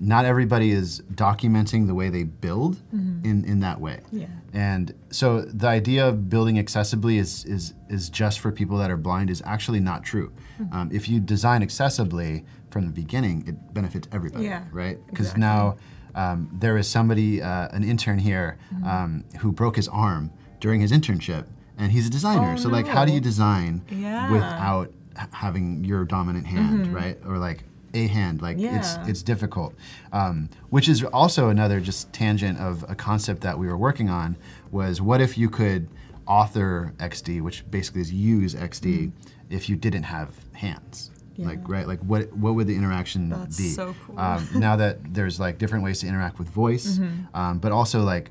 B: not everybody is documenting the way they build in, in that way.
A: Yeah.
B: And so the idea of building accessibly is, is, is just for people that are blind is actually not true. Um, if you design accessibly from the beginning, it benefits everybody,
A: Yeah,
B: right? Because
A: exactly.
B: now um, there is somebody, uh, an intern here, um, who broke his arm during his internship, and he's a designer.
A: Oh,
B: so like, how do you design
A: Yeah.
B: without having your dominant hand, right? Or like a hand, like it's
A: Yeah.
B: it's difficult. Um, which is also another just tangent of a concept that we were working on was what if you could author XD, which basically is use XD, if you didn't have hands. Like
A: Mm.
B: Right, like what what would the interaction
A: That's
B: be?
A: so cool.
B: Um, now that there's like different ways to interact with voice,
A: Mm-hmm.
B: um, but also like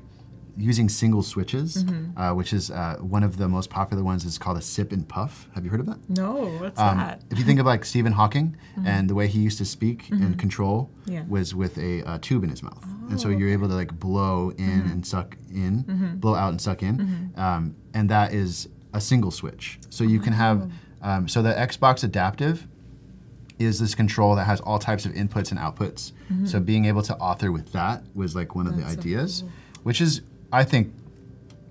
B: using single switches,
A: Mm-hmm.
B: uh, which is uh, one of the most popular ones is called a sip and puff. Have you heard of that?
A: No, what's
B: Um,
A: that?
B: if you think of like Stephen Hawking and the way he used to speak and control
A: Mm-hmm. Yeah.
B: was with a uh, tube in his mouth, and so you're able to like blow in
A: Mm-hmm.
B: and suck in, blow out and suck in, um, and that is a single switch. So you can have
A: Oh.
B: um, so the Xbox Adaptive is this control that has all types of inputs and outputs. So being able to author with that was like one of the
A: Mm-hmm. So
B: ideas,
A: cool.
B: which is I think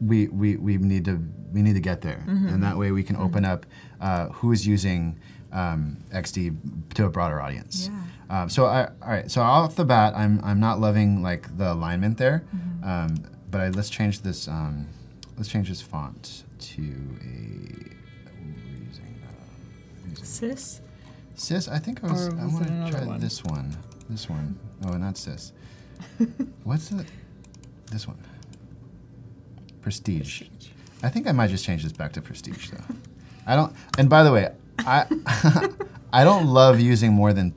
B: we, we, we need to we need to get there,
A: Mm-hmm.
B: and that way we can open up uh, who is using um, XD to a broader audience.
A: Yeah.
B: Um, so I, all right, so off the bat, I'm I'm not loving like the alignment there,
A: Mm-hmm.
B: um, but I, let's change this. Um, let's change this font to a. We're using, uh, we're using
A: Sis?
B: Sis. I think I was.
A: Or
B: I
A: was
B: want to
A: another
B: try
A: one?
B: this one. This one. Oh, not Sis. What's the? This one. Prestige. I think I might just change this back to prestige though. I don't. And by the way, I I don't love using more than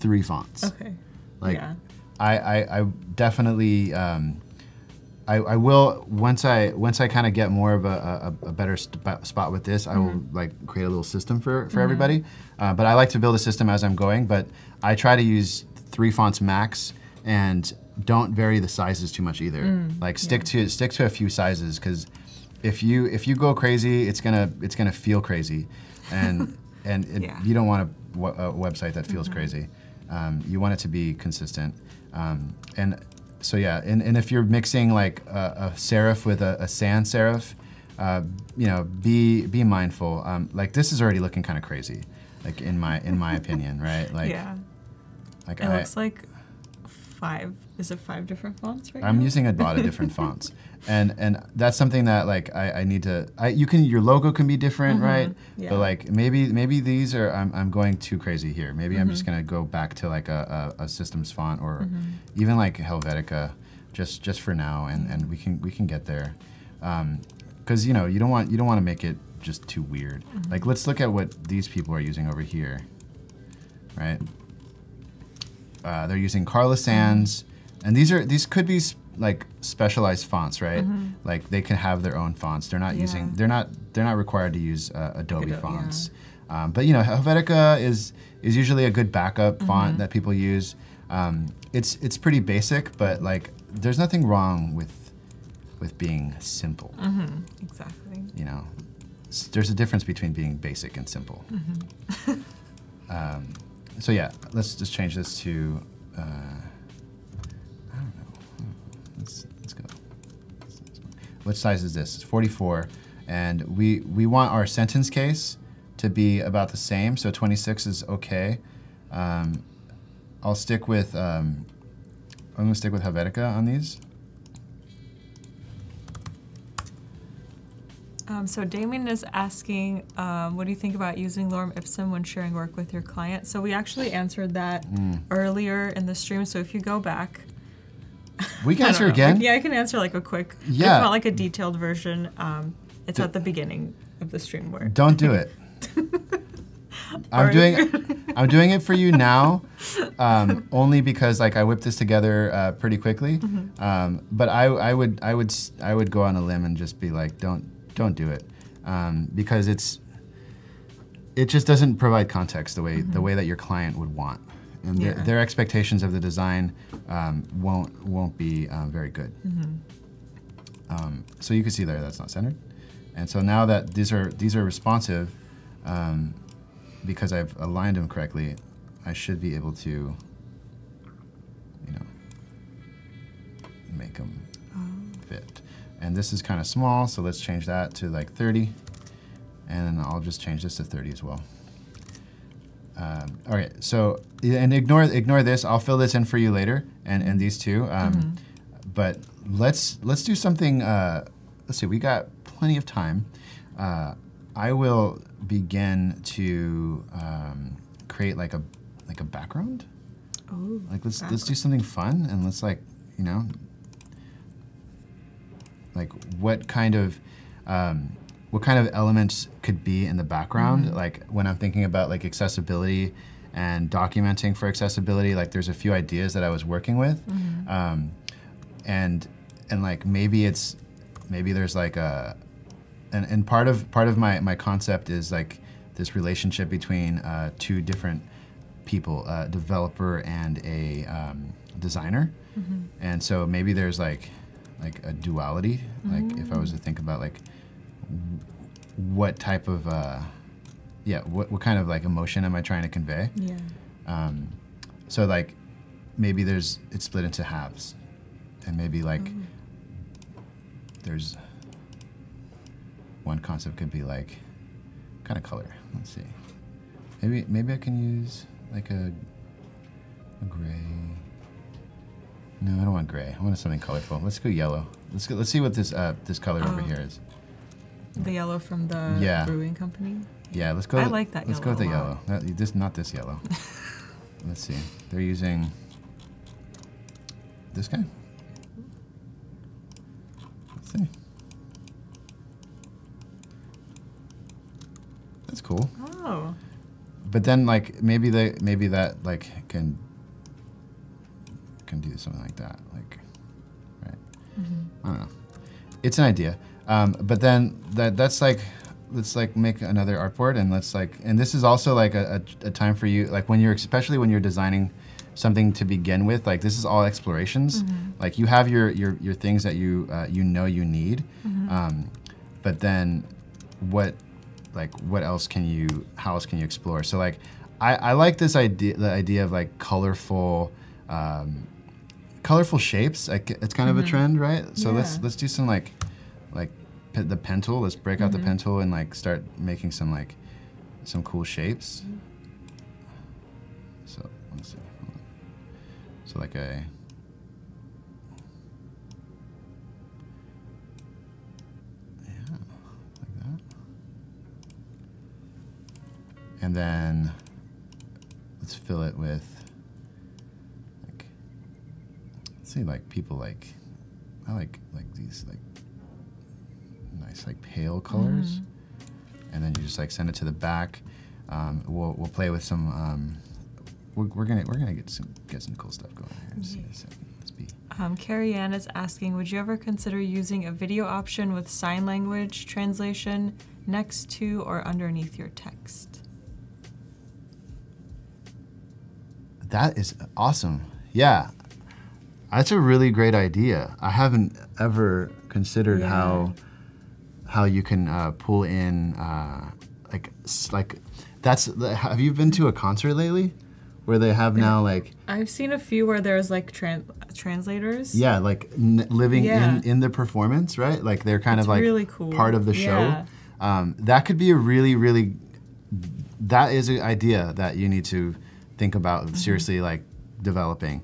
B: three fonts.
A: Okay.
B: Like
A: yeah.
B: I, I I definitely um, I, I will once I once I kind of get more of a, a, a better sp- spot with this, I will like create a little system for for everybody. Uh, but I like to build a system as I'm going. But I try to use three fonts max and don't vary the sizes too much either. like stick to stick to a few sizes because if you if you go crazy, it's gonna it's gonna feel crazy, and and it,
A: Yeah.
B: you don't want a website that feels crazy. Um, you want it to be consistent, um, and so yeah. And, and if you're mixing like a, a serif with a, a sans serif, uh, you know, be be mindful. Um, like this is already looking kind of crazy, like in my in my opinion, right? Like
A: yeah.
B: like
A: It
B: I,
A: looks like five. Is it five different fonts right
B: I'm
A: now?
B: using a lot of different fonts, and and that's something that like I, I need to. I, you can your logo can be different, right?
A: Mm-hmm. yeah.
B: But like maybe maybe these are I'm, I'm going too crazy here. Maybe I'm
A: Mm-hmm.
B: just gonna go back to like a, a, a systems font or even like Helvetica, just just for now, and, and we can we can get there, because you know you don't want you don't want to make it just too weird.
A: Mm-hmm.
B: Like let's look at what these people are using over here, right? Uh, they're using Carla Sands, and these are these could be like specialized fonts, right? Like they can have their own fonts. They're not using they're not they're not required to use uh, Adobe
A: Ado-
B: fonts. Um, but you know, Helvetica is is usually a good backup font that people use. Um, it's it's pretty basic, but like there's nothing wrong with with being simple.
A: Exactly.
B: You know, there's a difference between being basic and simple. um, so yeah, let's just change this to. Uh, I don't know. Let's let's go. Let's- let's go. What size is this? It's 44, and we we want our sentence case to be about the same. So 26 is okay. Um, I'll stick with. Um, I'm gonna stick with Helvetica on these.
A: Um, so Damien is asking, um, what do you think about using Lorem Ipsum when sharing work with your client? So we actually answered that
B: Hmm.
A: earlier in the stream. So if you go back,
B: We can answer
A: know.
B: again.
A: Yeah, I can answer like a quick.
B: Yeah.
A: If not like a detailed version, um, it's
B: D-
A: at the beginning of the stream where.
B: Don't do it. I'm doing I'm doing it for you now, um, only because like I whipped this together uh, pretty quickly.
A: Mm-hmm.
B: Um, but I, I would I would I would go on a limb and just be like, don't don't do it, um, because it's it just doesn't provide context the way the way that your client would want, and their,
A: Mm-hmm. Yeah.
B: their expectations of the design um, won't won't be um, very good.
A: Mm-hmm.
B: Um, so you can see there that's not centered. And so now that these are these are responsive, um, because I've aligned them correctly, I should be able to, you know, make them. And this is kind of small, so let's change that to like 30. And then I'll just change this to 30 as well. Um, all right, so and ignore ignore this. I'll fill this in for you later, and and these two. Um, But let's let's do something. Uh, let's see, we got plenty of time. Uh, I will begin to um, create like a like a background.
A: Ooh,
B: Like let's let's do something fun and let's like you know like what kind of um, what kind of elements could be in the background? Like when i'm thinking about like accessibility and documenting for accessibility like there's a few ideas that i was working with. Um, and and like maybe it's maybe there's like a and, and part of part of my, my concept is like this relationship between uh, two different people, a developer and a um, designer, and so maybe there's like like a duality. Like if I was to think about like what type of uh, yeah, what what kind of like emotion am I trying to convey?
A: Yeah.
B: Um, so like maybe there's it's split into halves, and maybe like there's one concept could be like kind of color. Let's see. Maybe maybe I can use like a, a gray. No, I don't want gray. I want something colorful. Let's go yellow. Let's go. Let's see what this uh, this color over
A: Oh.
B: here is.
A: The yellow from the
B: Yeah.
A: brewing company.
B: Yeah, let's go.
A: I like that
B: Let's go with the
A: yellow.
B: Not, this, not this yellow. let's see. They're using this guy. Let's see. That's cool.
A: Oh.
B: But then, like maybe they maybe that like can can do something like that. Like, right? I don't know. It's an idea. Um, but then that that's like let's like make another artboard and let's like and this is also like a, a, a time for you like when you're especially when you're designing something to begin with like this is all explorations like you have your your, your things that you uh, you know you need um, but then what like what else can you how else can you explore so like i, I like this idea the idea of like colorful um, colorful shapes like it's kind of a mm-hmm. trend right? So let's let's do some like like the pen tool let's break out the mm-hmm. pen tool and like start making some like some cool shapes. So let's see. So like a yeah like that. And then let's fill it with like see like people like I like like these like nice like pale colors and then you just like send it to the back um, we'll, we'll play with some um, we're, we're gonna we're gonna get some get some cool stuff going here Let's let's let's be
A: Um, Carrie Ann is asking, would you ever consider using a video option with sign language translation next to or underneath your text?
B: That is awesome. Yeah. That's a really great idea. I haven't ever considered
A: Yeah.
B: how how you can uh, pull in uh, like like that's have you been to a concert lately where they have now like
A: I've seen a few where there's like tran- translators.
B: yeah like n- living
A: Yeah.
B: in in the performance right like they're kind of like
A: really cool.
B: part of the show um, that could be a really really that is an idea that you need to think about
A: Mm-hmm.
B: seriously like developing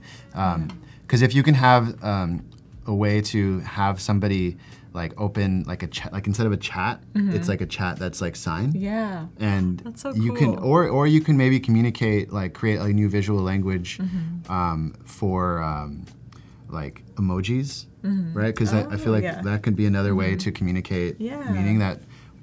B: because if you can have um, a way to have somebody like open like a chat like instead of a chat it's like a chat that's like signed
A: Mm-hmm. Yeah.
B: and
A: That's so
B: you can or or you can maybe communicate like create a new visual language
A: Mm-hmm.
B: um, for um, like emojis right because I, I feel
A: Oh,
B: like
A: yeah.
B: that could be another way to communicate
A: Yeah. Mm-hmm.
B: meaning that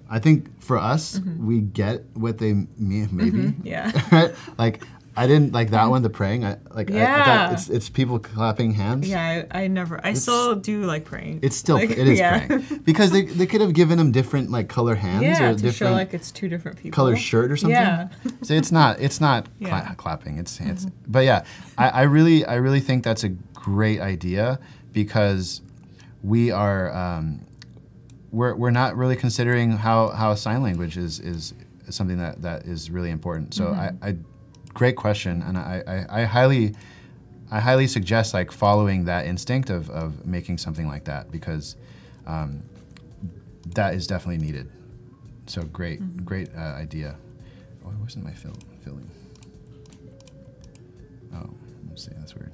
B: i think for us we get what they mean maybe
A: Yeah.
B: right like i didn't like that one the praying i like I, I
A: Yeah.
B: it's, it's people clapping hands
A: Yeah, I, I never. I still do like praying.
B: it's still
A: Like,
B: it is
A: yeah.
B: praying because they, they could have given them different like color hands
A: Yeah,
B: or
A: to
B: different
A: show like it's two different people.
B: color shirt or something.
A: Yeah.
B: so it's not it's not cla-
A: Yeah. Mm-hmm.
B: clapping. It's it's. But yeah, I, I really I really think that's a great idea because we are um, we're we're not really considering how how sign language is is something that that is really important. So
A: Mm-hmm.
B: I, I great question, and I, I I highly. I highly suggest like following that instinct of, of making something like that because um, that is definitely needed. So great,
A: Mm-hmm.
B: great uh, idea. Oh, why wasn't my fill, filling? Oh, let's see, that's weird.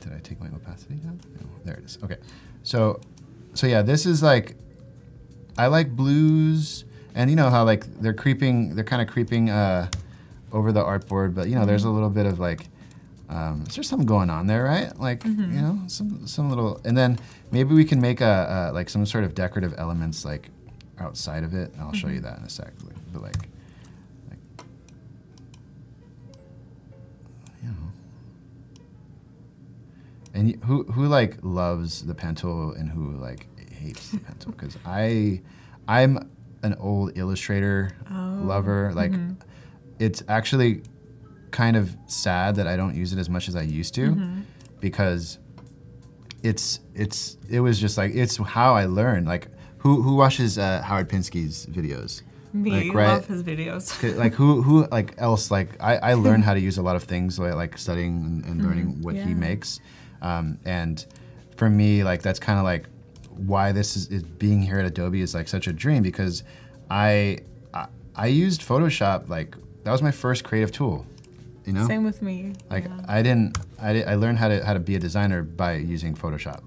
B: Did I take my opacity down? No, there it is. Okay, so, so yeah, this is like, I like blues, and you know how like they're creeping, they're kind of creeping uh, over the artboard, but you know, there's a mm-hmm. little bit of like, um, is there something going on there, right? Like, you mm-hmm. know, some some little, and then maybe we can make a, a like some sort of decorative elements like outside of it. I'll show you mm-hmm. that in a sec. But like, like, you know, and who who like loves the pen tool and who like hates the pen tool? Because I, I'm an old illustrator oh, lover. Like, it's actually kind of sad that I don't use it as much as I used to, because it's it's it was just like it's how I learned. Like, who who watches uh, Howard Pinsky's videos?
A: Me,
B: Like, right-
A: love his videos.
B: Like who who like else like I, I learned how to use a lot of things like, like studying and, and learning what he makes um, and for me like that's kind of like why this is, is being here at adobe is like such a dream because i i, I used photoshop like that was my first creative tool. You know,
A: Same with me.
B: like
A: yeah.
B: I didn't, I, di- I learned how to how to be a designer by using Photoshop,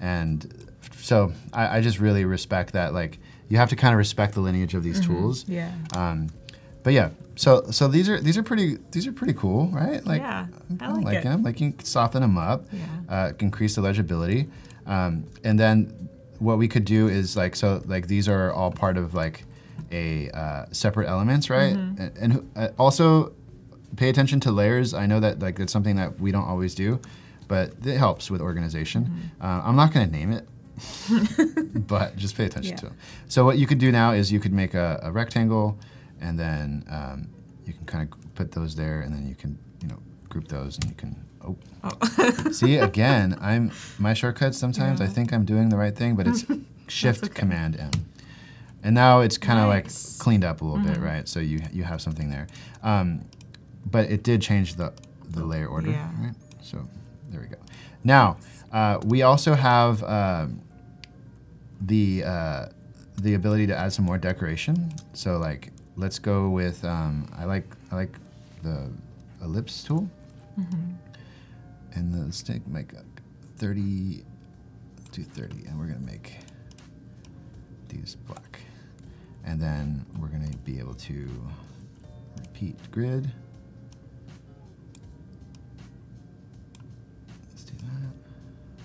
B: and so I, I just really respect that. Like you have to kind of respect the lineage of these tools.
A: Yeah.
B: Um, but yeah, so so these are these are pretty these are pretty cool, right? Like
A: Yeah, I
B: kinda
A: like it.
B: them. Like you can soften them up,
A: Yeah.
B: uh, increase the legibility, um, and then what we could do is like so like these are all part of like a uh, separate elements, right?
A: Mm-hmm.
B: And, and uh, also pay attention to layers. I know that like it's something that we don't always do, but it helps with organization.
A: Mm-hmm.
B: Uh, I'm not going to name it. but just pay attention
A: Yeah.
B: to them. So what you could do now is you could make a, a rectangle, and then um, you can kind of put those there, and then you can you know group those, and you can. Oh, see again, I'm my shortcuts. Sometimes I think I'm doing the right thing, but it's Shift
A: okay.
B: Command M, and now it's kind of
A: Nice. Mm-hmm.
B: like cleaned up a little bit, right? So you you have something there, um, but it did change the the layer order,
A: Yeah.
B: right? So there we go. Now uh, we also have. Um, the uh, the ability to add some more decoration. So like, let's go with um, I like I like the ellipse tool, and let's take, make a thirty to thirty, and we're gonna make these black, and then we're gonna be able to repeat grid. Let's do that.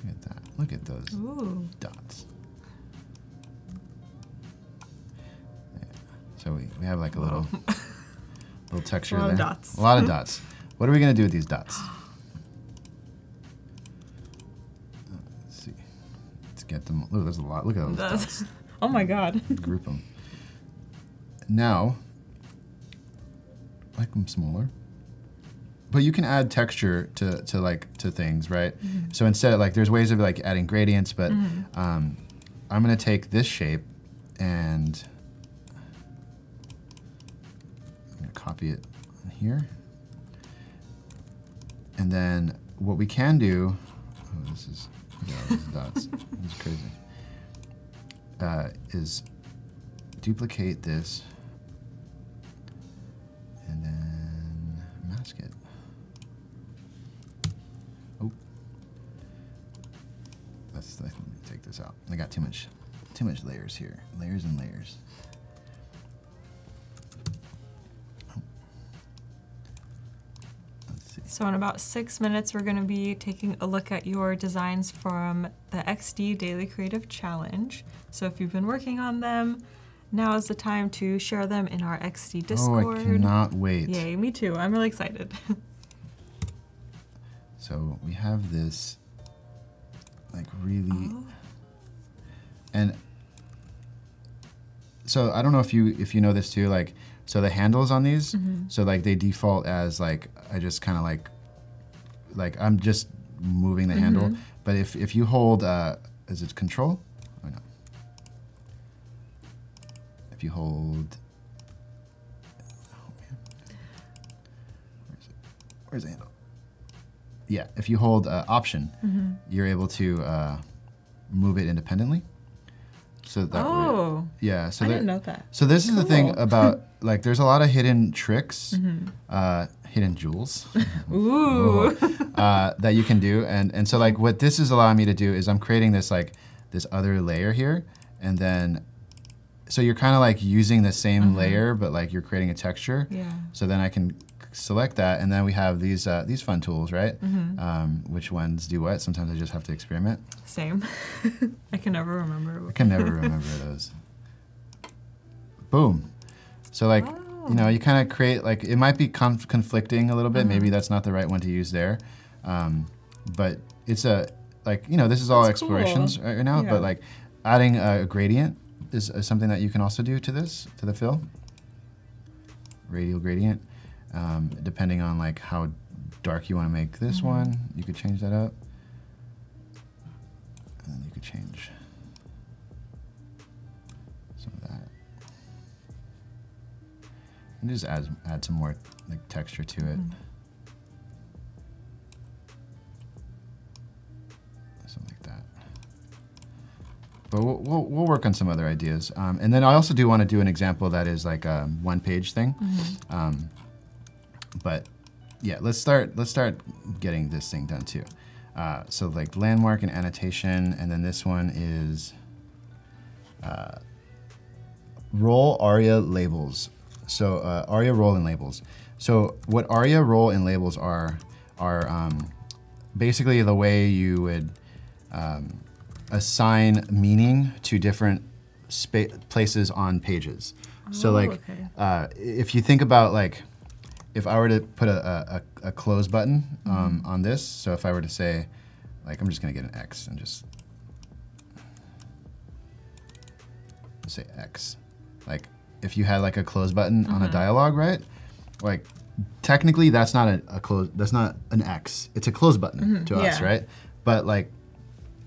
B: Look at that. Look at those
A: Ooh.
B: dots. So we, we have like a little little texture
A: A lot
B: there.
A: of dots.
B: A lot of dots. What are we gonna do with these dots? Let's see. Let's get them. Oh, there's a lot. Look at those dots.
A: oh my god.
B: Group them. Now, make them smaller. But you can add texture to, to like to things, right? So instead like, there's ways of like adding gradients, but um, I'm gonna take this shape and I'm gonna copy it in here. And then what we can do, oh, this is, at all these dots, this is crazy, uh, is duplicate this this out. I got too much, too much layers here. Layers and layers. Let's see.
A: So in about six minutes, we're going to be taking a look at your designs from the XD Daily Creative Challenge. So if you've been working on them, now is the time to share them in our XD Discord. Oh.
B: I cannot wait.
A: Yay, me too. I'm really excited.
B: So we have this, like really,
A: Oh.
B: And so I don't know if you if you know this too. Like, so the handles on these,
A: Mm-hmm.
B: so like they default as like I just kind of like, like I'm just moving the handle.
A: Mm-hmm.
B: But if if you hold, uh, is it Control? Oh no. If you hold. Oh man. Where is it? Where's the handle? Yeah, if you hold uh, Option,
A: Mm-hmm.
B: you're able to uh, move it independently. So that
A: oh,
B: yeah. So
A: I
B: there-
A: didn't know that.
B: So this is the thing
A: Mm-hmm.
B: about like there's a lot of hidden tricks, uh, hidden jewels
A: Ooh.
B: uh, that you can do, and and so like what this is allowing me to do is I'm creating this like this other layer here, and then so you're kind of like using the same layer, but like you're creating a texture.
A: Yeah.
B: So then I can select that, and then we have these uh, these fun tools, right? Um, which ones do what? Sometimes I just have to experiment.
A: Same. I can never remember.
B: I can never remember those. Boom. So like, you know, you kind of create like it might be conf- conflicting a little bit. Maybe that's not the right one to use there, um, but it's a like you know this is all
A: That's cool.
B: explorations right now.
A: Yeah.
B: But like adding a gradient is, is something that you can also do to this to the fill. Radial gradient, um, depending on like how dark you want to make this
A: Mm-hmm.
B: one, you could change that up, and then you could change some of that. And just add add some more like texture to it. Something like that. But we'll, we'll, we'll work on some other ideas. Um, and then I also do want to do an example that is like a one page thing. Um, but yeah, let's start. Let's start getting this thing done too. Uh, so like landmark and annotation, and then this one is uh, role aria labels. So uh, aria role and labels. So what aria role and labels are are um, basically the way you would um, assign meaning to different places on pages. so
A: Oh,
B: like
A: okay.
B: uh, if you think about like if I were to put a, a, a close button um, on this, so if I were to say, like, I'm just gonna get an X and just say X. Like, if you had like a close button on a dialogue, right? Like, technically that's not a, a close, that's not an X. It's a close button to us, right? But like,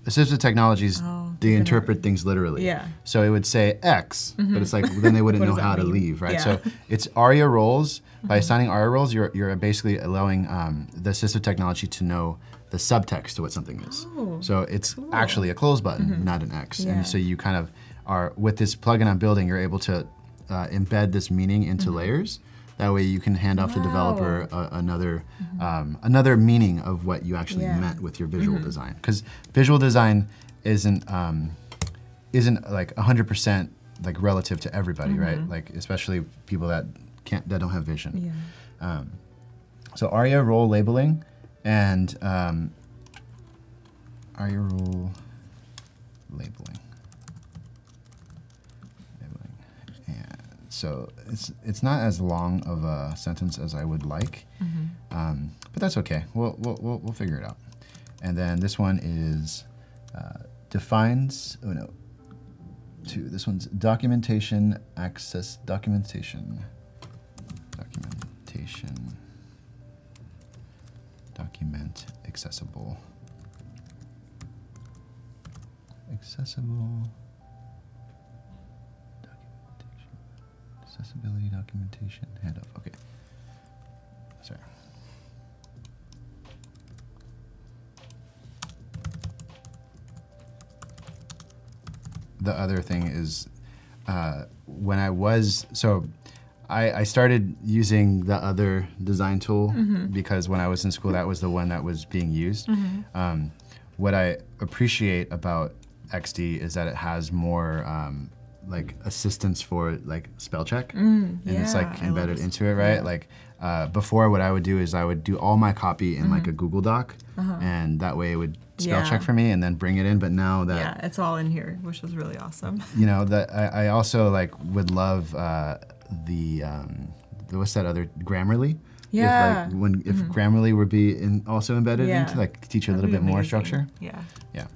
B: assistive technologies,
A: Oh,
B: they interpret things literally.
A: Yeah.
B: So it would say X, but it's like then they wouldn't know how to leave, right?
A: Yeah.
B: So it's ARIA roles. By assigning ARIA roles, you're, you're basically allowing um, the assistive technology to know the subtext to what something is.
A: Oh,
B: so it's actually a close button, not an X.
A: Yeah.
B: And so you kind of are, with this plugin I'm building, you're able to uh, embed this meaning into layers. That way you can hand off to the developer uh, another um, another meaning of what you actually
A: Yeah.
B: meant with your visual design. Because visual design isn't um, isn't like 100% like relative to everybody, right? Like especially people that can't that don't have vision.
A: Yeah.
B: So ARIA role labeling and um, ARIA role labeling. Labeling. And so it's it's not as long of a sentence as I would like, um, but that's okay. We'll, we'll we'll we'll figure it out. And then this one is uh, defines. Oh no. Two. This one's documentation access documentation. Documentation document accessible. Accessible documentation. Accessibility documentation handoff okay. Sorry. The other thing is uh, when I was so I, I started using the other design tool because when I was in school that was the one that was being used. Um, what I appreciate about XD is that it has more um, like assistance for like spell check and it's like
A: yeah,
B: embedded into it, right? Like uh, before, what I would do is I would do all my copy in like a Google Doc, and that way it would spell
A: Uh-huh. Yeah.
B: check for me and then bring it in. But now that
A: Yeah, it's all in here, which is really awesome.
B: you know that I, I also like would love uh, the, um, the what's that other Grammarly?
A: Yeah.
B: If like when if Grammarly would be in, also embedded
A: Yeah.
B: into like teach you a
A: That'd
B: little bit more structure.
A: Yeah.
B: Yeah.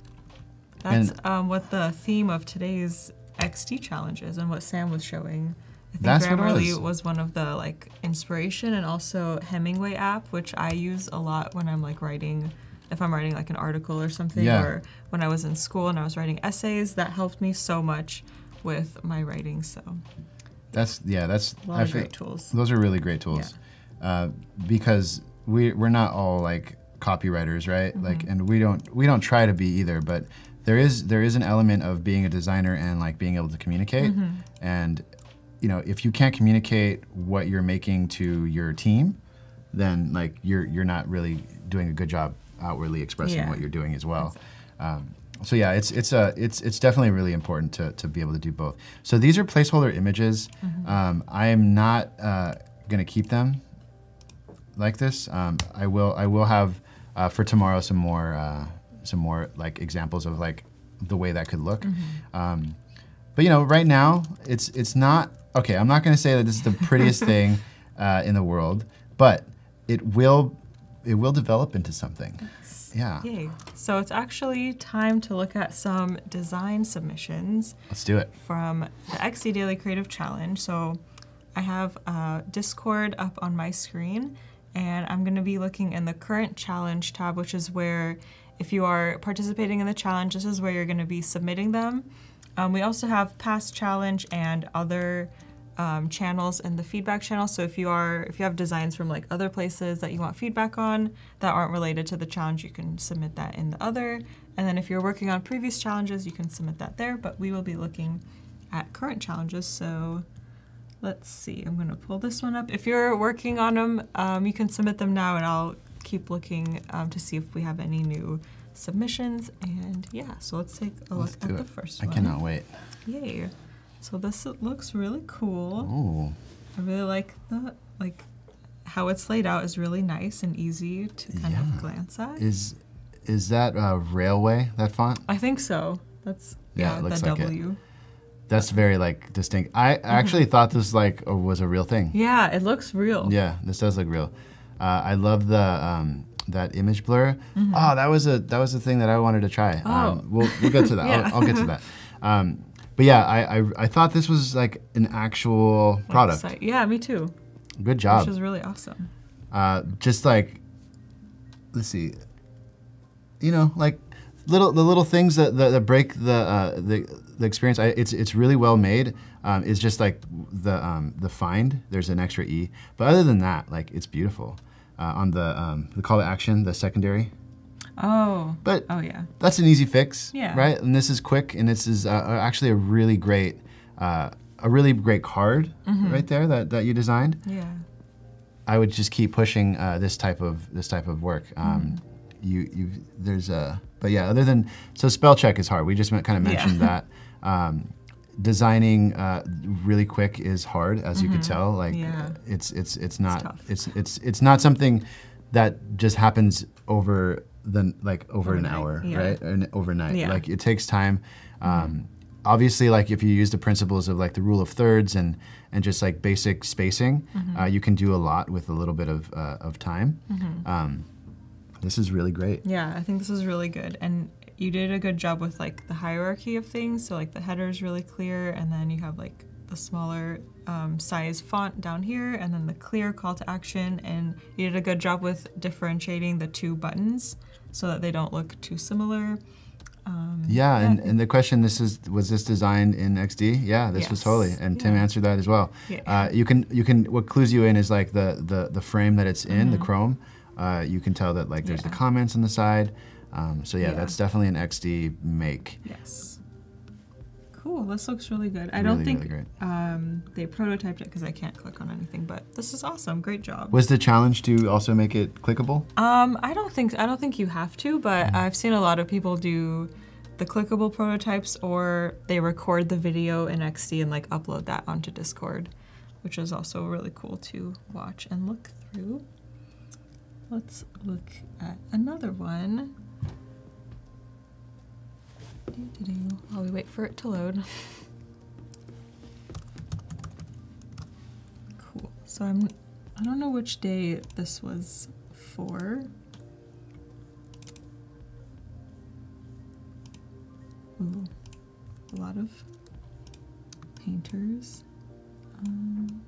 A: That's
B: And-
A: um, what the theme of today's XD challenge is and what Sam was showing. I think
B: That's what it
A: Grammarly
B: was.
A: was one of the like inspiration and also Hemingway app, which I use a lot when I'm like writing if I'm writing like an article or something
B: Yeah.
A: or when I was in school and I was writing essays, that helped me so much with my writing. So
B: That's yeah. That's
A: a lot
B: I
A: of great tools.
B: Those are really great tools, uh, because we we're not all like copywriters, right?
A: Mm-hmm.
B: Like, and we don't we don't try to be either. But there is there is an element of being a designer and like being able to communicate.
A: Mm-hmm.
B: And you know, if you can't communicate what you're making to your team, then like you're you're not really doing a good job outwardly expressing
A: Yeah.
B: what you're doing as well. Um, so yeah, it's it's a it's it's definitely really important to, to be able to do both. So these are placeholder images. Um, I am not uh, going to keep them like this. Um, I will I will have uh, for tomorrow some more uh, some more like examples of like the way that could look. Um, but you know, right now it's it's not okay. I'm not going to say that this is the prettiest thing uh, in the world, but it will it will develop into something. Yeah,
A: Yay. So it's actually time to look at some design submissions.
B: let's do it.
A: from the XD Daily Creative Challenge. So I have uh, Discord up on my screen, and I'm going to be looking in the current challenge tab, which is where, if you are participating in the challenge, this is where you're going to be submitting them. Um, we also have past challenge and other um, channels and the feedback channel. So if you are if you have designs from like other places that you want feedback on that aren't related to the challenge, you can submit that in the other. And then if you're working on previous challenges, you can submit that there. But we will be looking at current challenges. So let's see. I'm gonna pull this one up. If you're working on them, um, you can submit them now, and I'll keep looking um, to see if we have any new submissions. And yeah, so let's take a look
B: Let's
A: at
B: do
A: the
B: it.
A: first
B: I
A: one.
B: I cannot wait.
A: Yay! So this looks really cool.
B: Oh,
A: I really like the like how it's laid out is really nice and easy to kind
B: Yeah.
A: of glance at.
B: is is that uh, Raleway? That font?
A: I think so. That's
B: Yeah,
A: yeah,
B: it looks
A: the
B: like it.
A: W.
B: That's very like distinct. I
A: Mm-hmm.
B: actually thought this like was a real thing.
A: Yeah, it looks real.
B: Yeah, this does look real. Uh, I love the um, that image blur.
A: Mm-hmm.
B: Oh, that was a that was the thing that I wanted to try.
A: Oh.
B: Um, we'll we'll get to that.
A: Yeah.
B: I'll, I'll get to that. Um, but yeah, I, I I thought this was like an actual product.
A: site- Yeah, me too.
B: Good job.
A: Which is really awesome.
B: uh, just like let's see you know like little the little things that that, that break the uh, the the experience I, it's it's really well made um, it's just like the um, the find there's an extra e but other than that like it's beautiful uh, on the um, the call to action the secondary
A: Oh.
B: but
A: Oh yeah.
B: that's an easy fix
A: Yeah.
B: right and this is quick and this is uh, actually a really great uh, a really great card
A: Mm-hmm.
B: right there that, that you designed
A: Yeah.
B: I would just keep pushing uh, this type of this type of work.
A: Mm.
B: Um, You you there's a but yeah. Other than so spell check is hard. We just kind of
A: Yeah.
B: mentioned that. Um, designing uh, really quick is hard, as you could tell. Like
A: Mm-hmm. Yeah.
B: it's it's it's not it's it's it's not something that just happens over the like over an hour,
A: yeah.
B: right? And overnight.
A: Yeah.
B: Like it takes time. Um, Obviously, like if you use the principles of like the rule of thirds and and just like basic spacing,
A: Mm-hmm.
B: uh, you can do a lot with a little bit of uh, of time.
A: Mm-hmm.
B: Um, this is really great.
A: Yeah, I think this is really good. And you did a good job with like the hierarchy of things. So like the header is really clear, and then you have like the smaller um, size font down here, and then the clear call to action. And you did a good job with differentiating the two buttons so that they don't look too similar.
B: Yeah, and, and the question this is was this designed in XD? Yeah, this was totally, and Tim answered that as well.
A: Yeah.
B: Uh, you can you can what clues you in is like the the the frame that it's in, the Chrome. Uh, you can tell that like there's the
A: Mm-hmm.
B: Comments on the side. Um, so yeah,
A: Yeah.
B: that's definitely an XD make.
A: Yes. Cool. This looks really good. I
B: Really,
A: don't think
B: really
A: um, they prototyped it because I can't click on anything, but this is awesome. Great job.
B: Was the challenge to also make it clickable?
A: Um, I don't think I don't think you have to, but
B: Mm-hmm.
A: I've seen a lot of people do the clickable prototypes, or they record the video in XD and like upload that onto Discord, which is also really cool to watch and look through. Let's look at another one. While we wait for it to load. Cool. So I'm I don't know which day this was for. Ooh, a lot of painters. Um,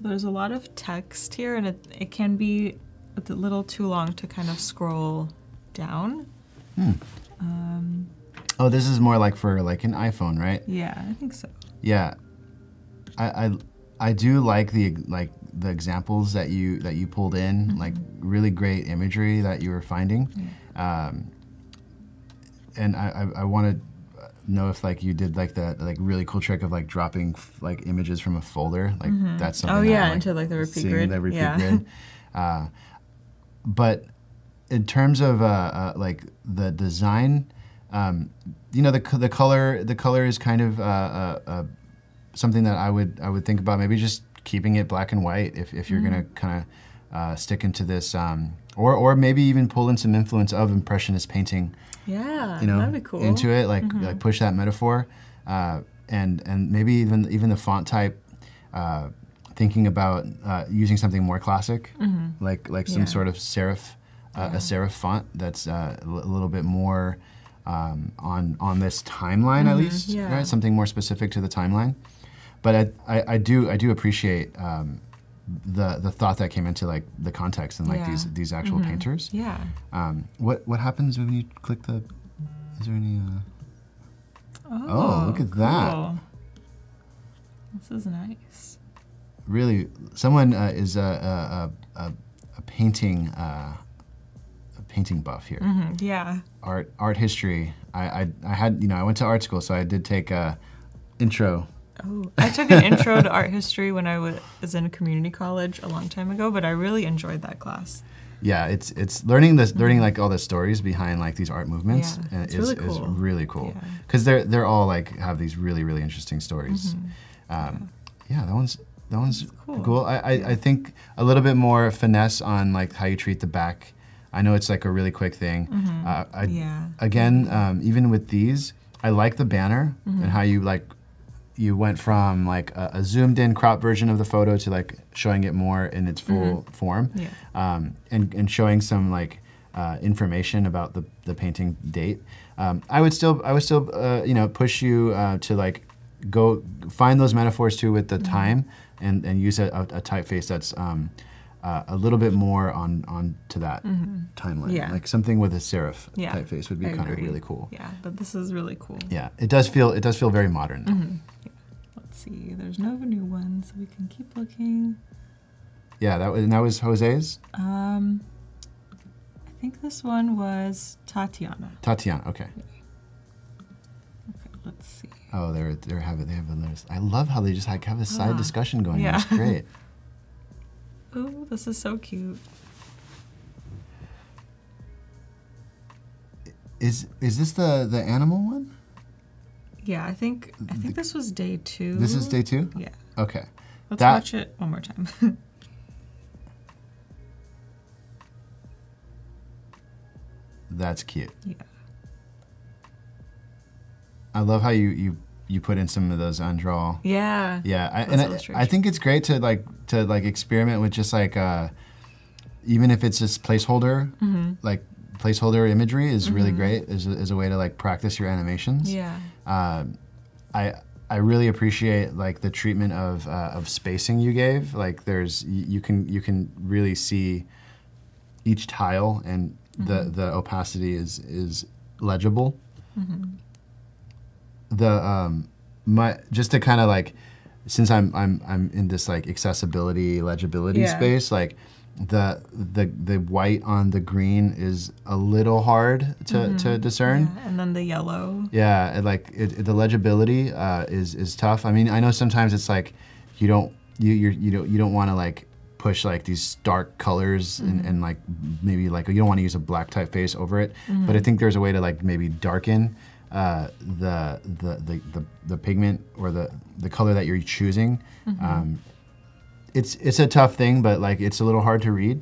A: So there's a lot of text here, and it, it can be a little too long to kind of scroll down. Um,
B: Oh, this is more like for like an iPhone, right?
A: yeah, I think so.
B: Yeah, I, I I do like the like the examples that you that you pulled in,
A: Mm-hmm.
B: like really great imagery that you were finding, um, and I I, I want to know if like you did like that like really cool trick of like dropping f- like images from a folder, like that's something.
A: Oh,
B: that
A: yeah,
B: I'm,
A: into, like, the repeat grid.
B: The repeat
A: Yeah.
B: grid. Uh, but in terms of uh, uh, like the design, um, you know the the color the color is kind of uh, uh, uh, something that I would I would think about maybe just keeping it black and white if, if you're gonna kind of uh, stick into this um, or or maybe even pull in some influence of impressionist painting
A: Yeah,
B: you know
A: that'd be cool.
B: into it like like push that metaphor uh, and and maybe even even the font type uh, thinking about uh, using something more classic like like some
A: Yeah.
B: sort of serif uh, a serif font that's uh, a little bit more um, on on this timeline at least
A: yeah.
B: right something more specific to the timeline but I, I, I do I do appreciate um, the the thought that came into like the context and like
A: Yeah.
B: these these actual painters
A: Yeah.
B: um, what what happens when you click the? Is there any? Uh,
A: Oh,
B: look at that.
A: This is nice.
B: really, someone uh, is a a, a, a, a painting uh, a painting buff here.
A: Mm, yeah.
B: Art art history. I, I I had you know I went to art school, so I did take a intro.
A: Oh, I took an intro to art history when I was in a community college a long time ago, but I really enjoyed that class.
B: Yeah, it's it's learning this learning like all the stories behind like these art movements
A: Yeah, it's
B: is,
A: really
B: is
A: cool.
B: really cool
A: Yeah.
B: because they're they're all like have these really really interesting stories. Um, yeah, that one's that one's
A: cool.
B: cool. I, I I think a little bit more finesse on like how you treat the back. I know it's like a really quick thing. Uh, I,
A: Yeah.
B: Again, um, even with these, I like the banner
A: Mm-hmm.
B: and how you like you went from like a, a zoomed in crop version of the photo to like showing it more in its full form
A: Yeah.
B: um, and, and showing some like uh, information about the, the painting date. Um, I would still I would still uh, you know push you uh, to like go find those metaphors too with
A: Mm-hmm.
B: the time and, and use a, a, typeface that's um, uh, a little bit more on on to that timeline.
A: Mm-hmm. Yeah.
B: Like something with a serif
A: Yeah.
B: typeface would be
A: I
B: kind of really cool.
A: Yeah, but this is really cool.
B: Yeah, it does feel it does feel very modern.
A: See. There's no new ones, so we can keep looking.
B: Yeah, that was and that was Jose's
A: Um, I think this one was Tatiana.
B: Tatiana. Okay.
A: Okay, let's see.
B: Oh, they're they're having they have a list. I love how they just like have a side
A: Ah,
B: discussion going.
A: yeah.
B: It's great.
A: Oh, this is so cute.
B: Is is this the the animal one?
A: Yeah, I think I think this was day two.
B: This is day two.
A: Yeah.
B: Okay.
A: Let's
B: That-
A: watch it one more time.
B: That's cute.
A: yeah.
B: I love how you you you put in some of those undraw.
A: Yeah.
B: Yeah, I, and I, I think it's great to like to like experiment with just like uh, even if it's just placeholder,
A: Mm-hmm.
B: like placeholder imagery is really great as a, as a way to like practice your animations.
A: Yeah.
B: Um, I I really appreciate like the treatment of uh, of spacing you gave. Like there's you can you can really see each tile and the
A: Mm-hmm.
B: the opacity is is legible.
A: Mm-hmm.
B: The um my just to kind of like since I'm I'm I'm in this like accessibility legibility
A: Yeah.
B: space like the the the white on the green is a little hard to, to discern.
A: Mm-hmm. Yeah, And then the yellow.
B: Yeah, it, like it, it- the legibility uh, is is tough. I mean, I know sometimes it's like you don't you you're, you don't you don't want to like push like these dark colors and, and like maybe like you don't want to use a black typeface over it. But I think there's a way to like maybe darken uh, the, the the the the pigment or the the color that you're choosing. Um, it's it's a tough thing, but like it's a little hard to read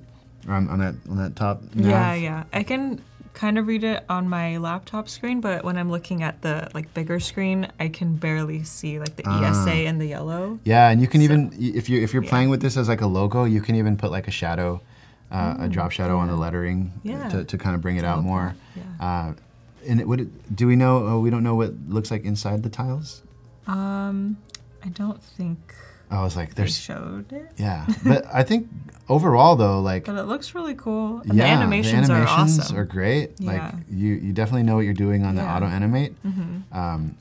B: on, on that on that top. nav.
A: Yeah, yeah. I can kind of read it on my laptop screen, but when I'm looking at the like bigger screen, I can barely see like the
B: Ah.
A: ESA and the yellow.
B: Yeah, and you can even if you if you're
A: Yeah.
B: playing with this as like a logo, you can even put like a shadow, uh, a drop shadow on the lettering
A: Mm, Yeah.
B: to, to kind of bring it out more.
A: yeah.
B: Uh, and it, would it, do we know? Oh, we don't know what looks like inside the tiles.
A: Um, I don't think
B: I was like,
A: they
B: there's
A: showed it,
B: yeah, but I think overall though, like
A: but it looks really cool. And
B: yeah,
A: the animations,
B: the animations
A: are awesome.
B: are great.
A: Yeah.
B: Like you, you definitely know what you're doing on the
A: Yeah. Mm-hmm.
B: auto animate. Um,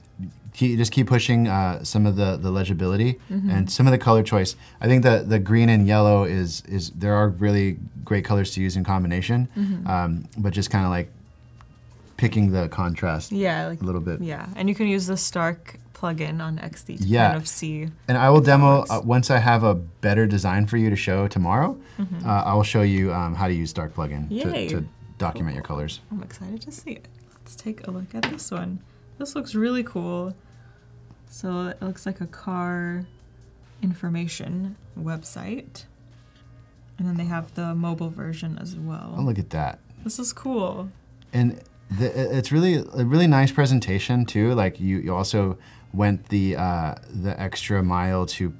B: keep, just keep pushing uh, some of the, the legibility
A: Mm-hmm.
B: and some of the color choice. I think the the green and yellow is is there are really great colors to use in combination,
A: Mm-hmm.
B: um, but just kind of like picking the contrast
A: yeah, like
B: a little bit.
A: yeah, and you can use the Stark plugin on XD to
B: Yeah.
A: kind of see.
B: And I will demo uh, once I have a better design for you to show tomorrow. Uh, I will show you um, how to use Stark plugin to. To document your colors.
A: I'm excited to see it. Let's take a look at this one. This looks really cool. So it looks like a car information website. And then they have the mobile version as well.
B: Oh, look at that.
A: This is cool.
B: and the, it's really a really nice presentation too. Like you, you also went the uh, the extra mile to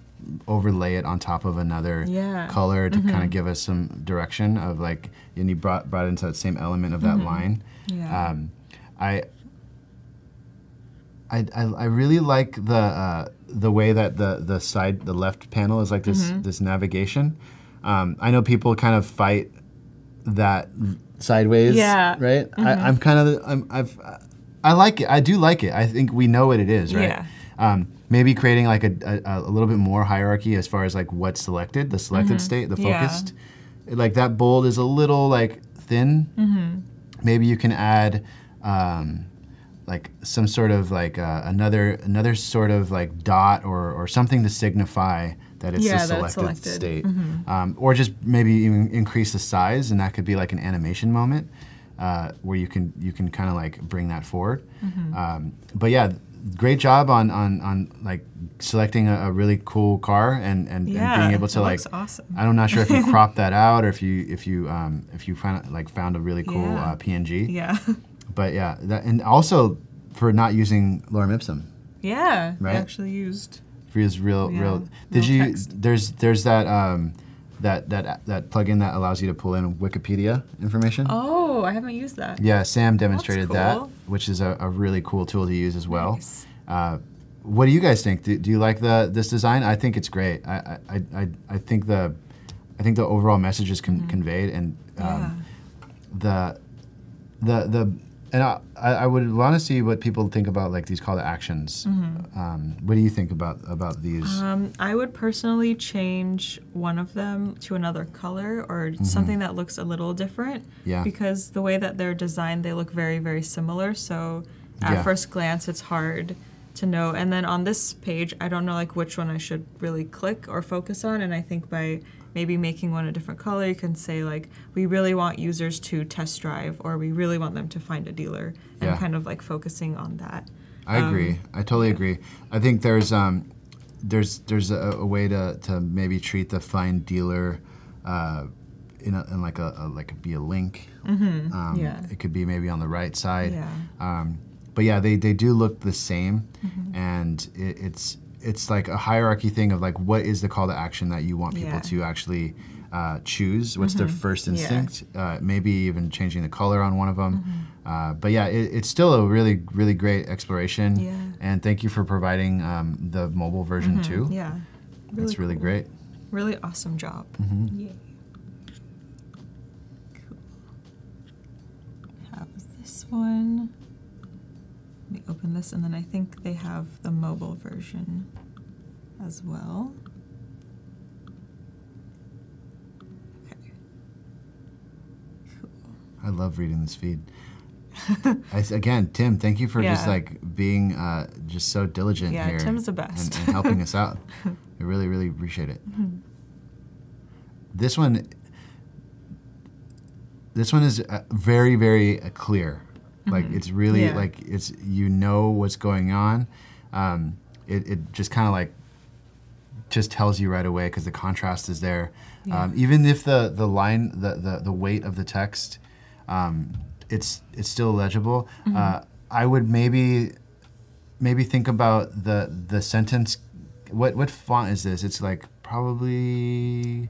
B: overlay it on top of another
A: Yeah.
B: color to kind of give us some direction of like, and you brought brought into that same element of that line.
A: Yeah.
B: Um, I, I, I really like the uh, the way that the the side the left panel is like this
A: Mm-hmm.
B: this navigation. Um, I know people kind of fight that sideways.
A: Yeah. Mm-hmm.
B: Right. I, I'm kind of I'm I've I like it. I do like it. I think we know what it is, right?
A: Yeah.
B: Um, maybe creating like a, a, a little bit more hierarchy as far as like what's selected, the selected state, the
A: Mm-hmm. Yeah.
B: focused. Like that bold is a little like thin.
A: Mm-hmm.
B: Maybe you can add um, like some sort of like uh, another another sort of like dot or, or something to signify that it's
A: Yeah, it's
B: selected,
A: selected.
B: State. Um, or just maybe even increase the size, and that could be like an animation moment uh, where you can you can kind of like bring that forward.
A: Mm-hmm.
B: Um, but yeah, great job on on, on like selecting a, a really cool car and, and, and being able to like
A: awesome.
B: I'm not sure if you cropped that out or if you if you um, if you found like found a really cool
A: Yeah.
B: uh, PNG.
A: Yeah.
B: But yeah, that, and also for not using lorem ipsum
A: yeah.
B: Right?
A: I actually used.
B: for his real
A: Yeah,
B: real. Did
A: real
B: you?
A: text.
B: There's there's that um, that that that plugin that allows you to pull in Wikipedia information.
A: Oh, I haven't used that.
B: Yeah, Sam demonstrated that, which is a, a really cool tool to use as well.
A: Nice.
B: Uh, what do you guys think? Do, do you like the this design? I think it's great. I I, I, I- think the I think the overall message is con- conveyed and um, the the the and I, I would want to see what people think about like these call to actions. Um, what do you think about about these?
A: Um, I would personally change one of them to another color or something that looks a little different.
B: Mm-hmm. Yeah.
A: Because the way that they're designed, they look very, very similar. So at
B: Yeah.
A: first glance, it's hard to know. And then on this page, I don't know like which one I should really click or focus on. And I think by maybe making one a different color, you can say like, we really want users to test drive, or we really want them to find a dealer, and
B: Yeah.
A: kind of like focusing on that.
B: I agree. I totally agree. I think there's um, there's there's a, a way to, to maybe treat the find dealer uh, in, a, in like a, a like be a link. Um,
A: Mm-hmm. Yeah.
B: It could be maybe on the right side.
A: Yeah.
B: Um, but yeah, they, they do look the same,
A: Mm-hmm.
B: and it, it's it's like a hierarchy thing of like what is the call to action that you want people
A: Yeah.
B: to actually uh, choose? What's their first
A: Yeah.
B: instinct? Uh, maybe even changing the color on one of them.
A: Mm-hmm.
B: Uh, but yeah, it, it's still a really really great exploration.
A: Yeah.
B: And thank you for providing um, the mobile version too.
A: Mm-hmm. Yeah.
B: That's really
A: cool.
B: great.
A: Really awesome job.
B: Mm-hmm.
A: Yay. Cool. Have this one. Let me open this, and then I think they have the mobile version as well. Okay. Cool.
B: I love reading this feed. I, again, Tim, thank you for just like being uh, just so diligent
A: Yeah,
B: here.
A: Tim's the
B: and-
A: best.
B: And, helping us out. I really, really appreciate it.
A: Mm-hmm.
B: This one, this one is uh, very, very uh, clear. Like it's really
A: Mm-hmm. Yeah.
B: like it's you know what's going on. Um, it, it just kind of like just tells you right away because the contrast is there. Um, even if the the line the, the the weight of the text, um, it's it's still legible.
A: Mm-hmm.
B: Uh, I would maybe maybe think about the the sentence. What what font is this? It's like probably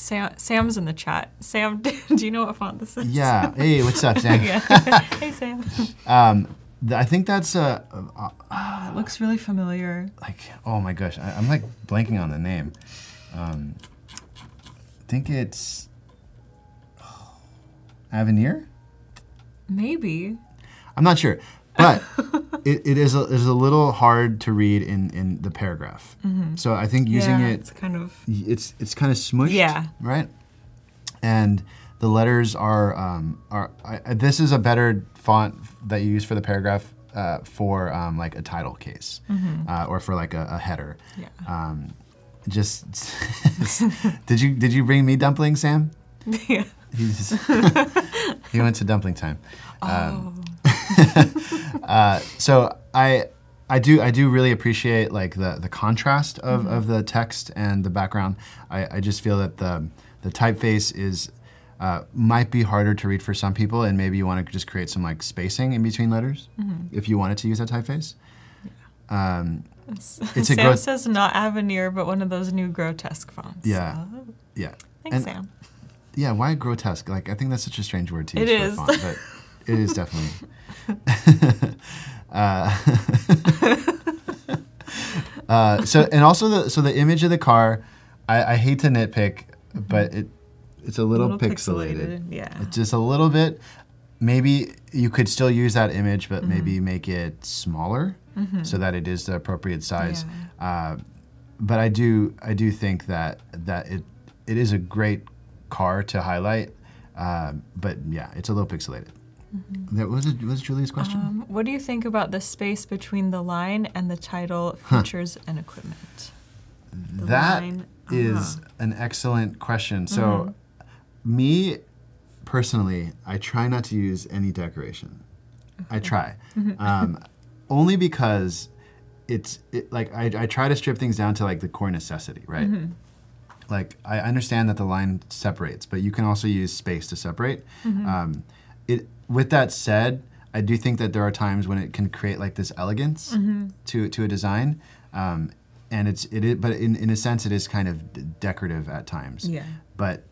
A: Sam, Sam's in the chat. Sam, do you know what font this is?
B: yeah. hey, what's up, Sam?
A: yeah. hey, Sam.
B: Um, I think that's uh, uh,
A: Oh, it looks really familiar.
B: like oh my gosh, I, I'm like blanking on the name. Um, I think it's Avenir.
A: Maybe.
B: I'm not sure, but it, it is a, is a little hard to read in, in the paragraph. So I think using
A: Mm-hmm. yeah,
B: it,
A: It's kind of.
B: it's it's kind of smushed.
A: Yeah.
B: Right. And the letters are um, are I, this is a better font that you use for the paragraph uh, for um, like a title case uh, or for like a, a header.
A: Yeah.
B: Um, just did you did you bring me dumpling, Sam?
A: yeah.
B: He went to dumpling time.
A: Oh.
B: Uh, so I I do I do really appreciate like the the contrast of, of the text and the background. I, I just feel that the the typeface is uh, might be harder to read for some people, and maybe you want to just create some like spacing in between letters if you wanted to use that typeface. Um, It's a
A: Sam
B: growth-
A: says not Avenir, but one of those neo-grotesque fonts.
B: Yeah.
A: Oh,
B: yeah.
A: thanks,
B: And-
A: Sam.
B: Yeah, why grotesque? Like I think that's such a strange word to
A: It
B: use
A: is.
B: for a font, but it is definitely. uh, uh, so and also the so the image of the car, I, I hate to nitpick, but it it's a little, pixelated.
A: Yeah.
B: It's just a little bit. Maybe you could still use that image, but
A: Mm-hmm.
B: maybe make it smaller so that it is the appropriate size. Uh, but I do I do think that that it it is a great car to highlight. Um, but yeah, it's a little pixelated. That was it. Was Julie's question?
A: Um, what do you think about the space between the line and the title, features and equipment? The
B: That
A: line- uh-huh.
B: an excellent question. So,
A: Mm-hmm.
B: me personally, I try not to use any decoration. I try,
A: Mm-hmm.
B: um, only because it's it, like I, I try to strip things down to like the core necessity, right?
A: Mm-hmm.
B: Like I understand that the line separates, but you can also use space to separate.
A: Mm-hmm.
B: Um, it with that said, I do think that there are times when it can create like this elegance
A: Mm-hmm.
B: to to a design, um, and it's it is, but in, in a sense it is kind of d- decorative at times.
A: Yeah.
B: But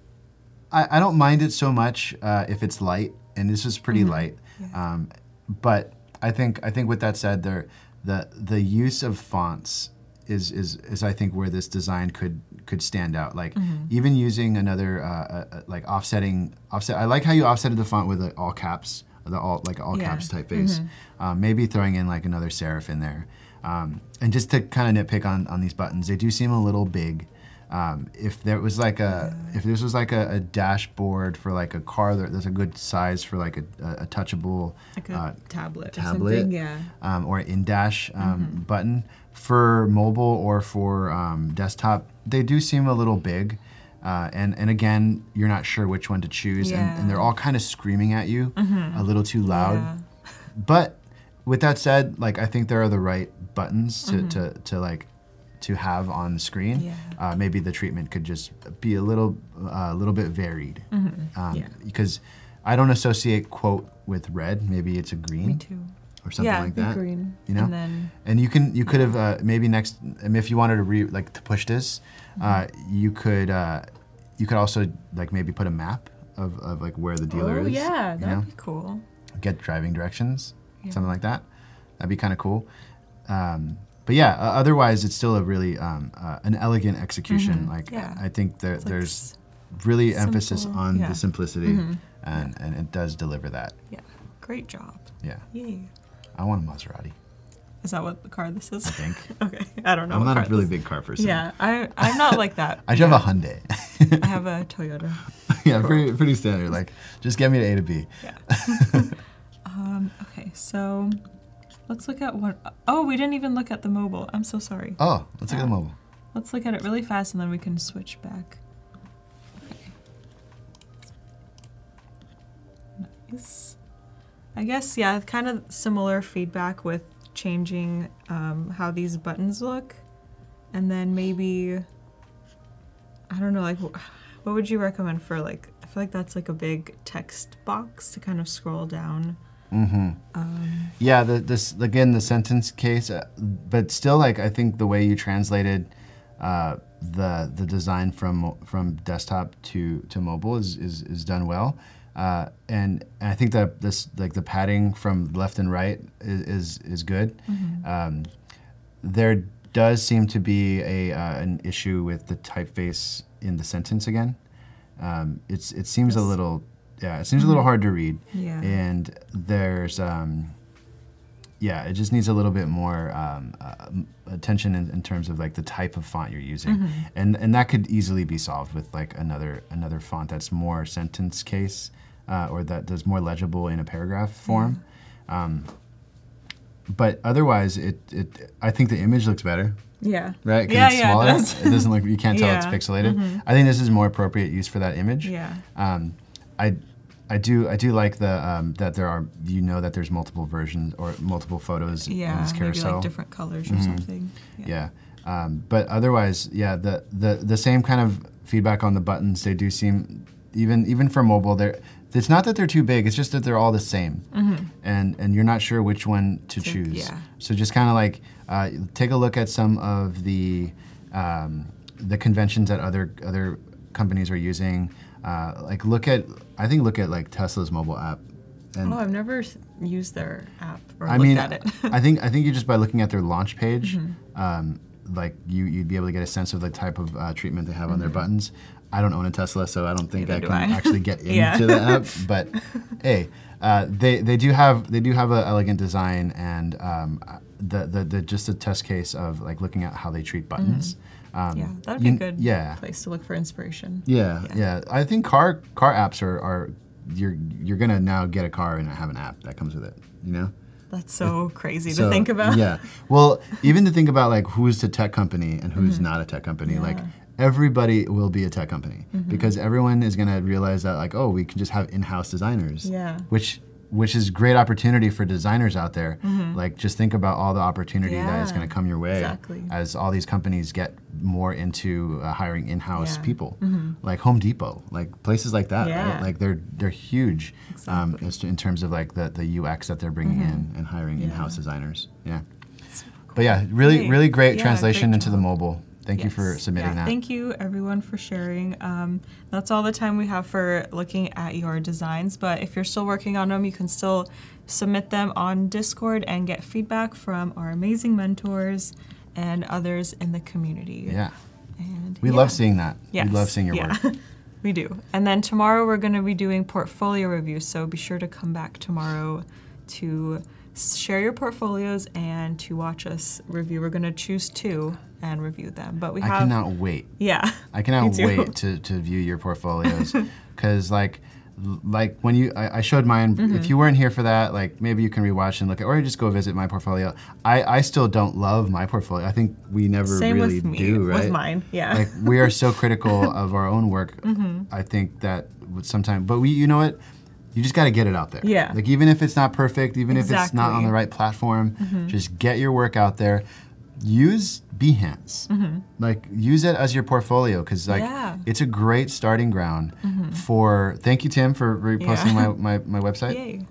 B: I, I don't mind it so much uh, if it's light, and this is pretty
A: Mm-hmm.
B: light. Um, but I think I think with that said, there the the use of fonts is is is I think where this design could could stand out. Like
A: Mm-hmm.
B: even using another uh, uh, uh, like offsetting offset. I like how you offsetted the font with the all caps, the all like all
A: Yeah.
B: Caps typeface. Um, maybe throwing in like another serif in there. Um, and just to kind of nitpick on on these buttons, they do seem a little big. Um, if there was like a if this was like a, a dashboard for like a car, there, there's a good size for like a, a, a touchable
A: Like a
B: uh,
A: tablet, or
B: tablet,
A: something. Yeah.
B: um, or an in dash um, button for mobile or for um, desktop. They do seem a little big, uh, and and again, you're not sure which one to choose, and, and they're all kind of screaming at you a little too loud.
A: Yeah.
B: But with that said, like I think there are the right buttons to, to, to like to have on the screen.
A: Yeah.
B: Uh, maybe the treatment could just be a little a little bit varied. Um,
A: Yeah.
B: Because I don't associate quote with red. Maybe it's a green
A: Me too.
B: or something
A: yeah,
B: like that.
A: green.
B: You know.
A: And then
B: And you can you could have uh, maybe next um, if you wanted to re like to push this, uh,
A: Mm-hmm.
B: you could uh, you could also like maybe put a map of, of like where the dealer
A: oh
B: is.
A: yeah, that'd
B: know?
A: be cool.
B: get driving directions,
A: Yeah.
B: something like that. That'd be kind of cool. Um, but yeah, uh, otherwise it's still a really um, uh, an elegant execution. Like
A: Mm-hmm. Yeah.
B: I think there,
A: like
B: there's really emphasis on
A: yeah. Mm-hmm.
B: the simplicity, and and it does deliver that.
A: Yeah, great job.
B: Yeah,
A: Yay.
B: I want a Maserati.
A: Is that what the car this is?
B: I think
A: okay, I don't know.
B: I'm not a really big car person.
A: Yeah, I I'm not like that.
B: I drive a Hyundai.
A: I have a Toyota.
B: yeah, pretty pretty standard. Like just get me to A to B.
A: Yeah. um, okay, so let's look at what. Oh, we didn't even look at the mobile. I'm so sorry.
B: Oh, let's look at the mobile.
A: Let's look at it really fast and then we can switch back. Okay. Nice. I guess, yeah, kind of similar feedback with changing um, how these buttons look. And then maybe, I don't know, like, what would you recommend for, like, I feel like that's like a big text box to kind of scroll down.
B: Yeah, the, this again the sentence case, uh, but still like I think the way you translated uh, the the design from from desktop to to mobile is is, is done well, uh, and, and I think that this like the padding from left and right is is, is good. Um, there does seem to be a uh, an issue with the typeface in the sentence again. Um, it's it seems a little yeah it seems a little hard to read.
A: Yeah.
B: And there's um, yeah it just needs a little bit more um, uh, attention in, in terms of like the type of font you're using,
A: Mm-hmm.
B: and and that could easily be solved with like another another font that's more sentence case uh, or that that's more legible in a paragraph form. Um, but otherwise, it, it I think the image looks better
A: Yeah.
B: right? 'Cause
A: Yeah,
B: it's
A: yeah,
B: smaller.
A: it does.
B: It doesn't look. You can't tell
A: Yeah.
B: It's pixelated. I think this is more appropriate use for that image.
A: Yeah.
B: Um, I, I do. I do like the um, that there are. You know that there's multiple versions or multiple photos in
A: Yeah,
B: this
A: maybe
B: carousel.
A: like different colors or something.
B: Yeah. Um, but otherwise, yeah, the, the the same kind of feedback on the buttons. They do seem even even for mobile. They're it's not that they're too big. It's just that they're all the same, Mhm. and and you're not sure which one to
A: To-
B: choose.
A: yeah.
B: So just kind of like uh, take a look at some of the um, the conventions that other other companies are using. Uh, like look at I think look at like Tesla's mobile app. And
A: Oh, I've never used their app or
B: I
A: looked
B: mean,
A: at it.
B: I think I think you just by looking at their launch page,
A: Mm-hmm.
B: um, like you you'd be able to get a sense of the type of uh, treatment they have on their
A: Mm-hmm.
B: buttons. I don't own a Tesla, so I don't think
A: Neither
B: I can
A: I.
B: actually get into
A: Yeah.
B: the app. But hey, uh, they they do have they do have an elegant design and um, uh, the, the the just a test case of like looking at how they treat buttons.
A: Mm-hmm.
B: Um,
A: Yeah, that'd be
B: you-
A: a good
B: Yeah,
A: place to look for inspiration.
B: yeah, yeah. I think car car apps are, are you're you're gonna now get a car and have an app that comes with it. You know.
A: That's so crazy
B: So,
A: to think about.
B: Yeah. Well, even to think about like who's a tech company and who's not a tech company, like.
A: Yeah. Mm-hmm.
B: everybody will be a tech company because everyone is going to realize that like oh we can just have in-house designers.
A: Yeah.
B: Which which is great opportunity for designers out there. Like just think about all the opportunity that is. Going to come your way
A: exactly.
B: as all these companies get more into uh, hiring in-house
A: Yeah.
B: People, like Home Depot, like places like that.
A: Yeah.
B: Right? Like they're they're huge um,
A: Exactly.
B: as to- in terms of like the, the UX that they're bringing in and hiring
A: Yeah.
B: in-house designers. Yeah. But yeah, really,
A: Great.
B: really great
A: Yeah,
B: translation
A: great
B: into the mobile. Thank you for
A: Yes.
B: submitting
A: Yeah,
B: that.
A: Thank you, everyone, for sharing. Um, that's all the time we have for looking at your designs. But if you're still working on them, you can still submit them on Discord and get feedback from our amazing mentors and others in the community.
B: yeah,
A: And
B: we
A: yeah.
B: love seeing that.
A: Yes.
B: We love seeing your
A: yeah.
B: work.
A: we do. And then tomorrow we're going to be doing portfolio reviews. So be sure to come back tomorrow to share your portfolios and to watch us review. We're going to choose two and review them. But we have, I
B: cannot wait.
A: Yeah.
B: I cannot wait to, to view your portfolios because like like when you I, I showed mine
A: Mm-hmm.
B: if you weren't here for that like maybe you can rewatch and look at or just go visit my portfolio I, I still don't love my portfolio I think we never
A: Same
B: really
A: with me.
B: do right
A: With mine. Yeah.
B: like we are so critical of our own work
A: Mm-hmm.
B: I think that sometimes but we you know what you just got to get it out there
A: Yeah.
B: like even if it's not perfect even if it's not on
A: Mm-hmm.
B: the right platform just get your work out there use behance like use it as your portfolio because like
A: Mm-hmm. Yeah.
B: it's a great starting ground for thank you tim for reposting
A: Yeah.
B: my, my, my website
A: Yay.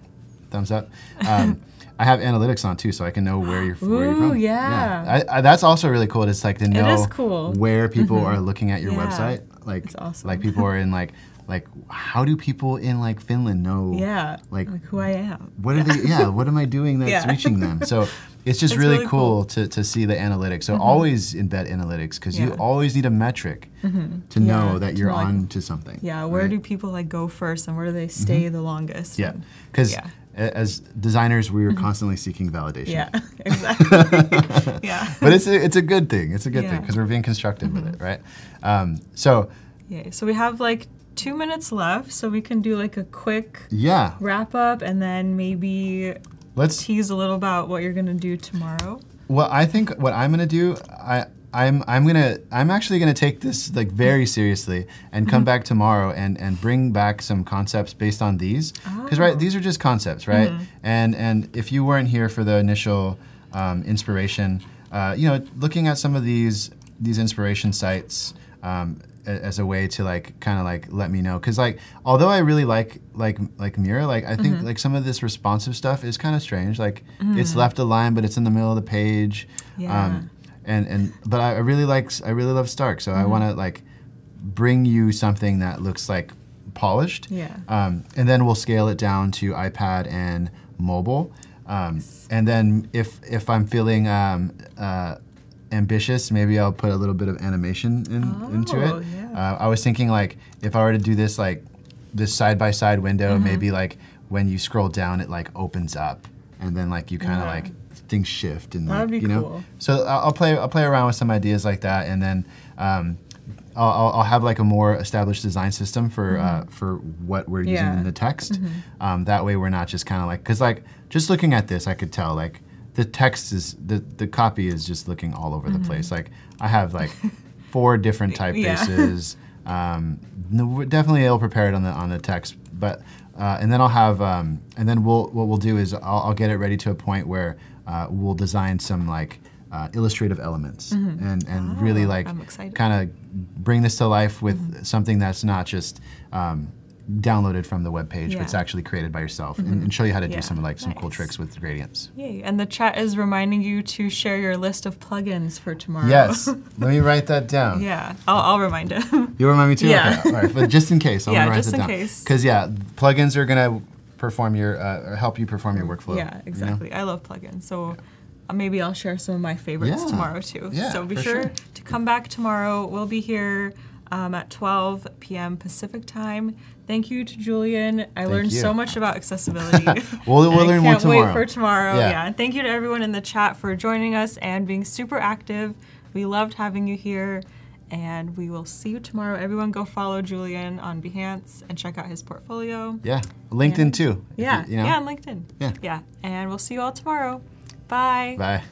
B: thumbs up um, i have analytics on too so i can know where you're, where you're
A: Ooh,
B: from
A: yeah.
B: I, I, that's also really cool it's like to know
A: is cool.
B: where people are looking at your
A: Yeah.
B: website like
A: It's awesome.
B: like people are in like like how do people in like finland know
A: Yeah.
B: like
A: Like who I am.
B: what are they yeah what am i doing that's
A: Yeah.
B: reaching them so it's just
A: It's
B: really,
A: really
B: cool,
A: cool.
B: To, to see the analytics so always embed analytics because you always need a metric to
A: Yeah,
B: know that you're
A: like-
B: on to something
A: Yeah. Where
B: right?
A: do people like go first and where do they stay the longest?
B: yeah because
A: Yeah.
B: as designers we are constantly seeking validation
A: Yeah. Exactly. yeah.
B: but it's a, it's a good thing it's a good thing
A: Yeah. Mm-hmm.
B: because we're being constructive with it right um, so
A: Yeah, So we have like two minutes left, so we can do like a quick
B: yeah
A: wrap up and then maybe
B: let's
A: tease a little about what you're gonna do tomorrow.
B: Well, I think what I'm gonna do, I I'm I'm gonna I'm actually gonna take this like very seriously and come back tomorrow and and bring back some concepts based on these because right these are just concepts right and and if you weren't here for the initial um, inspiration, uh, you know, looking at some of these these inspiration sites. Um, as a way to like kind of like let me know because like although i really like like like mira like i think like some of this responsive stuff is kind of strange like it's left aligned but it's in the middle of the page
A: Yeah.
B: and and but I, I really like I really love Stark, so I want to like bring you something that looks like polished.
A: Yeah.
B: Um, and then we'll scale it down to iPad and mobile. Um, and then if if I'm feeling um, uh, ambitious, maybe I'll put a little bit of animation in, into
A: Oh,
B: it.
A: yeah.
B: Uh, I was thinking like if I were to do this like this side by side window,
A: Mm-hmm.
B: maybe like when you scroll down, it like opens up, and then like you kind of
A: Yeah.
B: like things shift and like you know.
A: cool.
B: So I'll, play I'll play around with some ideas like that, and then um, I'll, I'll, have like a more established design system for uh, for what we're using
A: Mm-hmm. Yeah. Mm-hmm.
B: in the text. Um, that way, we're not just kind of like because like just looking at this, I could tell like the text is the the copy is just looking all over the place. Like I have like four different
A: Mm-hmm. Yeah.
B: typefaces. um, no, definitely ill prepared on the on the text, but uh, and then I'll have um, and then we'll what we'll do is I'll, I'll get it ready to a point where uh, we'll design some like uh, illustrative elements and and really
A: Oh,
B: like kind of bring this to life with something that's not just um, downloaded from the web page, but it's actually created by yourself, and, and show you how to
A: Yeah.
B: do some like some cool tricks with gradients.
A: Yay. And the chat is reminding you to share your list of plugins for tomorrow.
B: Yes, let me write that down.
A: yeah. I'll, I'll remind him.
B: You remind me too.
A: Yeah.
B: Okay. All right, but just in case, I'm
A: Yeah,
B: write
A: just
B: it
A: in
B: down.
A: case.
B: Because yeah, plugins are gonna perform your uh, help you perform your workflow. you
A: yeah,
B: know?
A: exactly. I love plugins. So uh, maybe I'll share some of my favorites
B: Yeah.
A: tomorrow too.
B: Yeah,
A: so be sure,
B: sure.
A: to come back tomorrow. We'll be here um, at 12 p.m. Pacific time. Thank you to Julian. I thank learned
B: you.
A: so much about accessibility.
B: we'll, we'll learn more tomorrow.
A: Can't wait for tomorrow.
B: Yeah.
A: yeah. And thank you to everyone in the chat for joining us and being super active. We loved having you here. And we will see you tomorrow. Everyone, go follow Julian on Behance and check out his portfolio.
B: Yeah, LinkedIn
A: and,
B: too.
A: Yeah,
B: you, you know.
A: yeah, LinkedIn.
B: Yeah,
A: yeah. And we'll see you all tomorrow. Bye.
B: Bye.